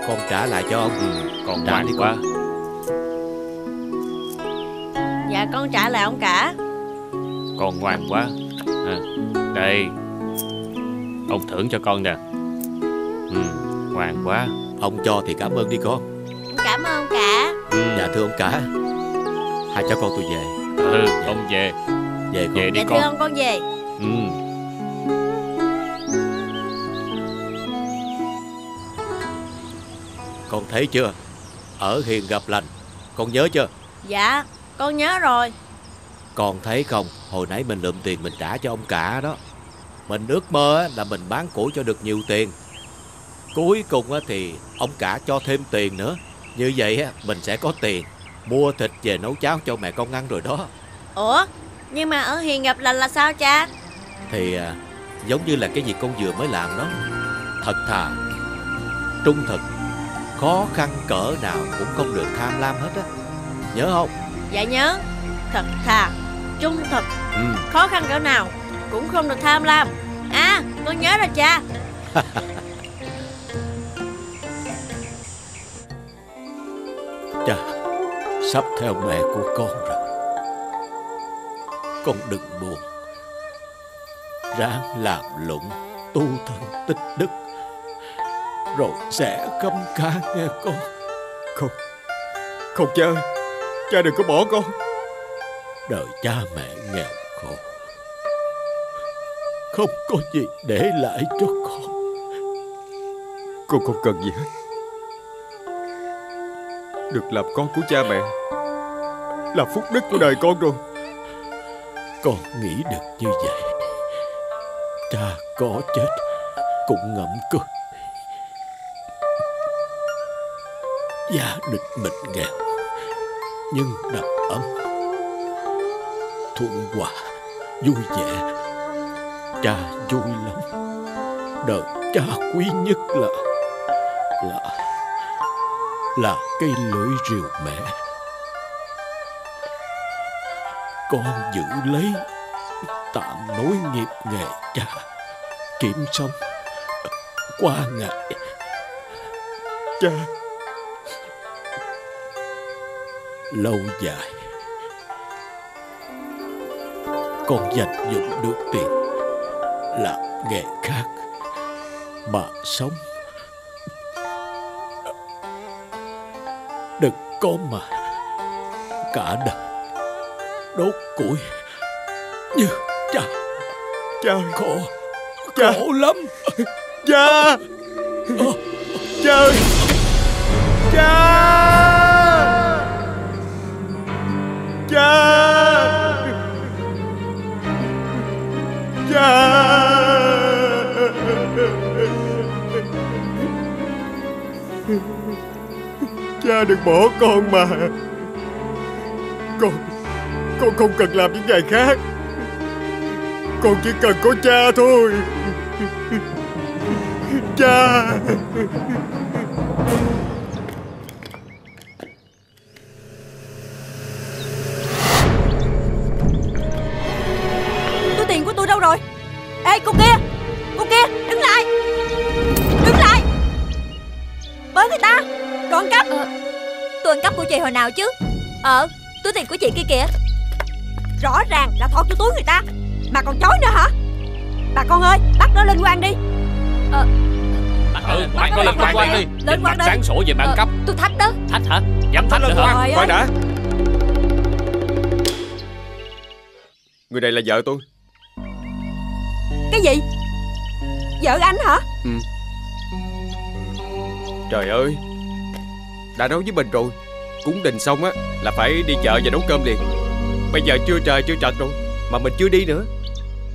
Speaker 5: Con trả lại cho ông.
Speaker 12: Ừ, Con
Speaker 5: trả
Speaker 12: ngoan
Speaker 5: đi
Speaker 12: quá.
Speaker 5: Con
Speaker 28: Dạ con trả lại ông cả.
Speaker 12: Con ngoan quá. À, Đây. Ông thưởng cho con nè. Ừ, Ngoan quá.
Speaker 5: Ông cho thì cảm ơn đi con.
Speaker 28: Cảm ơn ông cả.
Speaker 5: Dạ thưa ông cả. Hai cha con tôi về.
Speaker 12: Ừ ông về.
Speaker 5: Về con.
Speaker 12: Về đi
Speaker 28: Dạ thưa
Speaker 12: con.
Speaker 28: ông con về.
Speaker 12: Ừ
Speaker 5: Con thấy chưa? Ở hiền gặp lành. Con nhớ chưa?
Speaker 28: Dạ con nhớ rồi.
Speaker 5: Con thấy không? Hồi nãy mình lượm tiền mình trả cho ông cả đó. Mình ước mơ là mình bán củi cho được nhiều tiền. Cuối cùng á, thì ông cả cho thêm tiền nữa. Như vậy á, mình sẽ có tiền Mua thịt về nấu cháo cho mẹ con ăn rồi đó.
Speaker 28: Ủa Nhưng mà ở hiền gặp lành là sao cha?
Speaker 5: Thì à, giống như là cái gì con vừa mới làm đó. Thật thà Trung thực Khó khăn cỡ nào cũng không được tham lam hết á. Nhớ không?
Speaker 28: Dạ nhớ. Thật thà Trung thực.
Speaker 5: Ừ.
Speaker 28: Khó khăn cỡ nào Cũng không được tham lam. À con nhớ rồi cha. (laughs)
Speaker 5: Chà Sắp theo mẹ của con rồi. Con đừng buồn. Ráng làm lụng Tu thân tích đức rồi sẽ khâm ca nghe con.
Speaker 1: Không Không cha ơi, Cha đừng có bỏ con.
Speaker 5: Đời cha mẹ nghèo khổ. Không có gì để lại cho con.
Speaker 1: Con không cần gì hết. Được làm con của cha mẹ Là phúc đức của đời con rồi.
Speaker 5: Con nghĩ được như vậy, Cha có chết Cũng ngậm cười Gia đình mình nghèo, Nhưng đầm ấm, Thuận hòa, Vui vẻ. Cha vui lắm Đời cha quý nhất là Là Là cây lưỡi rìu mẹ Con giữ lấy, Tạm nối nghiệp nghề cha, Kiếm sống
Speaker 29: qua ngày. Cha Lâu dài. Con dành dụng được tiền Làm nghề khác Mà sống. Đừng có mà Cả đời Đốt củi Như cha. Cha khổ cha. Khổ lắm. Cha. Cha ơi. Cha Cha! Cha Cha đừng bỏ con mà. Con Con không cần làm những ngày khác. Con chỉ cần có cha thôi. Cha!
Speaker 2: Ê cô kia. Cô kia đứng lại. Đứng lại. Bới người ta. Đồ ăn cắp. Tôi ăn cắp của chị hồi nào chứ? Ờ túi tiền của chị kia kìa. Rõ ràng là thọt cho túi người ta. Mà còn chối nữa hả? Bà con ơi bắt nó lên quan đi. Ờ.
Speaker 30: Ừ, quan có lên quan đi.
Speaker 2: Lên quan đi.
Speaker 30: Sáng sổ về bạn cấp
Speaker 2: Tôi thách đó.
Speaker 30: Thách hả? Dám thách
Speaker 2: lên quan.
Speaker 31: Khoan đã. Người này là vợ tôi
Speaker 2: Cái gì? Vợ anh hả?
Speaker 31: Ừ. Trời ơi Đã nói với mình rồi. Cúng đình xong á Là phải đi chợ và nấu cơm liền. Bây giờ chưa trời chưa trật rồi Mà mình chưa đi nữa.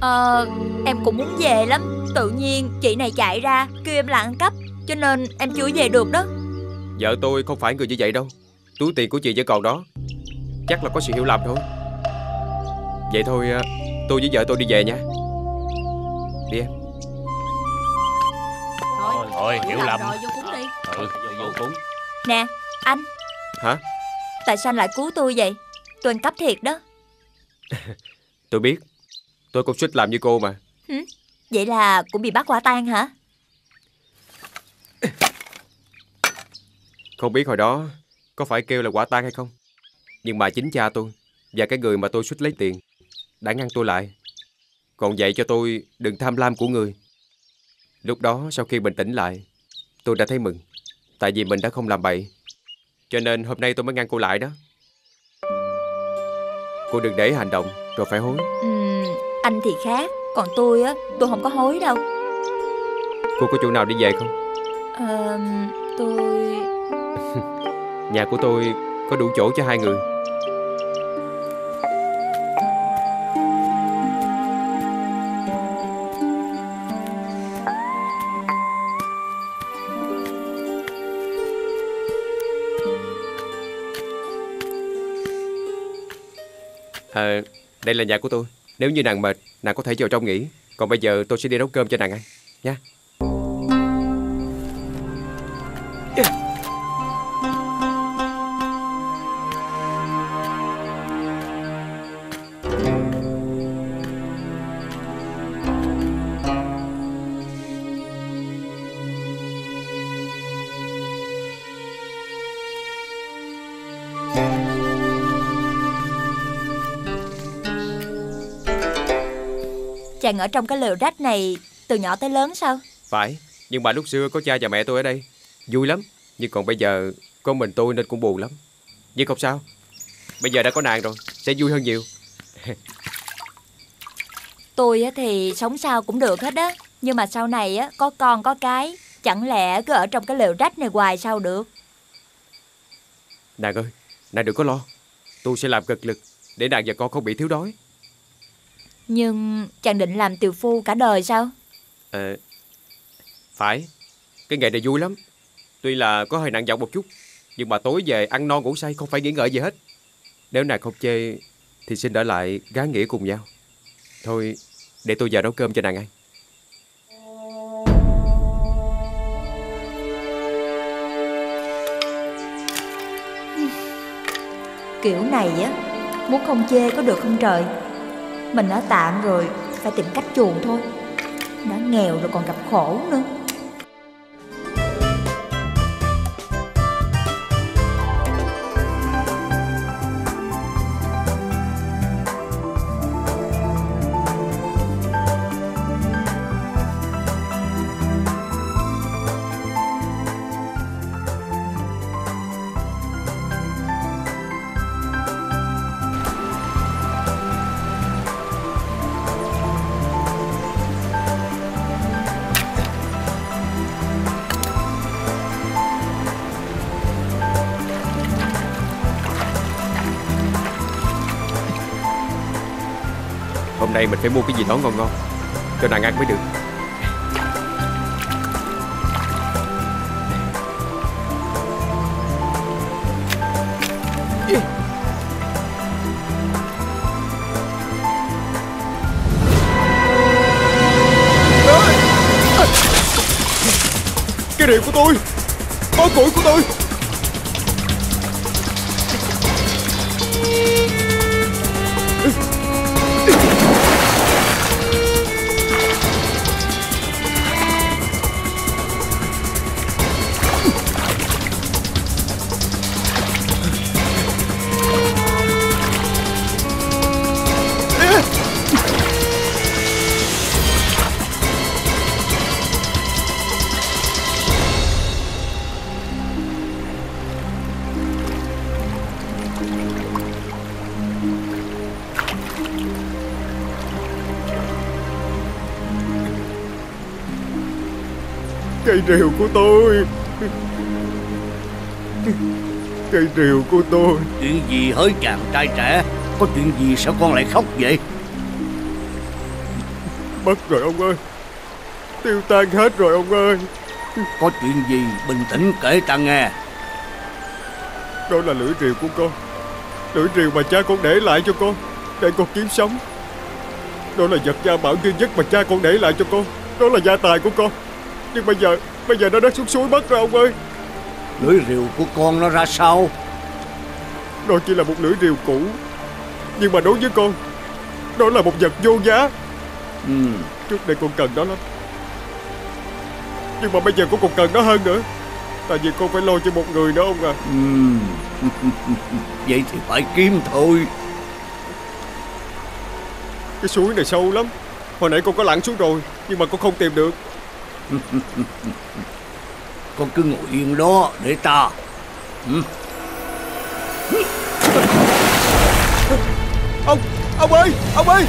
Speaker 2: Ờ em cũng muốn về lắm. Tự nhiên chị này chạy ra Kêu em là ăn cắp Cho nên em chưa về được đó.
Speaker 31: Vợ tôi không phải người như vậy đâu. Túi tiền của chị vẫn còn đó. Chắc là có sự hiểu lầm thôi. Vậy thôi à, tôi với vợ tôi đi về nha Đi em.
Speaker 30: Thôi, thôi hiểu lầm.
Speaker 2: rồi vô cúng đi.
Speaker 30: Ừ, vô cúng.
Speaker 2: Nè anh.
Speaker 31: Hả?
Speaker 2: Tại sao anh lại cứu tôi vậy? Tôi ăn cắp thiệt đó. (laughs)
Speaker 31: Tôi biết. Tôi cũng suýt làm như cô mà.
Speaker 2: Hử? Vậy là cũng bị bắt quả tang hả?
Speaker 31: Không biết hồi đó Có phải kêu là quả tang hay không. Nhưng mà chính cha tôi Và cái người mà tôi suýt lấy tiền Đã ngăn tôi lại Còn dạy cho tôi đừng tham lam của người. Lúc đó sau khi bình tĩnh lại Tôi đã thấy mừng Tại vì mình đã không làm bậy. Cho nên hôm nay tôi mới ngăn cô lại đó. Cô đừng để hành động Rồi phải hối.
Speaker 2: Ừm, Anh thì khác Còn tôi á Tôi không có hối đâu.
Speaker 31: Cô có chỗ nào đi về không?
Speaker 2: Ờ, Tôi (laughs)
Speaker 31: Nhà của tôi có đủ chỗ cho hai người À, đây là nhà của tôi. Nếu như nàng mệt, nàng có thể vào trong nghỉ. Còn bây giờ tôi sẽ đi nấu cơm cho nàng ăn Nha
Speaker 2: Chàng ở trong cái lều rách này Từ nhỏ tới lớn sao?
Speaker 31: Phải, nhưng mà lúc xưa có cha và mẹ tôi ở đây. Vui lắm, nhưng còn bây giờ Có mình tôi nên cũng buồn lắm. Nhưng không sao Bây giờ đã có nàng rồi, sẽ vui hơn nhiều. (laughs)
Speaker 2: Tôi á thì sống sao cũng được hết á Nhưng mà sau này á có con có cái Chẳng lẽ cứ ở trong cái lều rách này hoài sao được?
Speaker 31: Nàng ơi, nàng đừng có lo Tôi sẽ làm cực lực Để nàng và con không bị thiếu đói
Speaker 2: Nhưng chàng định làm tiều phu cả đời sao?
Speaker 31: Ờ, Phải. Cái nghề này vui lắm. Tuy là có hơi nặng giọng một chút Nhưng mà tối về ăn no ngủ say không phải nghĩ ngợi gì hết. Nếu nàng không chê Thì xin ở lại gán nghĩa cùng nhau. Thôi để tôi vào nấu cơm cho nàng ăn.
Speaker 2: Kiểu này á Muốn không chê có được không trời mình ở tạm rồi, Phải tìm cách chuồn thôi. Đã nghèo rồi còn gặp khổ nữa.
Speaker 31: Đây mình phải mua cái gì đó ngon ngon. Cho nàng ăn mới được.
Speaker 29: Cái điện của tôi! Bó củi của tôi! Rìu của tôi. Cây rìu của tôi.
Speaker 32: Chuyện gì hỡi chàng trai trẻ? Có chuyện gì sao con lại khóc vậy?
Speaker 29: Mất rồi ông ơi. Tiêu tan hết rồi ông ơi.
Speaker 32: Có chuyện gì bình tĩnh kể ta nghe.
Speaker 29: Đó là lưỡi rìu của con. Lưỡi rìu mà cha con để lại cho con. Để con kiếm sống. Đó là vật gia bảo duy nhất mà cha con để lại cho con. Đó là gia tài của con. Nhưng bây giờ Bây giờ nó đã xuống suối mất rồi ông ơi.
Speaker 32: Lưỡi rìu của con nó ra sao?
Speaker 29: Đó chỉ là một lưỡi rìu cũ. Nhưng mà đối với con Đó là một vật vô giá.
Speaker 32: Ừ.
Speaker 29: Trước đây con cần đó lắm. Nhưng mà bây giờ con còn cần nó hơn nữa. Tại vì con phải lo cho một người nữa ông à.
Speaker 32: Ừ. (laughs) Vậy thì phải kiếm thôi.
Speaker 29: Cái suối này sâu lắm. Hồi nãy con có lặn xuống rồi Nhưng mà con không tìm được (laughs)
Speaker 32: Con cứ ngồi yên đó để ta. Ừ. (laughs)
Speaker 29: Ông, ông ơi, ông ơi.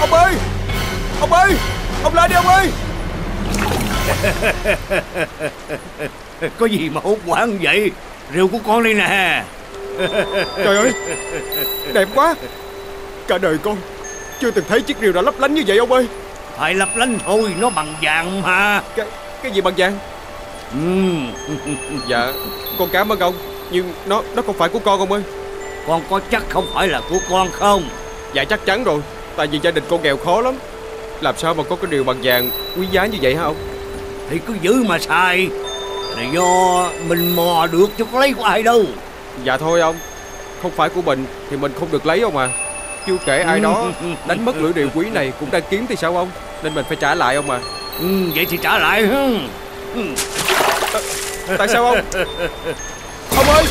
Speaker 29: Ông ơi Ông ơi, ông lại đi ông ơi. (laughs)
Speaker 32: Có gì mà hốt hoảng vậy? Rượu của con đây nè.
Speaker 29: Trời ơi Đẹp quá. Cả đời con Chưa từng thấy chiếc rìu nào lấp lánh như vậy ông ơi
Speaker 32: Phải lấp lánh thôi Nó bằng vàng mà.
Speaker 29: Cái, cái gì bằng vàng?
Speaker 32: Ừ. (laughs)
Speaker 31: Dạ Con cảm ơn ông Nhưng nó nó không phải của con ông ơi.
Speaker 32: Con có chắc không phải là của con không?
Speaker 31: Dạ chắc chắn rồi Tại vì gia đình con nghèo khó lắm. Làm sao mà có cái điều bằng vàng quý giá như vậy hả ông?
Speaker 32: Thì cứ giữ mà xài. Là do mình mò được chứ có lấy của ai đâu.
Speaker 31: Dạ thôi ông Không phải của mình thì mình không được lấy ông à. Chưa kể ai đó (laughs) đánh mất lưỡi rìu quý này cũng đang kiếm thì sao ông Nên mình phải trả lại ông à
Speaker 32: ừ, Vậy thì trả lại hả
Speaker 31: à, Tại sao ông? Ông ơi!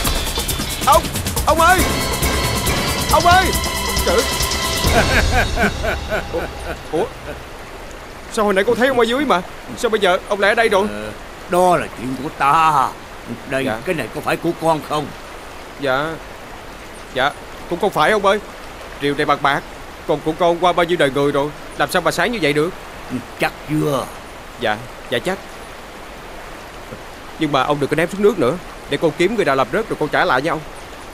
Speaker 31: Ông! Ông ơi! Ông ơi! Trời Ủa, Ủa? Sao hồi nãy con thấy ông ở dưới mà? Sao bây giờ ông lại ở đây rồi?
Speaker 32: Đó là chuyện của ta. Đây
Speaker 31: Dạ.
Speaker 32: cái này có phải của con không?
Speaker 31: Dạ. Dạ Cũng không phải ông ơi. Rìu này bằng bạc Còn của con qua bao nhiêu đời người rồi? Làm sao mà sáng như vậy được?
Speaker 32: Chắc chưa.
Speaker 31: Dạ Dạ chắc. Nhưng mà ông đừng có ném xuống nước nữa. Để con kiếm người nào làm rớt rồi con trả lại nha ông.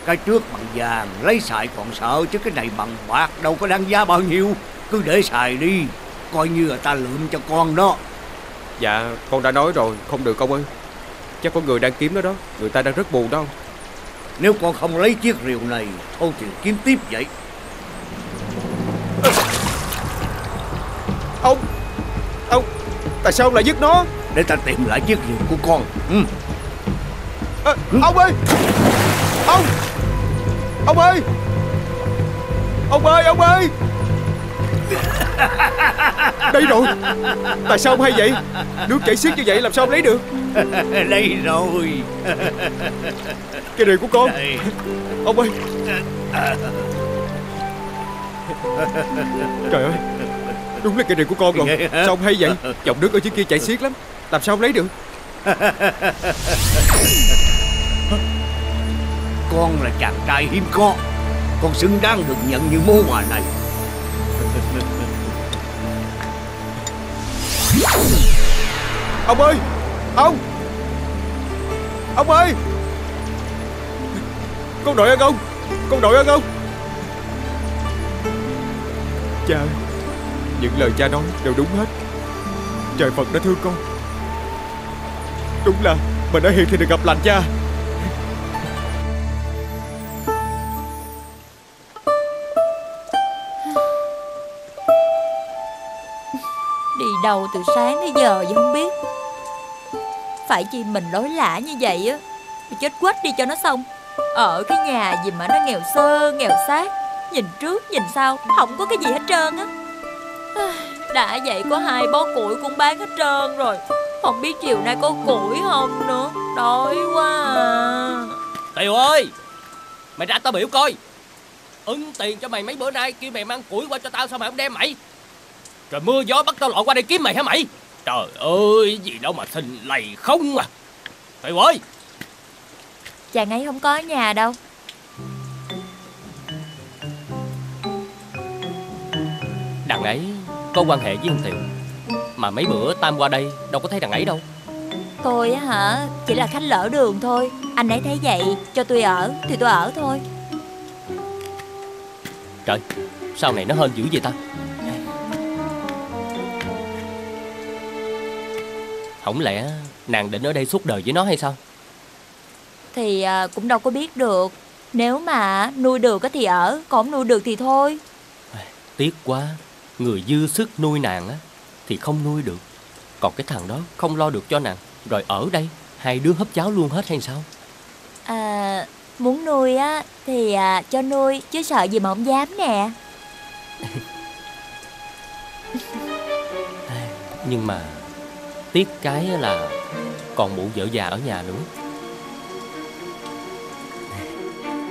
Speaker 32: Cái trước bằng vàng lấy xài còn sợ Chứ cái này bằng bạc đâu có đáng giá bao nhiêu. Cứ để xài đi Coi như là ta lượm cho con đó.
Speaker 31: Dạ con đã nói rồi Không được ông ơi. Chắc có người đang kiếm nó đó Người ta đang rất buồn đó
Speaker 32: Nếu con không lấy chiếc rìu này Thôi thì kiếm tiếp vậy
Speaker 31: Ông Ông Tại sao ông lại dứt nó?
Speaker 32: Để ta tìm lại chiếc rìu của con. Ừ.
Speaker 31: à, Ông ơi! Ông! Ông ơi! Ông ơi ông ơi! (laughs) Đây rồi. Tại sao ông hay vậy? Nước chảy xiết như vậy làm sao ông lấy được? (laughs)
Speaker 32: Đây rồi.
Speaker 31: Cái rìu của con.
Speaker 32: Đây.
Speaker 31: Ông ơi! (laughs) Trời ơi Đúng là cái rìu của con rồi? Sao ông hay vậy? (laughs) Dòng nước ở dưới kia chảy xiết lắm. Làm sao ông lấy được? (laughs)
Speaker 32: Con là chàng trai hiếm có. Con xứng đáng được nhận những món quà này. (laughs)
Speaker 31: Ông ơi! Ông! Ông ơi! Con đợi ơn ông. Con đợi ơn ông. Ơi
Speaker 29: những lời cha nói đều đúng hết. Trời Phật đã thương con. Đúng là mình đã hiện thì được gặp lành cha.
Speaker 2: Đi đâu từ sáng đến giờ vậy không biết. Phải chi mình lối lạ như vậy á Thì chết quết đi cho nó xong. Ở cái nhà gì mà nó nghèo sơ, nghèo xác Nhìn trước nhìn sau, Không có cái gì hết trơn á. (sighs) Đã vậy có hai bó củi cũng bán hết trơn rồi. Không biết chiều nay có củi không nữa. Đói quá à.
Speaker 12: Tiều ơi Mày ra tao biểu coi. Ứng tiền cho mày mấy bữa nay Kêu mày mang củi qua cho tao sao mày không đem mày? Rồi mưa gió bắt tao lội qua đây kiếm mày hả mày? Trời ơi gì đâu mà thình lầy không à. Tiều ơi.
Speaker 2: Chàng ấy không có ở nhà đâu.
Speaker 12: Đằng ấy có quan hệ với thằng Tiều Mà mấy bữa Tam qua đây Đâu có thấy đằng ấy đâu.
Speaker 2: Tôi á hả Chỉ là khách lỡ đường thôi. Anh ấy thấy vậy Cho tôi ở Thì tôi ở thôi.
Speaker 12: Trời Sao này nó hên dữ vậy ta. Không lẽ nàng định ở đây suốt đời với nó hay sao?
Speaker 2: Thì à, cũng đâu có biết được. Nếu mà nuôi được thì ở Còn không nuôi được thì thôi.
Speaker 12: Tiếc quá Người dư sức nuôi nàng á Thì không nuôi được. Còn cái thằng đó không lo được cho nàng. Rồi ở đây Hai đứa hấp cháo luôn hết hay sao?
Speaker 2: À, Muốn nuôi á Thì à, cho nuôi Chứ sợ gì mà không dám nè. (laughs)
Speaker 12: Nhưng mà Tiếc cái là Còn mụ vợ già ở nhà nữa.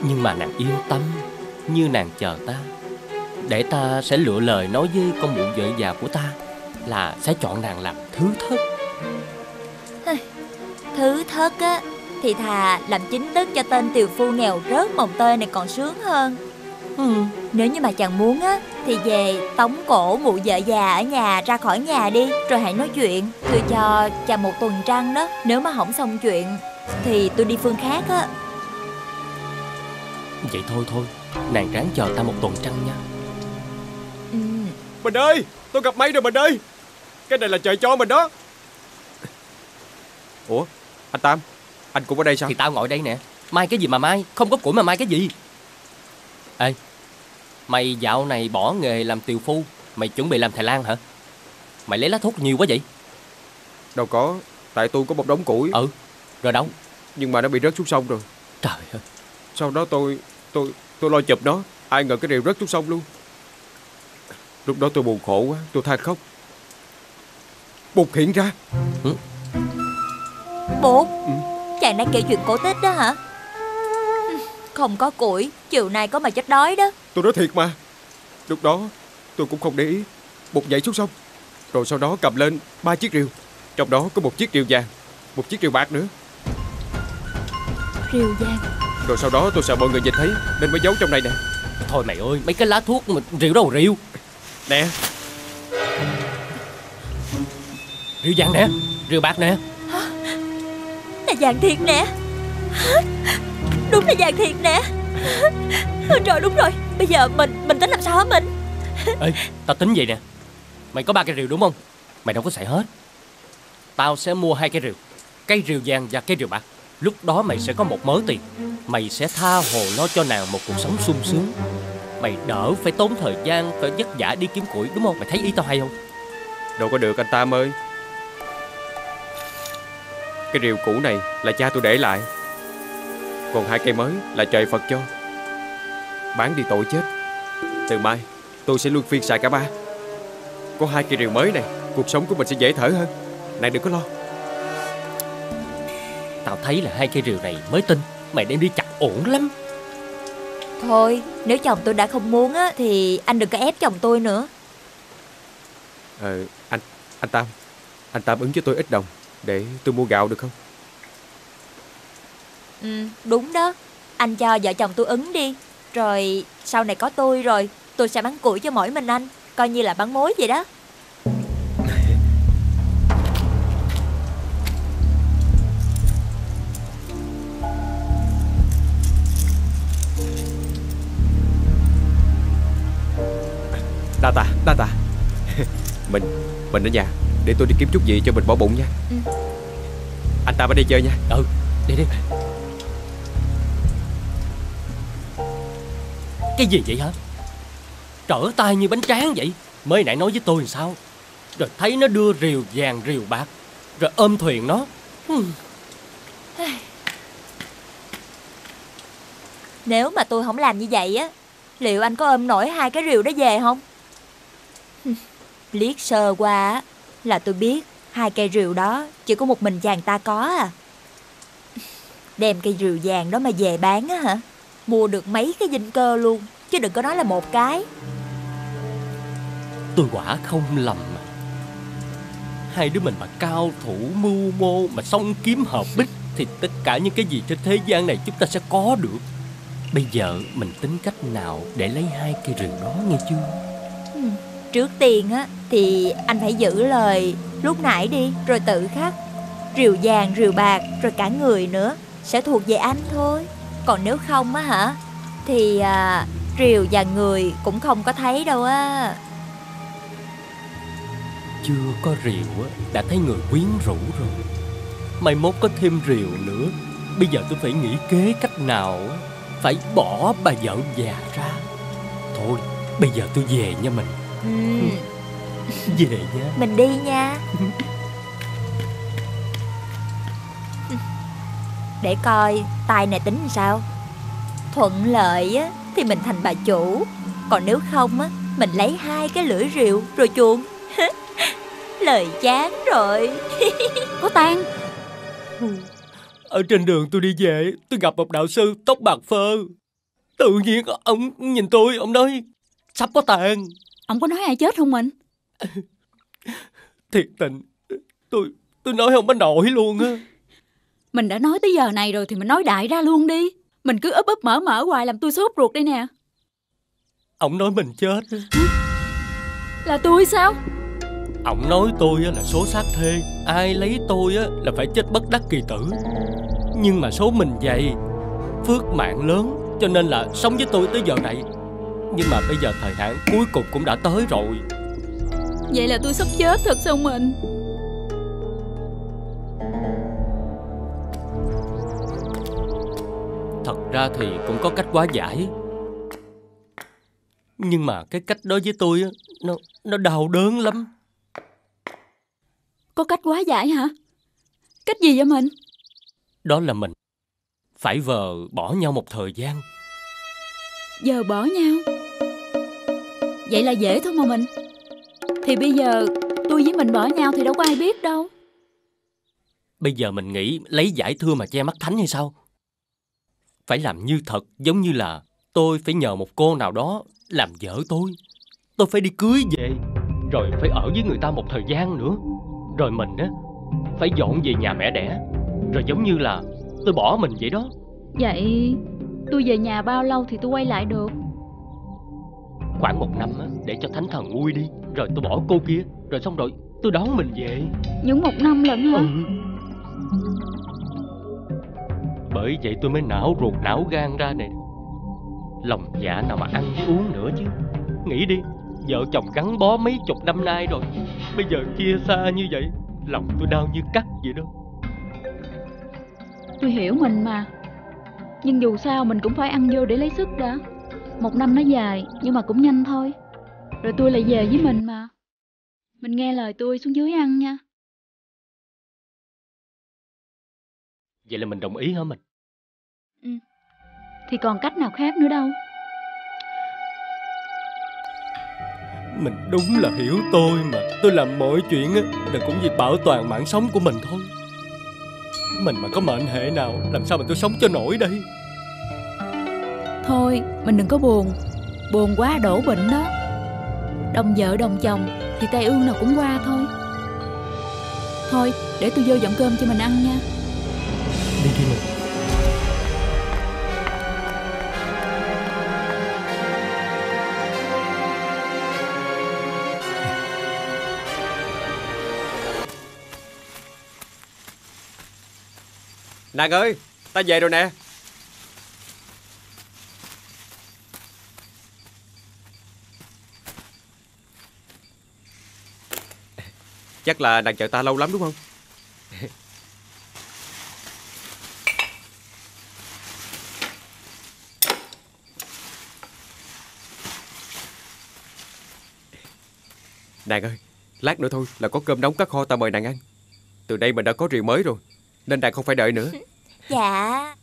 Speaker 12: Nhưng mà nàng yên tâm Như nàng chờ ta Để ta sẽ lựa lời nói với con mụ vợ già của ta Là sẽ chọn nàng làm thứ thất.
Speaker 2: Thứ thất á Thì thà làm chính thức cho tên tiều phu nghèo rớt mồng tơi này còn sướng hơn. Ừ. Nếu như mà chàng muốn á Thì về tống cổ mụ vợ già ở nhà ra khỏi nhà đi Rồi hãy nói chuyện. Tôi cho chàng một tuần trăng đó Nếu mà không xong chuyện Thì tôi đi phương khác á.
Speaker 12: Vậy thôi thôi. Nàng ráng chờ ta một tuần trăng nha
Speaker 29: Mình ơi Tôi gặp may rồi mình ơi. Cái này là trời cho mình đó. Ủa Anh Tam Anh cũng ở đây sao?
Speaker 12: Thì tao ngồi đây nè. Mai cái gì mà mai? Không có củi mà mai cái gì? Ê Mày dạo này bỏ nghề làm tiều phu Mày chuẩn bị làm Thái Lan hả? Mày lấy lá thuốc nhiều quá vậy?
Speaker 31: Đâu có Tại tôi có một đống củi.
Speaker 12: Ừ Rồi đâu?
Speaker 31: Nhưng mà nó bị rớt xuống sông rồi.
Speaker 12: Trời ơi.
Speaker 31: Sau đó tôi Tôi tôi lo chụp nó. Ai ngờ cái rìu rớt xuống sông luôn Lúc đó tôi buồn khổ quá Tôi than khóc. Bụt hiện ra.
Speaker 2: Bột Chàng đang kể chuyện cổ tích đó hả? Không có củi Chiều nay có mà chết đói đó.
Speaker 31: Tôi nói thiệt mà. Lúc đó tôi cũng không để ý. Bụt nhảy xuống sông Rồi sau đó cầm lên ba chiếc rìu. Trong đó có một chiếc rìu vàng Một chiếc rìu bạc nữa.
Speaker 2: Rìu vàng?
Speaker 31: Rồi sau đó tôi sợ mọi người nhìn thấy Nên mới giấu trong này nè.
Speaker 12: Thôi mày ơi Mấy cái lá thuốc mà rượu đâu rượu
Speaker 31: Nè.
Speaker 12: Rượu vàng nè Rượu bạc nè.
Speaker 2: Là vàng thiệt nè. Đúng là vàng thiệt nè. Rồi đúng rồi. Bây giờ mình mình tính làm sao hả mình?
Speaker 12: Ê tao tính vậy nè. Mày có ba cây rìu đúng không? Mày đâu có xài hết. Tao sẽ mua hai cây rìu Cây rìu vàng và cây rìu bạc. Lúc đó mày sẽ có một mớ tiền. Mày sẽ tha hồ lo cho nàng một cuộc sống sung sướng Mày đỡ phải tốn thời gian Phải vất vả đi kiếm củi đúng không? Mày thấy ý tao hay không?
Speaker 31: Đâu có được anh Tam ơi. Cái rìu cũ này là cha tôi để lại. Còn hai cây mới là trời Phật cho. Bán đi tội chết. Từ mai tôi sẽ luân phiên xài cả ba. Có hai cây rìu mới này Cuộc sống của mình sẽ dễ thở hơn. Nàng đừng có lo.
Speaker 12: Tao thấy là hai cây rìu này mới tinh. Mày đem đi chặt ổn lắm
Speaker 2: Thôi nếu chồng tôi đã không muốn á Thì anh đừng có ép chồng tôi nữa.
Speaker 31: Ờ anh Anh Tam Anh Tam ứng cho tôi ít đồng Để tôi mua gạo được không?
Speaker 2: Ừ đúng đó. Anh cho vợ chồng tôi ứng đi. Rồi sau này có tôi rồi Tôi sẽ bán củi cho mỗi mình anh. Coi như là bán mối vậy đó
Speaker 31: Đa tạ đa tạ. (laughs) Mình Mình ở nhà Để tôi đi kiếm chút gì cho mình bỏ bụng nha.
Speaker 2: Ừ.
Speaker 31: Anh ta phải đi chơi nha.
Speaker 12: Ừ Đi đi. Cái gì vậy hả? Trở tay như bánh tráng vậy. Mới nãy nói với tôi làm sao? Rồi thấy nó đưa rìu vàng rìu bạc Rồi ôm thuyền nó. Hmm.
Speaker 2: Nếu mà tôi không làm như vậy á Liệu anh có ôm nổi hai cái rìu đó về không Liếc sơ qua Là tôi biết Hai cây rìu đó Chỉ có một mình chàng ta có à. Đem cây rìu vàng đó mà về bán á hả? Mua được mấy cái dinh cơ luôn Chứ đừng có nói là một cái.
Speaker 12: Tôi quả không lầm. Mà Hai đứa mình mà cao thủ mưu mô Mà song kiếm hợp bích Thì tất cả những cái gì trên thế gian này Chúng ta sẽ có được. Bây giờ mình tính cách nào Để lấy hai cây rìu đó nghe chưa?
Speaker 2: Ừ. Trước tiên á Thì anh phải giữ lời Lúc nãy đi Rồi tự khắc. Rìu vàng rìu bạc Rồi cả người nữa Sẽ thuộc về anh thôi. Còn nếu không á hả Thì à, rìu và người cũng không có thấy đâu á.
Speaker 12: Chưa có rượu á Đã thấy người quyến rũ rồi. Mai mốt có thêm rượu nữa. Bây giờ tôi phải nghĩ kế cách nào Phải bỏ bà vợ già ra. Thôi Bây giờ tôi về nha mình
Speaker 2: ừ,
Speaker 12: Về nha.
Speaker 2: Mình đi nha. Để coi Tài này tính làm sao. Thuận lợi á Thì mình thành bà chủ. Còn nếu không á Mình lấy hai cái lưỡi rượu Rồi chuồn. (laughs) Lời chán rồi. (laughs)
Speaker 33: Có tan
Speaker 12: Ở trên đường tôi đi về Tôi gặp một đạo sư tóc bạc phơ. Tự nhiên ông nhìn tôi Ông nói Sắp có tàn
Speaker 33: Ông có nói ai chết không mình? (laughs)
Speaker 12: Thiệt tình. Tôi tôi nói không có nổi luôn á. (laughs)
Speaker 33: Mình đã nói tới giờ này rồi thì mình nói đại ra luôn đi. Mình cứ ấp ấp mở mở hoài làm tôi sốt ruột đây nè.
Speaker 12: Ông nói mình chết.
Speaker 33: Là tôi sao?
Speaker 12: Ông nói tôi á là số xác thê. Ai lấy tôi á là phải chết bất đắc kỳ tử. Nhưng mà số mình vậy Phước mạng lớn Cho nên là sống với tôi tới giờ này Nhưng mà bây giờ thời hạn cuối cùng cũng đã tới rồi.
Speaker 33: Vậy là tôi sắp chết thật sao mình?
Speaker 12: Thật ra thì cũng có cách quá giải. Nhưng mà cái cách đó với tôi Nó, nó đau đớn lắm.
Speaker 33: Có cách quá giải hả? Cách gì vậy mình?
Speaker 12: Đó là mình Phải vờ bỏ nhau một thời gian
Speaker 33: Giờ bỏ nhau Vậy là dễ thôi mà mình Thì bây giờ tôi với mình bỏ nhau thì đâu có ai biết đâu
Speaker 12: Bây giờ mình nghĩ lấy giải thưa mà che mắt thánh hay sao? Phải làm như thật giống như là tôi phải nhờ một cô nào đó làm vợ tôi. Tôi phải đi cưới về, rồi phải ở với người ta một thời gian nữa. Rồi mình á, phải dọn về nhà mẹ đẻ. Rồi giống như là tôi bỏ mình vậy đó.
Speaker 33: Vậy tôi về nhà bao lâu thì tôi quay lại được
Speaker 12: Khoảng một năm á, để cho thánh thần nguôi đi. Rồi tôi bỏ cô kia, rồi xong rồi tôi đón mình về.
Speaker 33: Những một năm lận hả
Speaker 12: Ừ. Bởi vậy tôi mới não ruột não gan ra nè Lòng dạ nào mà ăn với uống nữa chứ Nghĩ đi Vợ chồng gắn bó mấy chục năm nay rồi Bây giờ chia xa như vậy Lòng tôi đau như cắt vậy đó
Speaker 33: Tôi hiểu mình mà Nhưng dù sao mình cũng phải ăn vô để lấy sức đã. Một năm nó dài Nhưng mà cũng nhanh thôi. Rồi tôi lại về với mình mà. Mình nghe lời tôi xuống dưới ăn nha.
Speaker 12: Vậy là mình đồng ý hả mình?
Speaker 33: Thì còn cách nào khác nữa đâu.
Speaker 12: Mình đúng là hiểu tôi mà. Tôi làm mọi chuyện á Là cũng vì bảo toàn mạng sống của mình thôi Mình mà có mệnh hệ nào Làm sao mà tôi sống cho nổi đây?
Speaker 33: Thôi mình đừng có buồn. Buồn quá đổ bệnh đó. Đồng vợ đồng chồng Thì tai ương nào cũng qua thôi. Thôi để tôi vô dọn cơm cho mình ăn nha.
Speaker 12: Đi đi mình
Speaker 31: Nàng ơi, Ta về rồi nè. Chắc là nàng chờ ta lâu lắm đúng không? Nàng ơi, Lát nữa thôi là có cơm nóng các kho ta mời nàng ăn. Từ đây mình đã có rượu mới rồi. Nên nàng không phải đợi nữa. (laughs)
Speaker 2: Dạ.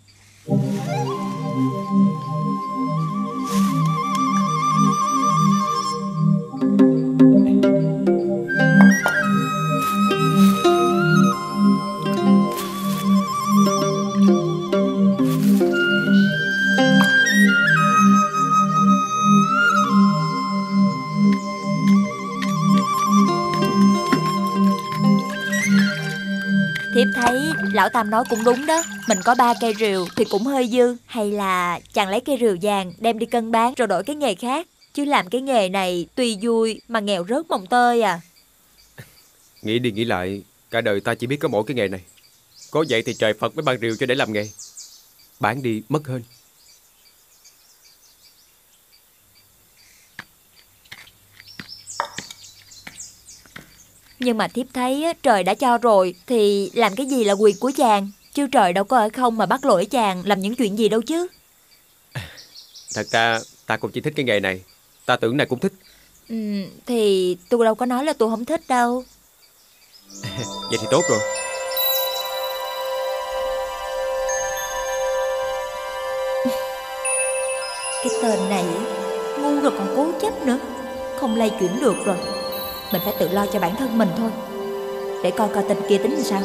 Speaker 2: Thiếp thấy lão Tam nói cũng đúng đó. Mình có ba cây rìu thì cũng hơi dư. Hay là chàng lấy cây rìu vàng đem đi cân bán rồi đổi cái nghề khác. Chứ làm cái nghề này tuy vui mà nghèo rớt mồng tơi à. (laughs)
Speaker 31: Nghĩ đi nghĩ lại, Cả đời ta chỉ biết có mỗi cái nghề này. Có vậy thì trời Phật mới ban rìu cho để làm nghề. Bán đi mất hơn
Speaker 2: Nhưng mà thiếp thấy trời đã cho rồi Thì làm cái gì là quyền của chàng? Chứ trời đâu có ở không mà bắt lỗi chàng Làm những chuyện gì đâu chứ.
Speaker 31: Thật ra ta cũng chỉ thích cái nghề này. Ta tưởng nàng cũng thích.
Speaker 2: Ừ, Thì tôi đâu có nói là tôi không thích đâu. (laughs)
Speaker 31: Vậy thì tốt rồi.
Speaker 2: Cái tên này ngu rồi còn cố chấp nữa. Không lay chuyển được rồi mình phải tự lo cho bản thân mình thôi. Để coi coi tình kia tính làm sao.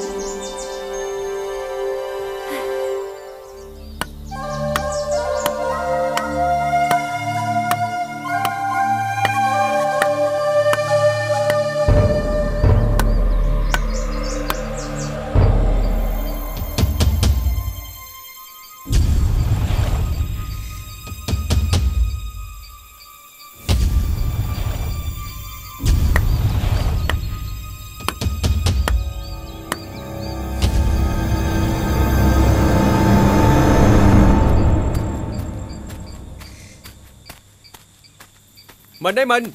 Speaker 31: Mình đấy, mình.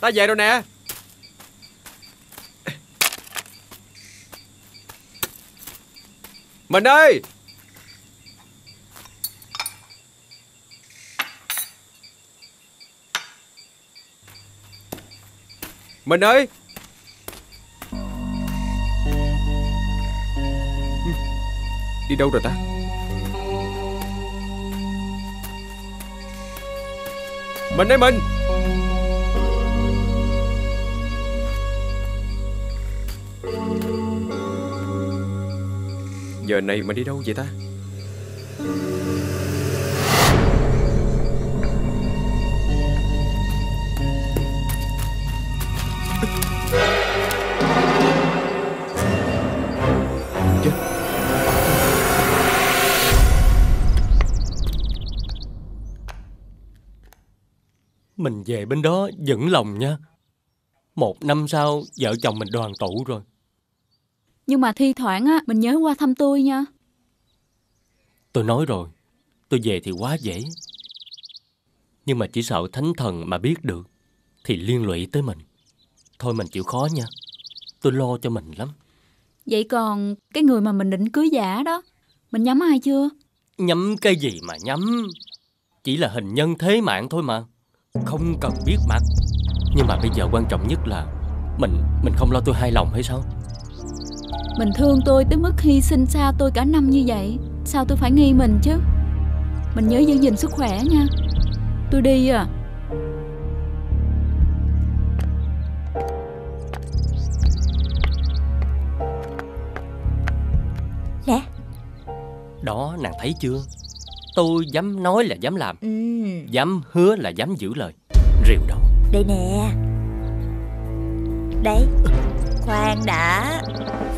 Speaker 31: Ta về rồi nè. Mình ơi Mình ơi. Đi đâu rồi ta? Mình đây, mình. Giờ này mà đi đâu vậy ta
Speaker 12: Mình về bên đó vững lòng nha. Một năm sau, vợ chồng mình đoàn tụ rồi.
Speaker 21: Nhưng mà thi thoảng á, mình nhớ qua thăm tôi nha.
Speaker 12: Tôi nói rồi, tôi về thì quá dễ. Nhưng mà chỉ sợ thánh thần mà biết được, thì liên lụy tới mình. Thôi mình chịu khó nha. Tôi lo cho mình lắm.
Speaker 21: Vậy còn cái người mà mình định cưới giả đó, mình nhắm ai chưa?
Speaker 12: Nhắm cái gì mà nhắm? Chỉ là hình nhân thế mạng thôi mà. Không cần biết mặt. Nhưng mà bây giờ quan trọng nhất là mình mình không lo tôi hài lòng hay sao?
Speaker 21: Mình thương tôi tới mức hy sinh xa tôi cả năm như vậy. Sao tôi phải nghi mình chứ? Mình nhớ giữ gìn sức khỏe nha. Tôi đi à.
Speaker 2: Nè.
Speaker 12: Đó nàng thấy chưa? Tôi dám nói là dám làm.
Speaker 2: Ừ.
Speaker 12: Dám hứa là dám giữ lời. Rìu đâu
Speaker 2: Đây nè. Đây Khoan đã.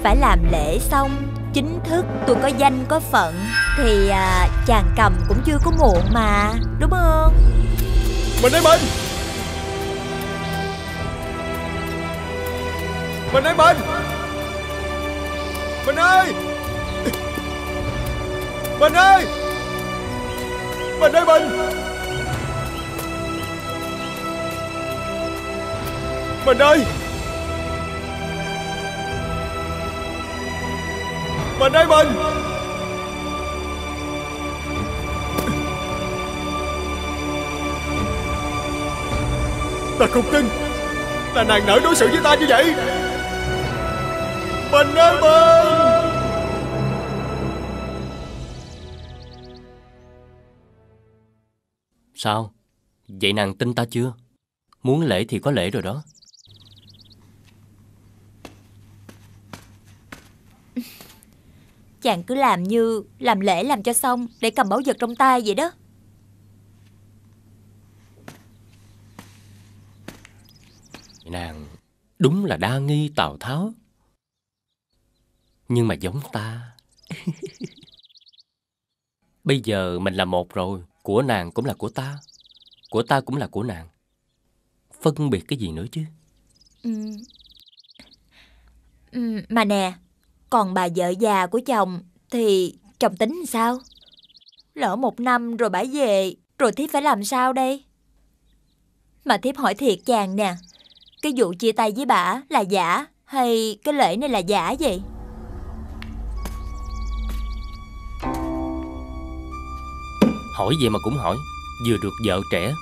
Speaker 2: Phải làm lễ xong Chính thức tôi có danh có phận Thì à, chàng cầm cũng chưa có muộn mà Đúng không?
Speaker 31: Mình đây mình. Mình đây mình. Mình ơi Mình ơi Mình ơi mình. Mình ơi
Speaker 29: Mình đây, mình Ta không tin Là nàng nỡ đối xử với ta như vậy Mình ơi mình
Speaker 12: Sao? Vậy nàng tin ta chưa? Muốn lễ thì có lễ rồi đó.
Speaker 2: Chàng cứ làm như làm lễ làm cho xong để cầm báu vật trong tay vậy đó.
Speaker 12: Nàng đúng là đa nghi Tào Tháo. Nhưng mà giống ta. (laughs) Bây giờ mình là một rồi, của nàng cũng là của ta, của ta cũng là của nàng. Phân biệt cái gì nữa chứ?
Speaker 2: Ừ. Ừ, mà nè, còn bà vợ già của chồng thì chồng tính sao? Lỡ một năm rồi bả về, rồi thiếp phải làm sao đây? Mà thiếp hỏi thiệt chàng nè, cái vụ chia tay với bả là giả hay cái lễ này là giả vậy?
Speaker 12: Hỏi gì mà cũng hỏi Vừa được vợ trẻ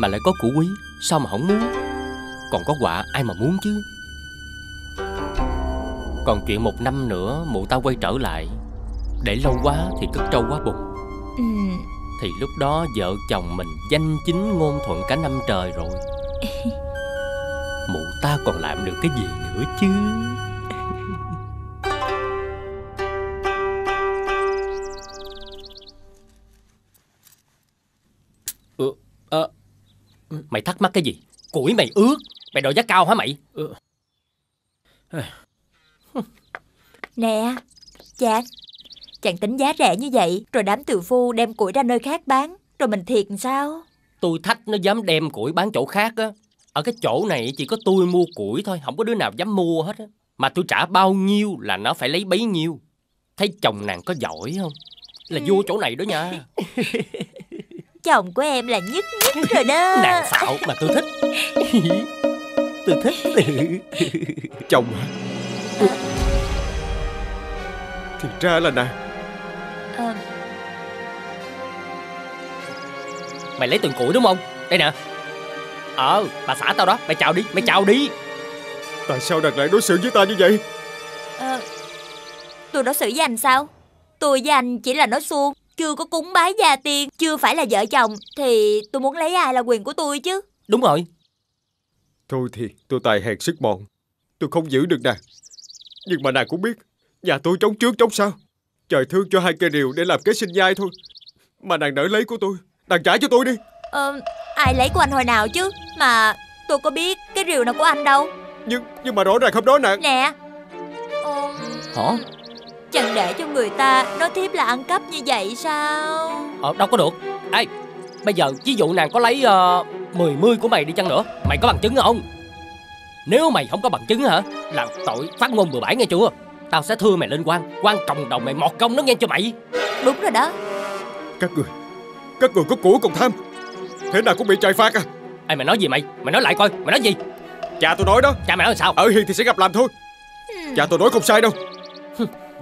Speaker 12: Mà lại có củ quý Sao mà không muốn Còn có quả ai mà muốn chứ còn chuyện một năm nữa Mụ ta quay trở lại. Để lâu quá thì cất trâu quá bụng.
Speaker 2: Ừ,
Speaker 12: Thì lúc đó vợ chồng mình Danh chính ngôn thuận cả năm trời rồi. (laughs) Mụ ta còn làm được cái gì nữa chứ? (laughs) Ừ, ờ, mày thắc mắc cái gì? Củi mày ướt, mày đòi giá cao hả mày? Ừ.
Speaker 2: nè, chàng, chàng tính giá rẻ như vậy rồi đám tiểu phu đem củi ra nơi khác bán rồi mình thiệt sao?
Speaker 12: Tôi thách nó dám đem củi bán chỗ khác á. Ở cái chỗ này chỉ có tôi mua củi thôi, không có đứa nào dám mua hết á. Mà tôi trả bao nhiêu là nó phải lấy bấy nhiêu. Thấy chồng nàng có giỏi không? Là vô chỗ này đó nha. (laughs)
Speaker 2: Chồng của em là nhất nhất rồi đó. (laughs)
Speaker 12: Nàng xạo mà tôi thích. (laughs) tôi thích.
Speaker 29: Chồng hả? Thì ra là nàng
Speaker 2: Ờ,
Speaker 12: Mày lấy từng củi đúng không? Đây nè. Ờ, bà xã tao đó, mày chào đi, mày chào đi.
Speaker 29: Tại sao nàng lại đối xử với ta như vậy
Speaker 2: ờ, tôi đối xử với anh sao? Tôi với anh chỉ là nói suông, chưa có cúng bái gia tiên, chưa phải là vợ chồng thì tôi muốn lấy ai là quyền của tôi chứ.
Speaker 12: Đúng rồi.
Speaker 29: Thôi thì tôi tài hèn sức mọn Tôi không giữ được nàng Nhưng mà nàng cũng biết Nhà tôi trống trước trống sau Trời thương cho hai cây điều để làm kế sinh nhai thôi Mà nàng nỡ lấy của tôi Nàng trả cho tôi đi
Speaker 2: Ờ, ai lấy của anh hồi nào chứ? Mà tôi có biết cái rìu nào của anh đâu.
Speaker 29: Nhưng nhưng mà rõ ràng hôm đó nàng
Speaker 2: Nè, ờ,
Speaker 12: Hả?
Speaker 2: chẳng để cho người ta nói thiếp là ăn cắp như vậy sao?
Speaker 12: Ờ, đâu có được. Ê, bây giờ ví dụ nàng có lấy uh, 10 mươi của mày đi chăng nữa, mày có bằng chứng không? Nếu mày không có bằng chứng hả, là tội phát ngôn bừa bãi nghe chưa? Tao sẽ thưa mày lên quan, quan trọng đầu mày mọt công nó nghe cho mày.
Speaker 2: Đúng rồi đó.
Speaker 29: Các người Các người có của còn tham Thế nào cũng bị trời phạt à
Speaker 12: Ê, mày nói gì mày? Mày nói lại coi, mày nói gì?
Speaker 29: Cha tôi nói đó
Speaker 12: Cha mày nói sao?
Speaker 29: Ở hiền thì sẽ gặp làm thôi Cha tôi nói không sai đâu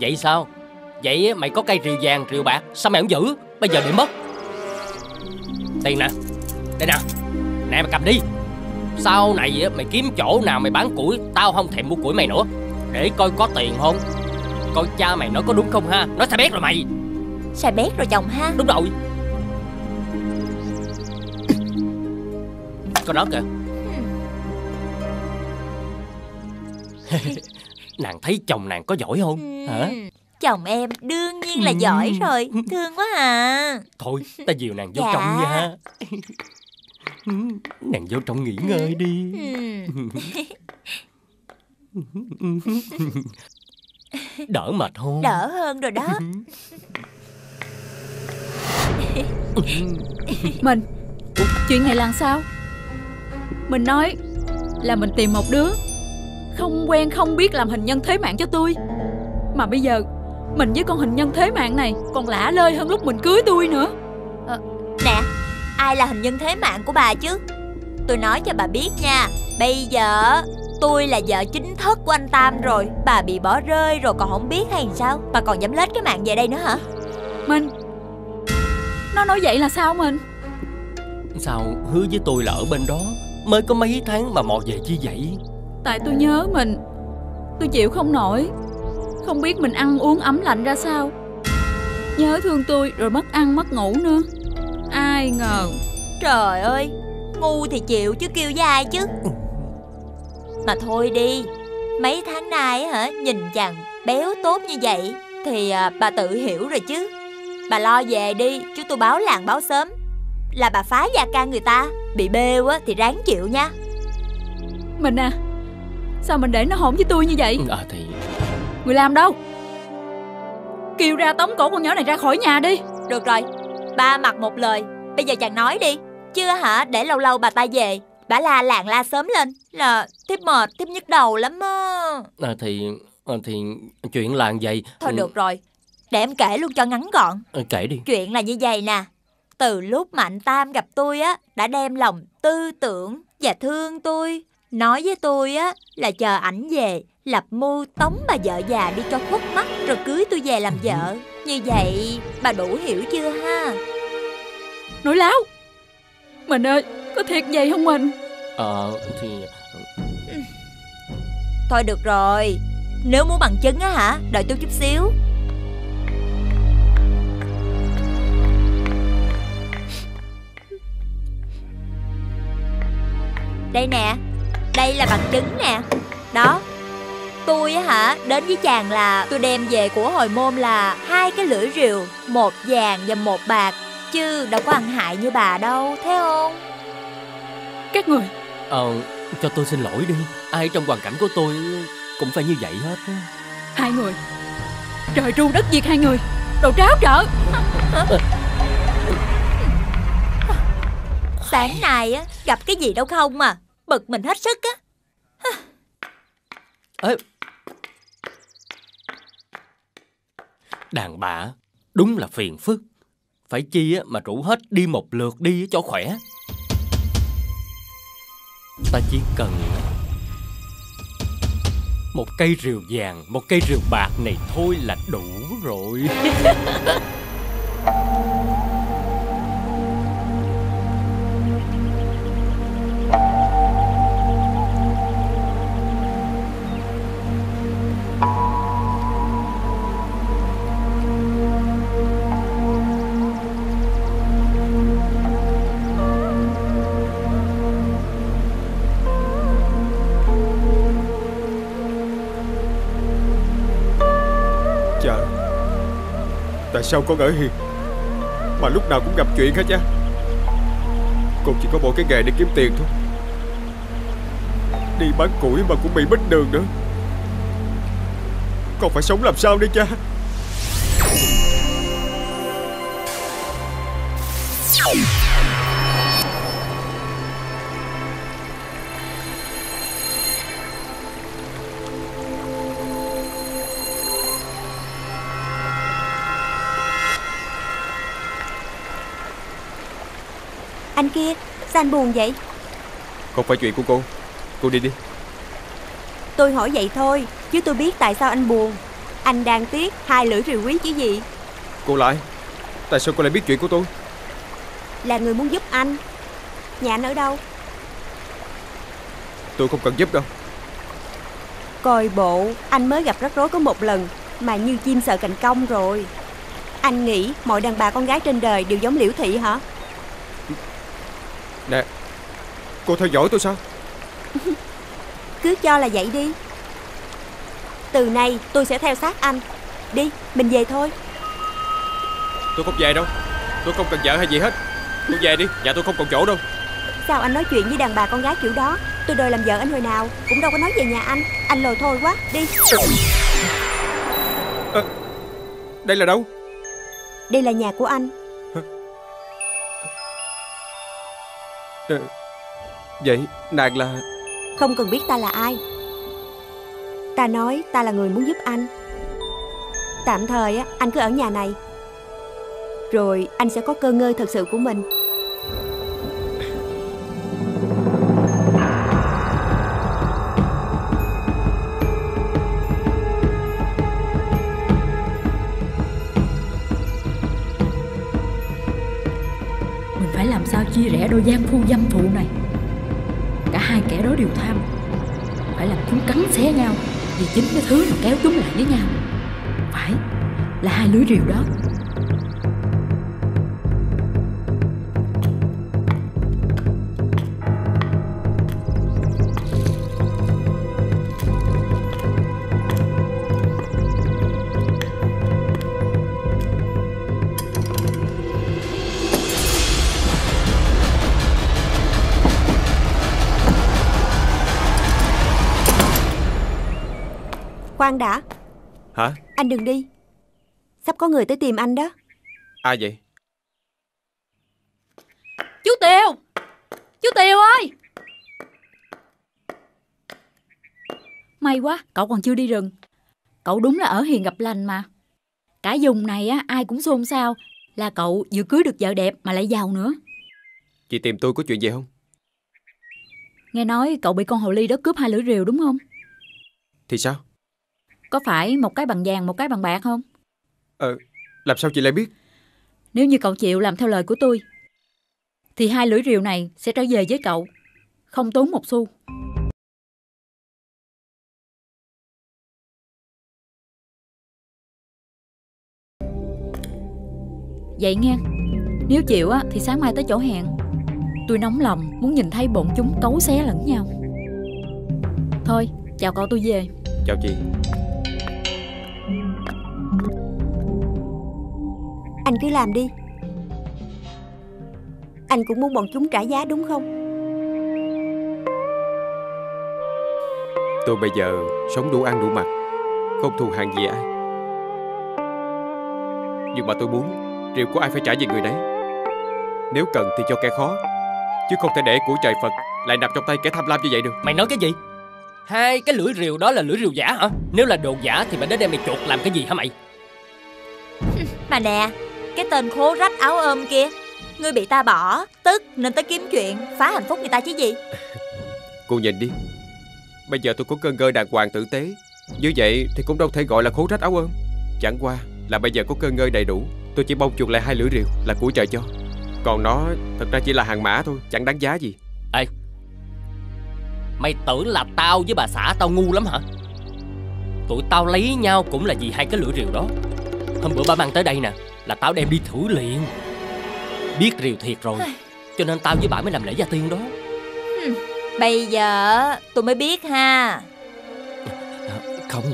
Speaker 12: Vậy sao? Vậy á, mày có cây rìu vàng, rìu bạc, sao mày không giữ? Bây giờ bị mất. Tiền nè, đây nè, nè mày cầm đi. Sau này á, mày kiếm chỗ nào mày bán củi, tao không thèm mua củi mày nữa. Để coi có tiền không. Coi cha mày nói có đúng không ha? Nói sai bét rồi mày.
Speaker 2: Sai bét rồi chồng ha.
Speaker 12: Đúng rồi. Coi đó kìa. (laughs) nàng thấy chồng nàng có giỏi không? Hả?
Speaker 2: Chồng em đương nhiên là giỏi rồi Thương quá à
Speaker 12: Thôi, ta dìu nàng vô
Speaker 2: Dạ.
Speaker 12: trong nha. nàng vô trong nghỉ ngơi đi. (laughs) (laughs) Đỡ mệt không?
Speaker 2: Đỡ hơn rồi đó. (laughs)
Speaker 21: Mình Chuyện này là sao? Mình nói Là mình tìm một đứa Không quen không biết làm hình nhân thế mạng cho tôi. Mà bây giờ Mình với con hình nhân thế mạng này Còn lả lơi hơn lúc mình cưới tôi nữa.
Speaker 2: Nè Ai là hình nhân thế mạng của bà chứ? Tôi nói cho bà biết nha Bây giờ Tôi là vợ chính thức của anh Tam rồi. Bà bị bỏ rơi rồi còn không biết hay sao? Bà còn dám lết cái mạng về đây nữa hả?
Speaker 34: Minh Nó nói vậy là sao Minh?
Speaker 12: Sao hứa với tôi là ở bên đó Mới có mấy tháng mà mò về chi vậy?
Speaker 34: Tại tôi nhớ mình Tôi chịu không nổi. Không biết mình ăn uống ấm lạnh ra sao. Nhớ thương tôi rồi mất ăn mất ngủ nữa. Ai ngờ.
Speaker 2: Trời ơi Ngu thì chịu chứ kêu với ai chứ Mà thôi đi. Mấy tháng nay á hả Nhìn chàng béo tốt như vậy Thì à, bà tự hiểu rồi chứ. Bà lo về đi Chứ tôi báo làng báo sớm Là bà phá gia can người ta Bị bêu á thì ráng chịu nha.
Speaker 34: Mình à Sao mình để nó hỗn với tôi như vậy?
Speaker 12: À thì
Speaker 34: Người làm đâu? Kêu ra tống cổ con nhỏ này ra khỏi nhà đi.
Speaker 2: Được rồi Ba mặc một lời Bây giờ chàng nói đi. Chưa hả để lâu lâu bà ta về Bà la làng la sớm lên Là thiếp mệt thiếp nhức đầu lắm á.
Speaker 12: À, Thì à, Thì chuyện là vậy.
Speaker 2: Thôi được rồi Để em kể luôn cho ngắn gọn.
Speaker 12: Ừ, Kể đi.
Speaker 2: Chuyện là như vậy nè. Từ lúc mà anh Tam gặp tôi á Đã đem lòng tư tưởng và thương tôi Nói với tôi á Là chờ ảnh về Lập mưu tống bà vợ già đi cho khuất mắt Rồi cưới tôi về làm vợ. Như vậy bà đủ hiểu chưa ha?
Speaker 34: Nói láo! Mình ơi Có thiệt vậy không mình?
Speaker 12: Ờ thì
Speaker 2: Thôi được rồi. Nếu muốn bằng chứng á hả Đợi tôi chút xíu. Đây nè. Đây là bằng chứng nè. Đó. Tôi á hả Đến với chàng là Tôi đem về của hồi môn là hai cái lưỡi rìu Một vàng và một bạc. Chứ đâu có ăn hại như bà đâu Thấy không
Speaker 34: Các người.
Speaker 12: Ờ Cho tôi xin lỗi đi. Ai trong hoàn cảnh của tôi Cũng phải như vậy hết á.
Speaker 34: Hai người. Trời tru đất diệt hai người. Đồ tráo trở.
Speaker 2: Sáng nay á Gặp cái gì đâu không mà. Bực mình hết sức á.
Speaker 12: Ê. Đàn bà Đúng là phiền phức. Phải chi á, mà rủ hết đi một lượt đi cho khỏe Ta chỉ cần Một cây rìu vàng, Một cây rìu bạc này thôi là đủ rồi. (laughs)
Speaker 29: sao con ở hiền? Mà lúc nào cũng gặp chuyện hết cha Con chỉ có mỗi cái nghề để kiếm tiền thôi. Đi bán củi mà cũng bị bích đường nữa. Con phải sống làm sao đây cha?
Speaker 2: Anh buồn vậy?
Speaker 31: Không phải chuyện của cô. Cô đi đi.
Speaker 17: Tôi hỏi vậy thôi Chứ tôi biết tại sao anh buồn. Anh đang tiếc hai lưỡi rìu quý chứ gì.
Speaker 31: Cô lại. Tại sao cô lại biết chuyện của tôi?
Speaker 17: Là người muốn giúp anh. Nhà anh ở đâu?
Speaker 31: Tôi không cần giúp đâu.
Speaker 17: Coi bộ anh mới gặp rắc rối có một lần Mà như chim sợ cành cong rồi. Anh nghĩ mọi đàn bà con gái trên đời đều giống liễu thị hả
Speaker 31: Nè Cô theo dõi tôi sao? (laughs)
Speaker 17: Cứ cho là vậy đi. Từ nay tôi sẽ theo sát anh. Đi mình về thôi.
Speaker 31: Tôi không về đâu. Tôi không cần vợ hay gì hết. Tôi về đi Nhà tôi không còn chỗ đâu.
Speaker 17: Sao anh nói chuyện với đàn bà con gái kiểu đó? Tôi đòi làm vợ anh hồi nào Cũng đâu có nói về nhà anh. Anh lồi thôi quá Đi.
Speaker 31: Đây là đâu?
Speaker 17: Đây là nhà của anh
Speaker 31: Ờ, vậy nàng là
Speaker 17: Không cần biết ta là ai. Ta nói ta là người muốn giúp anh. Tạm thời á, anh cứ ở nhà này. Rồi anh sẽ có cơ ngơi thật sự của mình.
Speaker 34: Chia rẽ đôi gian phu dâm phụ này. Cả hai kẻ đó đều tham, Phải làm chúng cắn xé nhau, Vì chính cái thứ mà kéo chúng lại với nhau. Phải, Là hai lưới rìu đó.
Speaker 17: Khoan đã.
Speaker 31: Hả?
Speaker 17: Anh đừng đi. Sắp có người tới tìm anh đó.
Speaker 31: Ai vậy?
Speaker 34: Chú Tiều Chú Tiều ơi! May quá cậu còn chưa đi rừng. Cậu đúng là ở hiền gặp lành mà. Cả vùng này á ai cũng xôn xao Là cậu vừa cưới được vợ đẹp mà lại giàu nữa.
Speaker 31: Chị tìm tôi có chuyện gì không?
Speaker 34: Nghe nói cậu bị con hồ ly đó cướp hai lưỡi rìu đúng không?
Speaker 31: Thì sao?
Speaker 34: Có phải một cái bằng vàng một cái bằng bạc không?
Speaker 31: Ờ, làm sao chị lại biết?
Speaker 34: Nếu như cậu chịu làm theo lời của tôi Thì hai lưỡi rìu này sẽ trở về với cậu. Không tốn một xu. Vậy nghe Nếu chịu á thì sáng mai tới chỗ hẹn. Tôi nóng lòng muốn nhìn thấy bọn chúng cấu xé lẫn nhau. Thôi chào cậu tôi về.
Speaker 31: Chào chị
Speaker 17: Anh cứ làm đi. Anh cũng muốn bọn chúng trả giá đúng không?
Speaker 31: Tôi bây giờ sống đủ ăn đủ mặc Không thù hằn gì ai. Nhưng mà tôi muốn Rượu của ai phải trả về người đấy? Nếu cần thì cho kẻ khó Chứ không thể để của trời Phật Lại nằm trong tay kẻ tham lam như vậy được.
Speaker 12: Mày nói cái gì? Hai cái lưỡi rìu đó là lưỡi rìu giả hả? Nếu là đồ giả thì mày đến đem mày chuột làm cái gì hả mày?
Speaker 2: Mà nè Cái tên khố rách áo ôm kia. Ngươi bị ta bỏ Tức nên tới kiếm chuyện Phá hạnh phúc người ta chứ gì. (laughs)
Speaker 31: Cô nhìn đi. Bây giờ tôi có cơ ngơi đàng hoàng tử tế. Như vậy thì cũng đâu thể gọi là khố rách áo ôm. Chẳng qua là bây giờ có cơ ngơi đầy đủ Tôi chỉ mong chuộc lại hai lưỡi rìu Là của trời cho. Còn nó thật ra chỉ là hàng mã thôi Chẳng đáng giá gì.
Speaker 12: Ê Mày tưởng là tao với bà xã tao ngu lắm hả? Tụi tao lấy nhau cũng là vì hai cái lưỡi rìu đó. Hôm bữa ba mang tới đây nè Là tao đem đi thử liền. Biết rìu thiệt rồi Cho nên tao với bà mới làm lễ gia tiên đó.
Speaker 2: Bây giờ tôi mới biết ha.
Speaker 12: Không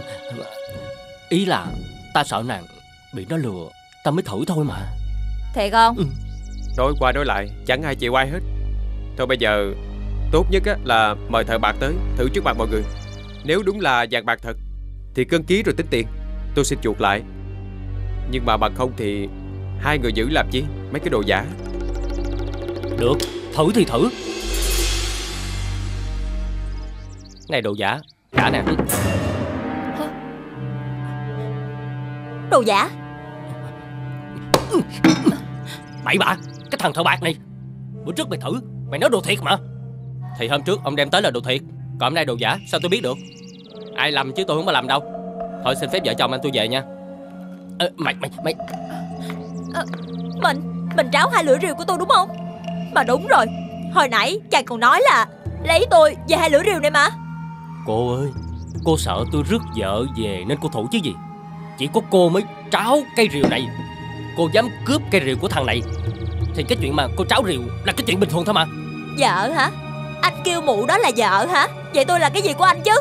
Speaker 12: Ý là ta sợ nàng Bị nó lừa Tao mới thử thôi mà.
Speaker 2: Thiệt không?
Speaker 31: Nói qua nói lại Chẳng ai chịu ai hết. Thôi bây giờ Tốt nhất á, là mời thợ bạc tới Thử trước mặt mọi người. Nếu đúng là vàng bạc thật Thì cân ký rồi tính tiền. Tôi xin chuộc lại Nhưng mà bằng không thì Hai người giữ làm chi? Mấy cái đồ giả.
Speaker 12: Được Thử thì thử. Này đồ giả Trả nè.
Speaker 2: Đồ giả?
Speaker 12: Bậy bạ Cái thằng thợ bạc này. Bữa trước mày thử Mày nói đồ thiệt mà. Thì hôm trước ông đem tới là đồ thiệt Còn hôm nay đồ giả Sao tôi biết được? Ai làm chứ tôi không có làm đâu. Thôi xin phép vợ chồng anh tôi về nha Ơ, Mày mày mày.
Speaker 2: Ờ, Mình Mình tráo hai lưỡi rìu của tôi đúng không? Mà đúng rồi. Hồi nãy chàng còn nói là Lấy tôi về hai lưỡi rìu này mà.
Speaker 12: Cô ơi Cô sợ tôi rước vợ về nên cô thủ chứ gì? Chỉ có cô mới tráo cây rìu này. Cô dám cướp cây rìu của thằng này. Thì cái chuyện mà cô tráo rìu là cái chuyện bình thường thôi mà.
Speaker 2: Vợ hả? Anh kêu mụ đó là vợ hả? Vậy tôi là cái gì của anh chứ?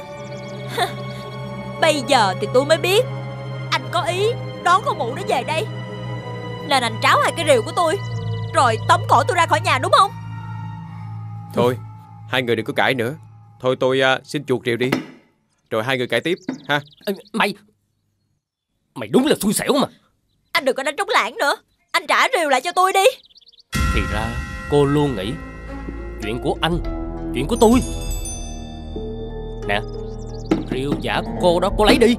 Speaker 2: (laughs) Bây giờ thì tôi mới biết. Anh có ý đón con mụ nó về đây. Nên anh tráo hai cái rìu của tôi Rồi tống cổ tôi ra khỏi nhà đúng không?
Speaker 31: Thôi Hai người đừng có cãi nữa. Thôi tôi à, xin chuộc rượu đi. Rồi hai người cãi tiếp ha.
Speaker 12: Mày Mày đúng là xui xẻo mà.
Speaker 2: Anh đừng có đánh trống lãng nữa. Anh trả rìu lại cho tôi đi.
Speaker 12: Thì ra cô luôn nghĩ Chuyện của anh Chuyện của tôi. Nè Rượu giả của cô đó cô lấy đi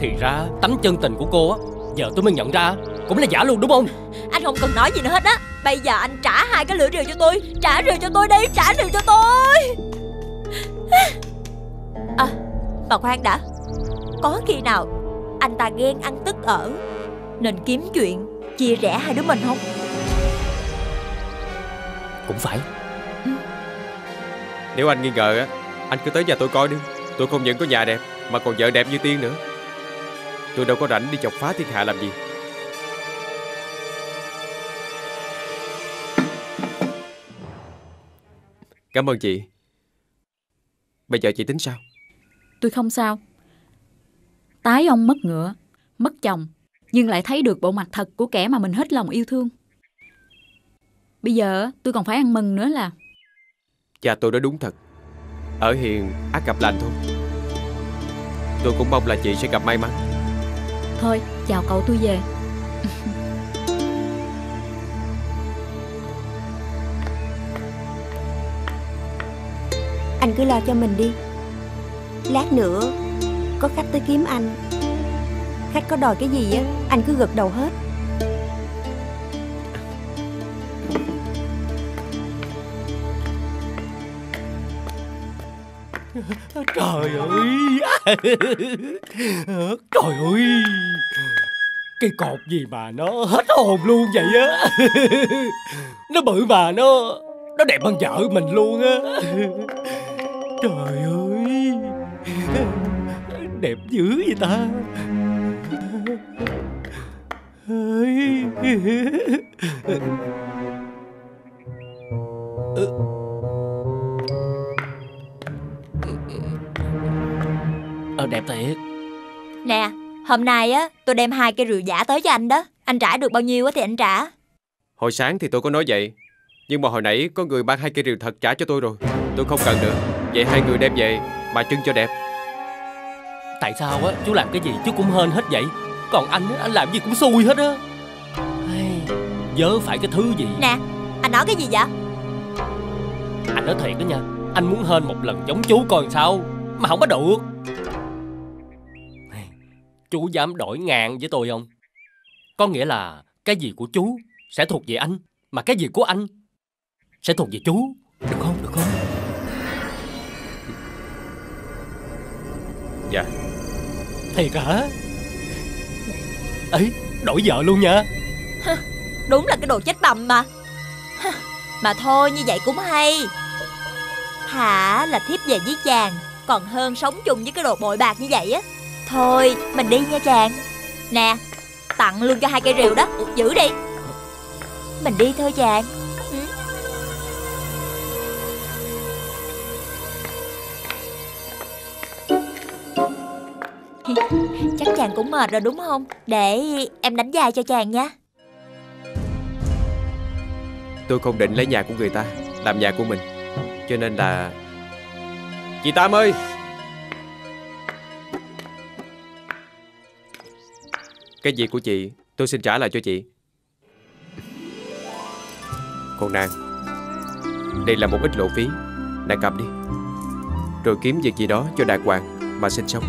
Speaker 12: Thì ra tấm chân tình của cô á Giờ tôi mới nhận ra Cũng là giả luôn đúng không?
Speaker 2: Anh không cần nói gì nữa hết á. Bây giờ anh trả hai cái lưỡi rìu cho tôi Trả rìu cho tôi đi Trả rìu cho tôi. À Mà khoan đã. Có khi nào Anh ta ghen ăn tức ở Nên kiếm chuyện Chia rẽ hai đứa mình không?
Speaker 12: Cũng phải.
Speaker 31: Nếu anh nghi ngờ á Anh cứ tới nhà tôi coi đi. Tôi không những có nhà đẹp Mà còn vợ đẹp như tiên nữa Tôi đâu có rảnh đi chọc phá thiên hạ làm gì. Cảm ơn chị. Bây giờ chị tính sao?
Speaker 34: Tôi không sao. Tái ông mất ngựa, mất chồng, nhưng lại thấy được bộ mặt thật của kẻ mà mình hết lòng yêu thương. Bây giờ tôi còn phải ăn mừng nữa là.
Speaker 31: Cha tôi nói đúng thật. Ở hiền ác gặp lành thôi. Tôi cũng mong là chị sẽ gặp may mắn
Speaker 34: Thôi, chào cậu tôi về.
Speaker 17: Anh cứ lo cho mình đi. Lát nữa Có khách tới kiếm anh. Khách có đòi cái gì á Anh cứ gật đầu hết.
Speaker 12: Trời ơi. (laughs) Trời ơi. Cái cột gì mà nó hết hồn luôn vậy á. (laughs) Nó bự mà nó Nó đẹp hơn vợ mình luôn á. (laughs) Trời ơi. Đẹp dữ vậy ta. Ơi Ờ đẹp thiệt.
Speaker 2: Nè, hôm nay á tôi đem hai cây rượu giả tới cho anh đó. Anh trả được bao nhiêu á thì anh trả.
Speaker 31: Hồi sáng thì tôi có nói vậy Nhưng mà hồi nãy có người mang hai cây rìu thật trả cho tôi rồi. Tôi không cần nữa. Vậy hai người đem về mà trưng cho đẹp.
Speaker 12: Tại sao á? Chú làm cái gì chú cũng hên hết vậy. Còn anh á, anh làm gì cũng xui hết á. Vớ phải cái thứ gì?
Speaker 2: Nè, anh nói cái gì vậy?
Speaker 12: Anh nói thiệt đó nha. Anh muốn hên một lần giống chú coi sao Mà không có được Chú dám đổi ngàn với tôi không? Có nghĩa là Cái gì của chú sẽ thuộc về anh Mà cái gì của anh Sẽ thuộc về chú. Được không? Được không?
Speaker 31: Dạ.
Speaker 12: Thiệt hả? Ấy đổi vợ luôn nha.
Speaker 2: Đúng là cái đồ chết bầm mà. Mà thôi như vậy cũng hay. Hả là thiếp về với chàng còn hơn sống chung với cái đồ bội bạc như vậy á. Thôi, mình đi nha chàng. Nè, tặng luôn cho hai cây rìu đó, giữ đi. Mình đi thôi chàng. Ừ. (laughs) Chắc chàng cũng mệt rồi đúng không? Để em đánh dài cho chàng nha.
Speaker 31: Tôi không định lấy nhà của người ta Làm nhà của mình Cho nên là Chị Tam ơi Cái gì của chị? Tôi xin trả lại cho chị. Còn nàng Đây là một ít lộ phí. Nàng cầm đi. Rồi kiếm việc gì đó cho đàng hoàng Mà sinh sống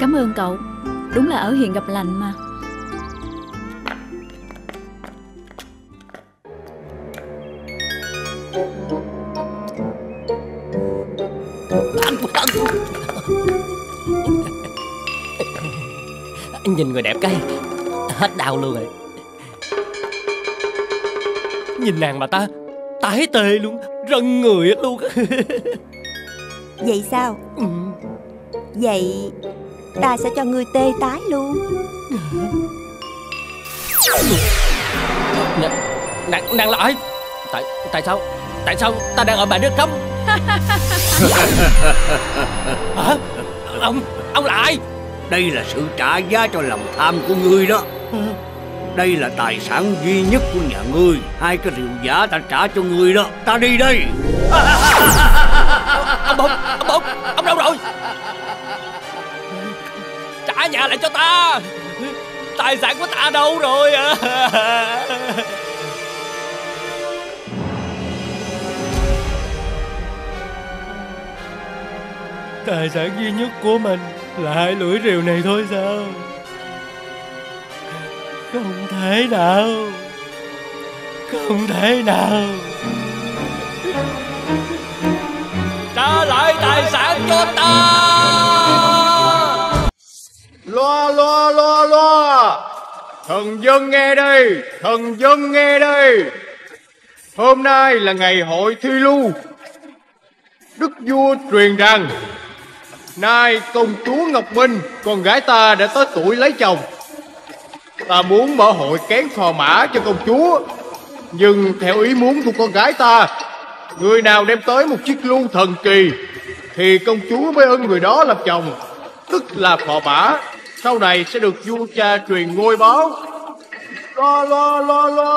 Speaker 34: Cảm ơn cậu. Đúng là ở hiện gặp lành mà.
Speaker 12: Nhìn người đẹp cái. Hết đau luôn rồi. Nhìn nàng mà ta Tái tê luôn Rần người hết luôn. (laughs)
Speaker 17: Vậy sao? Vậy Ta sẽ cho ngươi tê tái luôn.
Speaker 12: Nàng, nàng, nàng là ai? Tại tại sao Tại sao ta đang ở bãi nước cấm? (laughs) Hả? Ông Ông là ai
Speaker 32: đây là sự trả giá cho lòng tham của ngươi đó. Đây là tài sản duy nhất của nhà ngươi. Hai cái rượu giả ta trả cho ngươi đó. Ta đi đây.
Speaker 12: Ông Bụng Ông Bụng Ông đâu rồi? Trả nhà lại cho ta. Tài sản của ta đâu rồi? À Tài sản duy nhất của mình là hai lưỡi rìu này thôi sao? Không thể nào. Không thể nào. Trả lại tài sản cho ta.
Speaker 35: Loa loa loa loa. Thần dân nghe đây, thần dân nghe đây. Hôm nay là ngày hội thi lưu. Đức vua truyền rằng, nay công chúa Ngọc Minh, con gái ta đã tới tuổi lấy chồng. Ta muốn mở hội kén phò mã cho công chúa. Nhưng theo ý muốn của con gái ta, người nào đem tới một chiếc lưu thần kỳ, thì công chúa mới ưng người đó làm chồng, tức là phò mã. Sau này sẽ được vua cha truyền ngôi báo Lo lo lo lo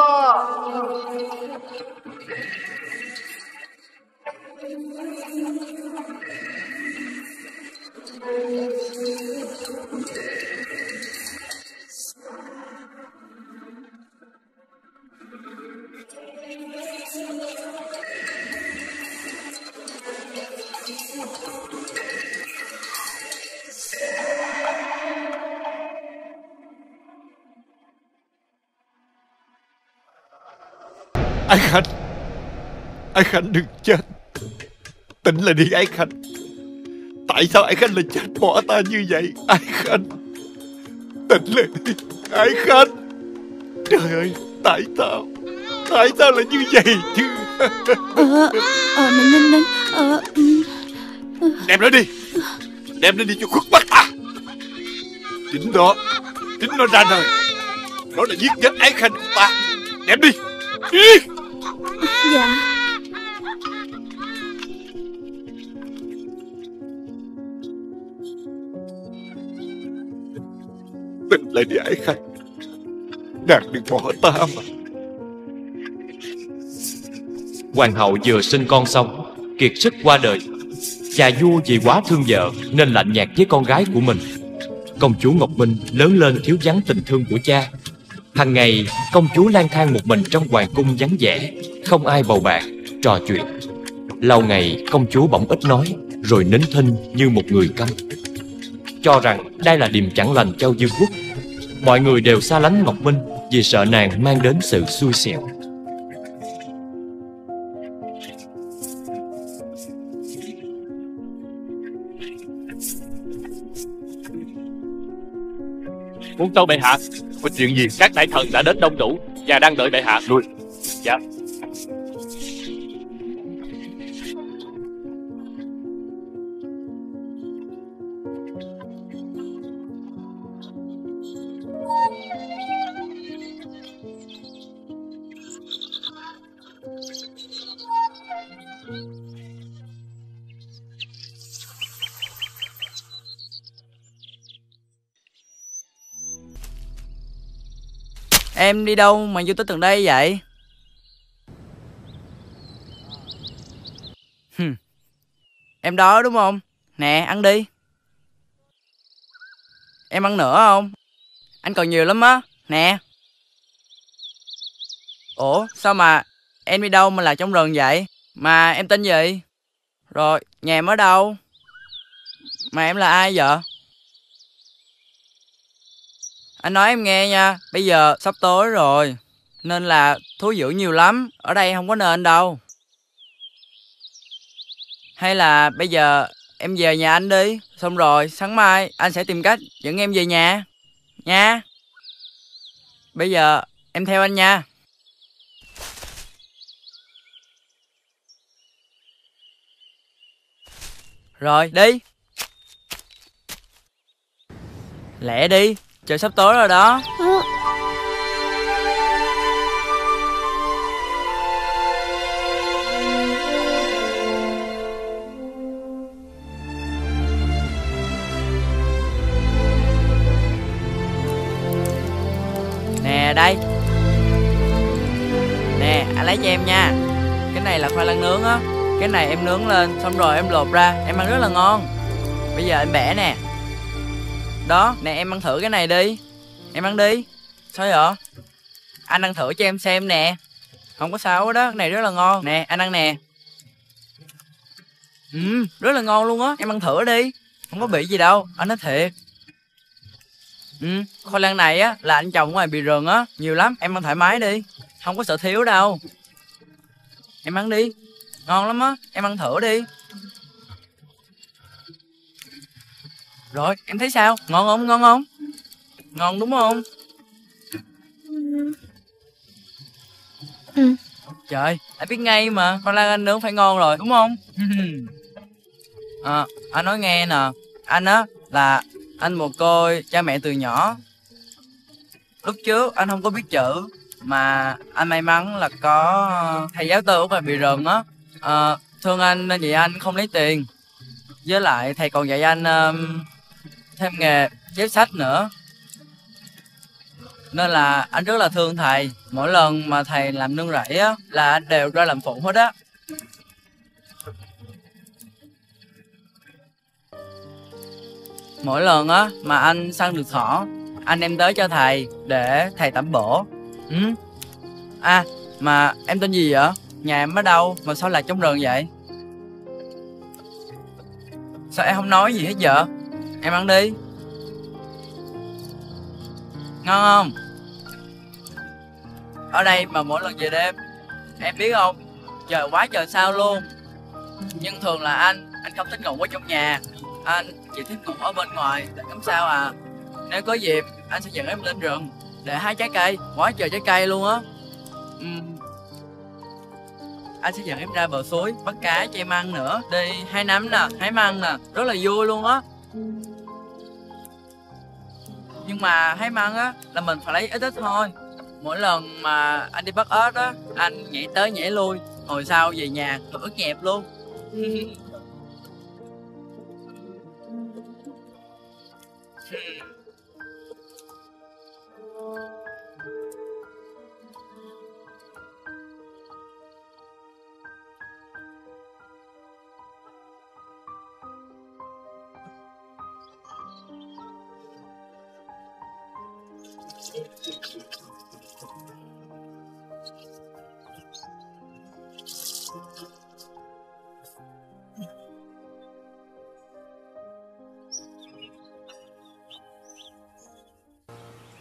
Speaker 36: Anh Khánh, anh Khánh đừng chết Tỉnh lại đi anh Khánh. Tại sao Ái Khanh lại chết bỏ ta như vậy? Ái Khanh Tỉnh lại đi. Ái Khanh Trời ơi Tại sao? Tại sao lại như vậy chứ?
Speaker 27: Ờ, ờ, nín, nín Ờ, ừ.
Speaker 36: Đem nó đi. Đem nó đi cho khuất mắt ta. Chính nó Chính nó ra đời. Nó đã giết chết Ái Khanh của ta. Đem đi. Đi.
Speaker 27: Dạ
Speaker 36: mình lại đi Ái Khanh Nàng đừng bỏ ta mà.
Speaker 37: Hoàng hậu vừa sinh con xong Kiệt sức qua đời. Cha vua vì quá thương vợ Nên lạnh nhạt với con gái của mình. Công chúa Ngọc Minh lớn lên thiếu vắng tình thương của cha. Hằng ngày công chúa lang thang một mình trong hoàng cung vắng vẻ Không ai bầu bạn, trò chuyện. Lâu ngày công chúa bỗng ít nói Rồi nín thinh như một người câm. Cho rằng đây là điềm chẳng lành cho dương quốc. Mọi người đều xa lánh Ngọc Minh Vì sợ nàng mang đến sự xui xẻo.
Speaker 12: Muốn tâu bệ hạ Có chuyện gì? Các đại thần đã đến đông đủ Và đang đợi bệ hạ. Lui. Dạ
Speaker 38: Em đi đâu mà vô tới tận đây vậy? Hừm. Em đói đúng không? Nè, ăn đi. Em ăn nữa không? Anh còn nhiều lắm á. Nè. Ủa, sao mà em đi đâu mà là trong rừng vậy? Mà em tên gì? Rồi, nhà em ở đâu? Mà em là ai vậy? Anh nói em nghe nha, bây giờ sắp tối rồi, nên là thú dữ nhiều lắm, ở đây không có nên đâu. Hay là bây giờ em về nhà anh đi, xong rồi sáng mai anh sẽ tìm cách dẫn em về nhà, nha. Bây giờ em theo anh nha. Rồi, đi. Lẹ đi, trời sắp tối rồi đó. Nè đây. Nè anh lấy cho em nha. Cái này là khoai lang nướng á. Cái này em nướng lên xong rồi em lột ra. Em ăn rất là ngon. Bây giờ em bẻ nè đó nè em ăn thử cái này đi. Em ăn đi. Sao vậy? Anh ăn thử cho em xem nè. Không có sao đó Cái này rất là ngon. Nè anh ăn nè. Ừ rất là ngon luôn á. Em ăn thử đi. Không có bị gì đâu. Anh nói thiệt. Ừ, khoai lang này á là anh trồng ngoài bị rừng á, nhiều lắm, em ăn thoải mái đi. Không có sợ thiếu đâu. Em ăn đi. Ngon lắm á, em ăn thử đi. Rồi, em thấy sao? Ngon không? Ngon không? Ngon đúng không? Ừ. Trời, anh biết ngay mà, con lan anh nướng phải ngon rồi, đúng không? à, (laughs) anh nói nghe nè, anh á là anh mồ côi cha mẹ từ nhỏ. Lúc trước anh không có biết chữ, mà anh may mắn là có ờ, thầy giáo tư và bị rừng á. À, thương anh nên vậy anh không lấy tiền. Với lại thầy còn dạy anh... Uh, thêm nghề chép sách nữa. Nên là anh rất là thương thầy. Mỗi lần mà thầy làm nương rẫy á là anh đều ra làm phụ hết á. Mỗi lần á mà anh săn được thỏ anh đem tới cho thầy để thầy tẩm bổ. Ừ. à mà em tên gì vậy? Nhà em ở đâu mà sao lại trong rừng vậy? Sao em không nói gì hết vậy em ăn đi. Ngon không? Ở đây mà mỗi lần về đêm, em biết không? Trời quá trời sao luôn. Nhưng thường là anh anh không thích ngủ ở trong nhà. Anh chỉ thích ngủ ở bên ngoài để ngắm sao à. Nếu có dịp, anh sẽ dẫn em lên rừng, để hái trái cây. Quá trời trái cây luôn á. Uhm. anh sẽ dẫn em ra bờ suối, bắt cá cho em ăn nữa. Đi, hái nấm nè, hái măng nè. Rất là vui luôn á nhưng mà hái măng á là mình phải lấy ít ít thôi. Mỗi lần mà anh đi bắt ếch á anh nhảy tới nhảy lui hồi sau về nhà ướt nhẹp luôn (laughs)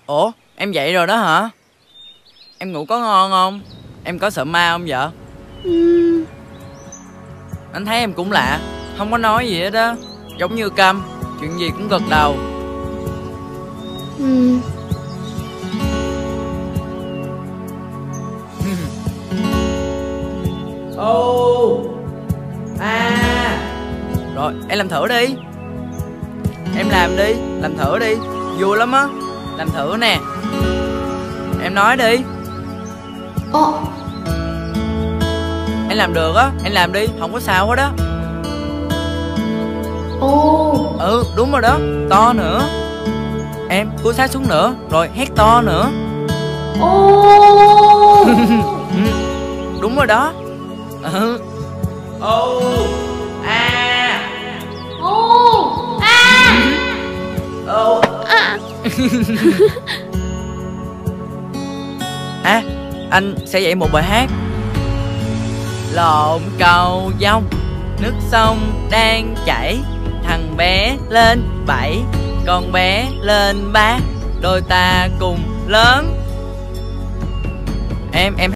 Speaker 38: Ủa em dậy rồi đó hả? Em ngủ có ngon không? Em có sợ ma không vậy? Anh thấy em cũng lạ Không có nói gì hết á. Giống như câm Chuyện gì cũng gật đầu.
Speaker 39: Ừ.
Speaker 38: Ô. À Rồi em làm thử đi. Em làm đi Làm thử đi. Vui lắm á Làm thử nè. Em nói đi.
Speaker 39: Ồ
Speaker 38: Em làm được á Em làm đi Không có sao hết á.
Speaker 39: Ồ
Speaker 38: Ừ đúng rồi đó To nữa. Em cúi sát xuống nữa Rồi hét to nữa.
Speaker 39: Ô. (laughs)
Speaker 38: Đúng rồi đó Ừ Ô A.
Speaker 39: Ô À
Speaker 38: Ô.
Speaker 39: À
Speaker 38: À (laughs) anh sẽ dạy một bài hát. Lộn cầu dông Nước sông đang chảy. Thằng bé lên bảy Con bé lên ba. Đôi ta cùng lớn. Em em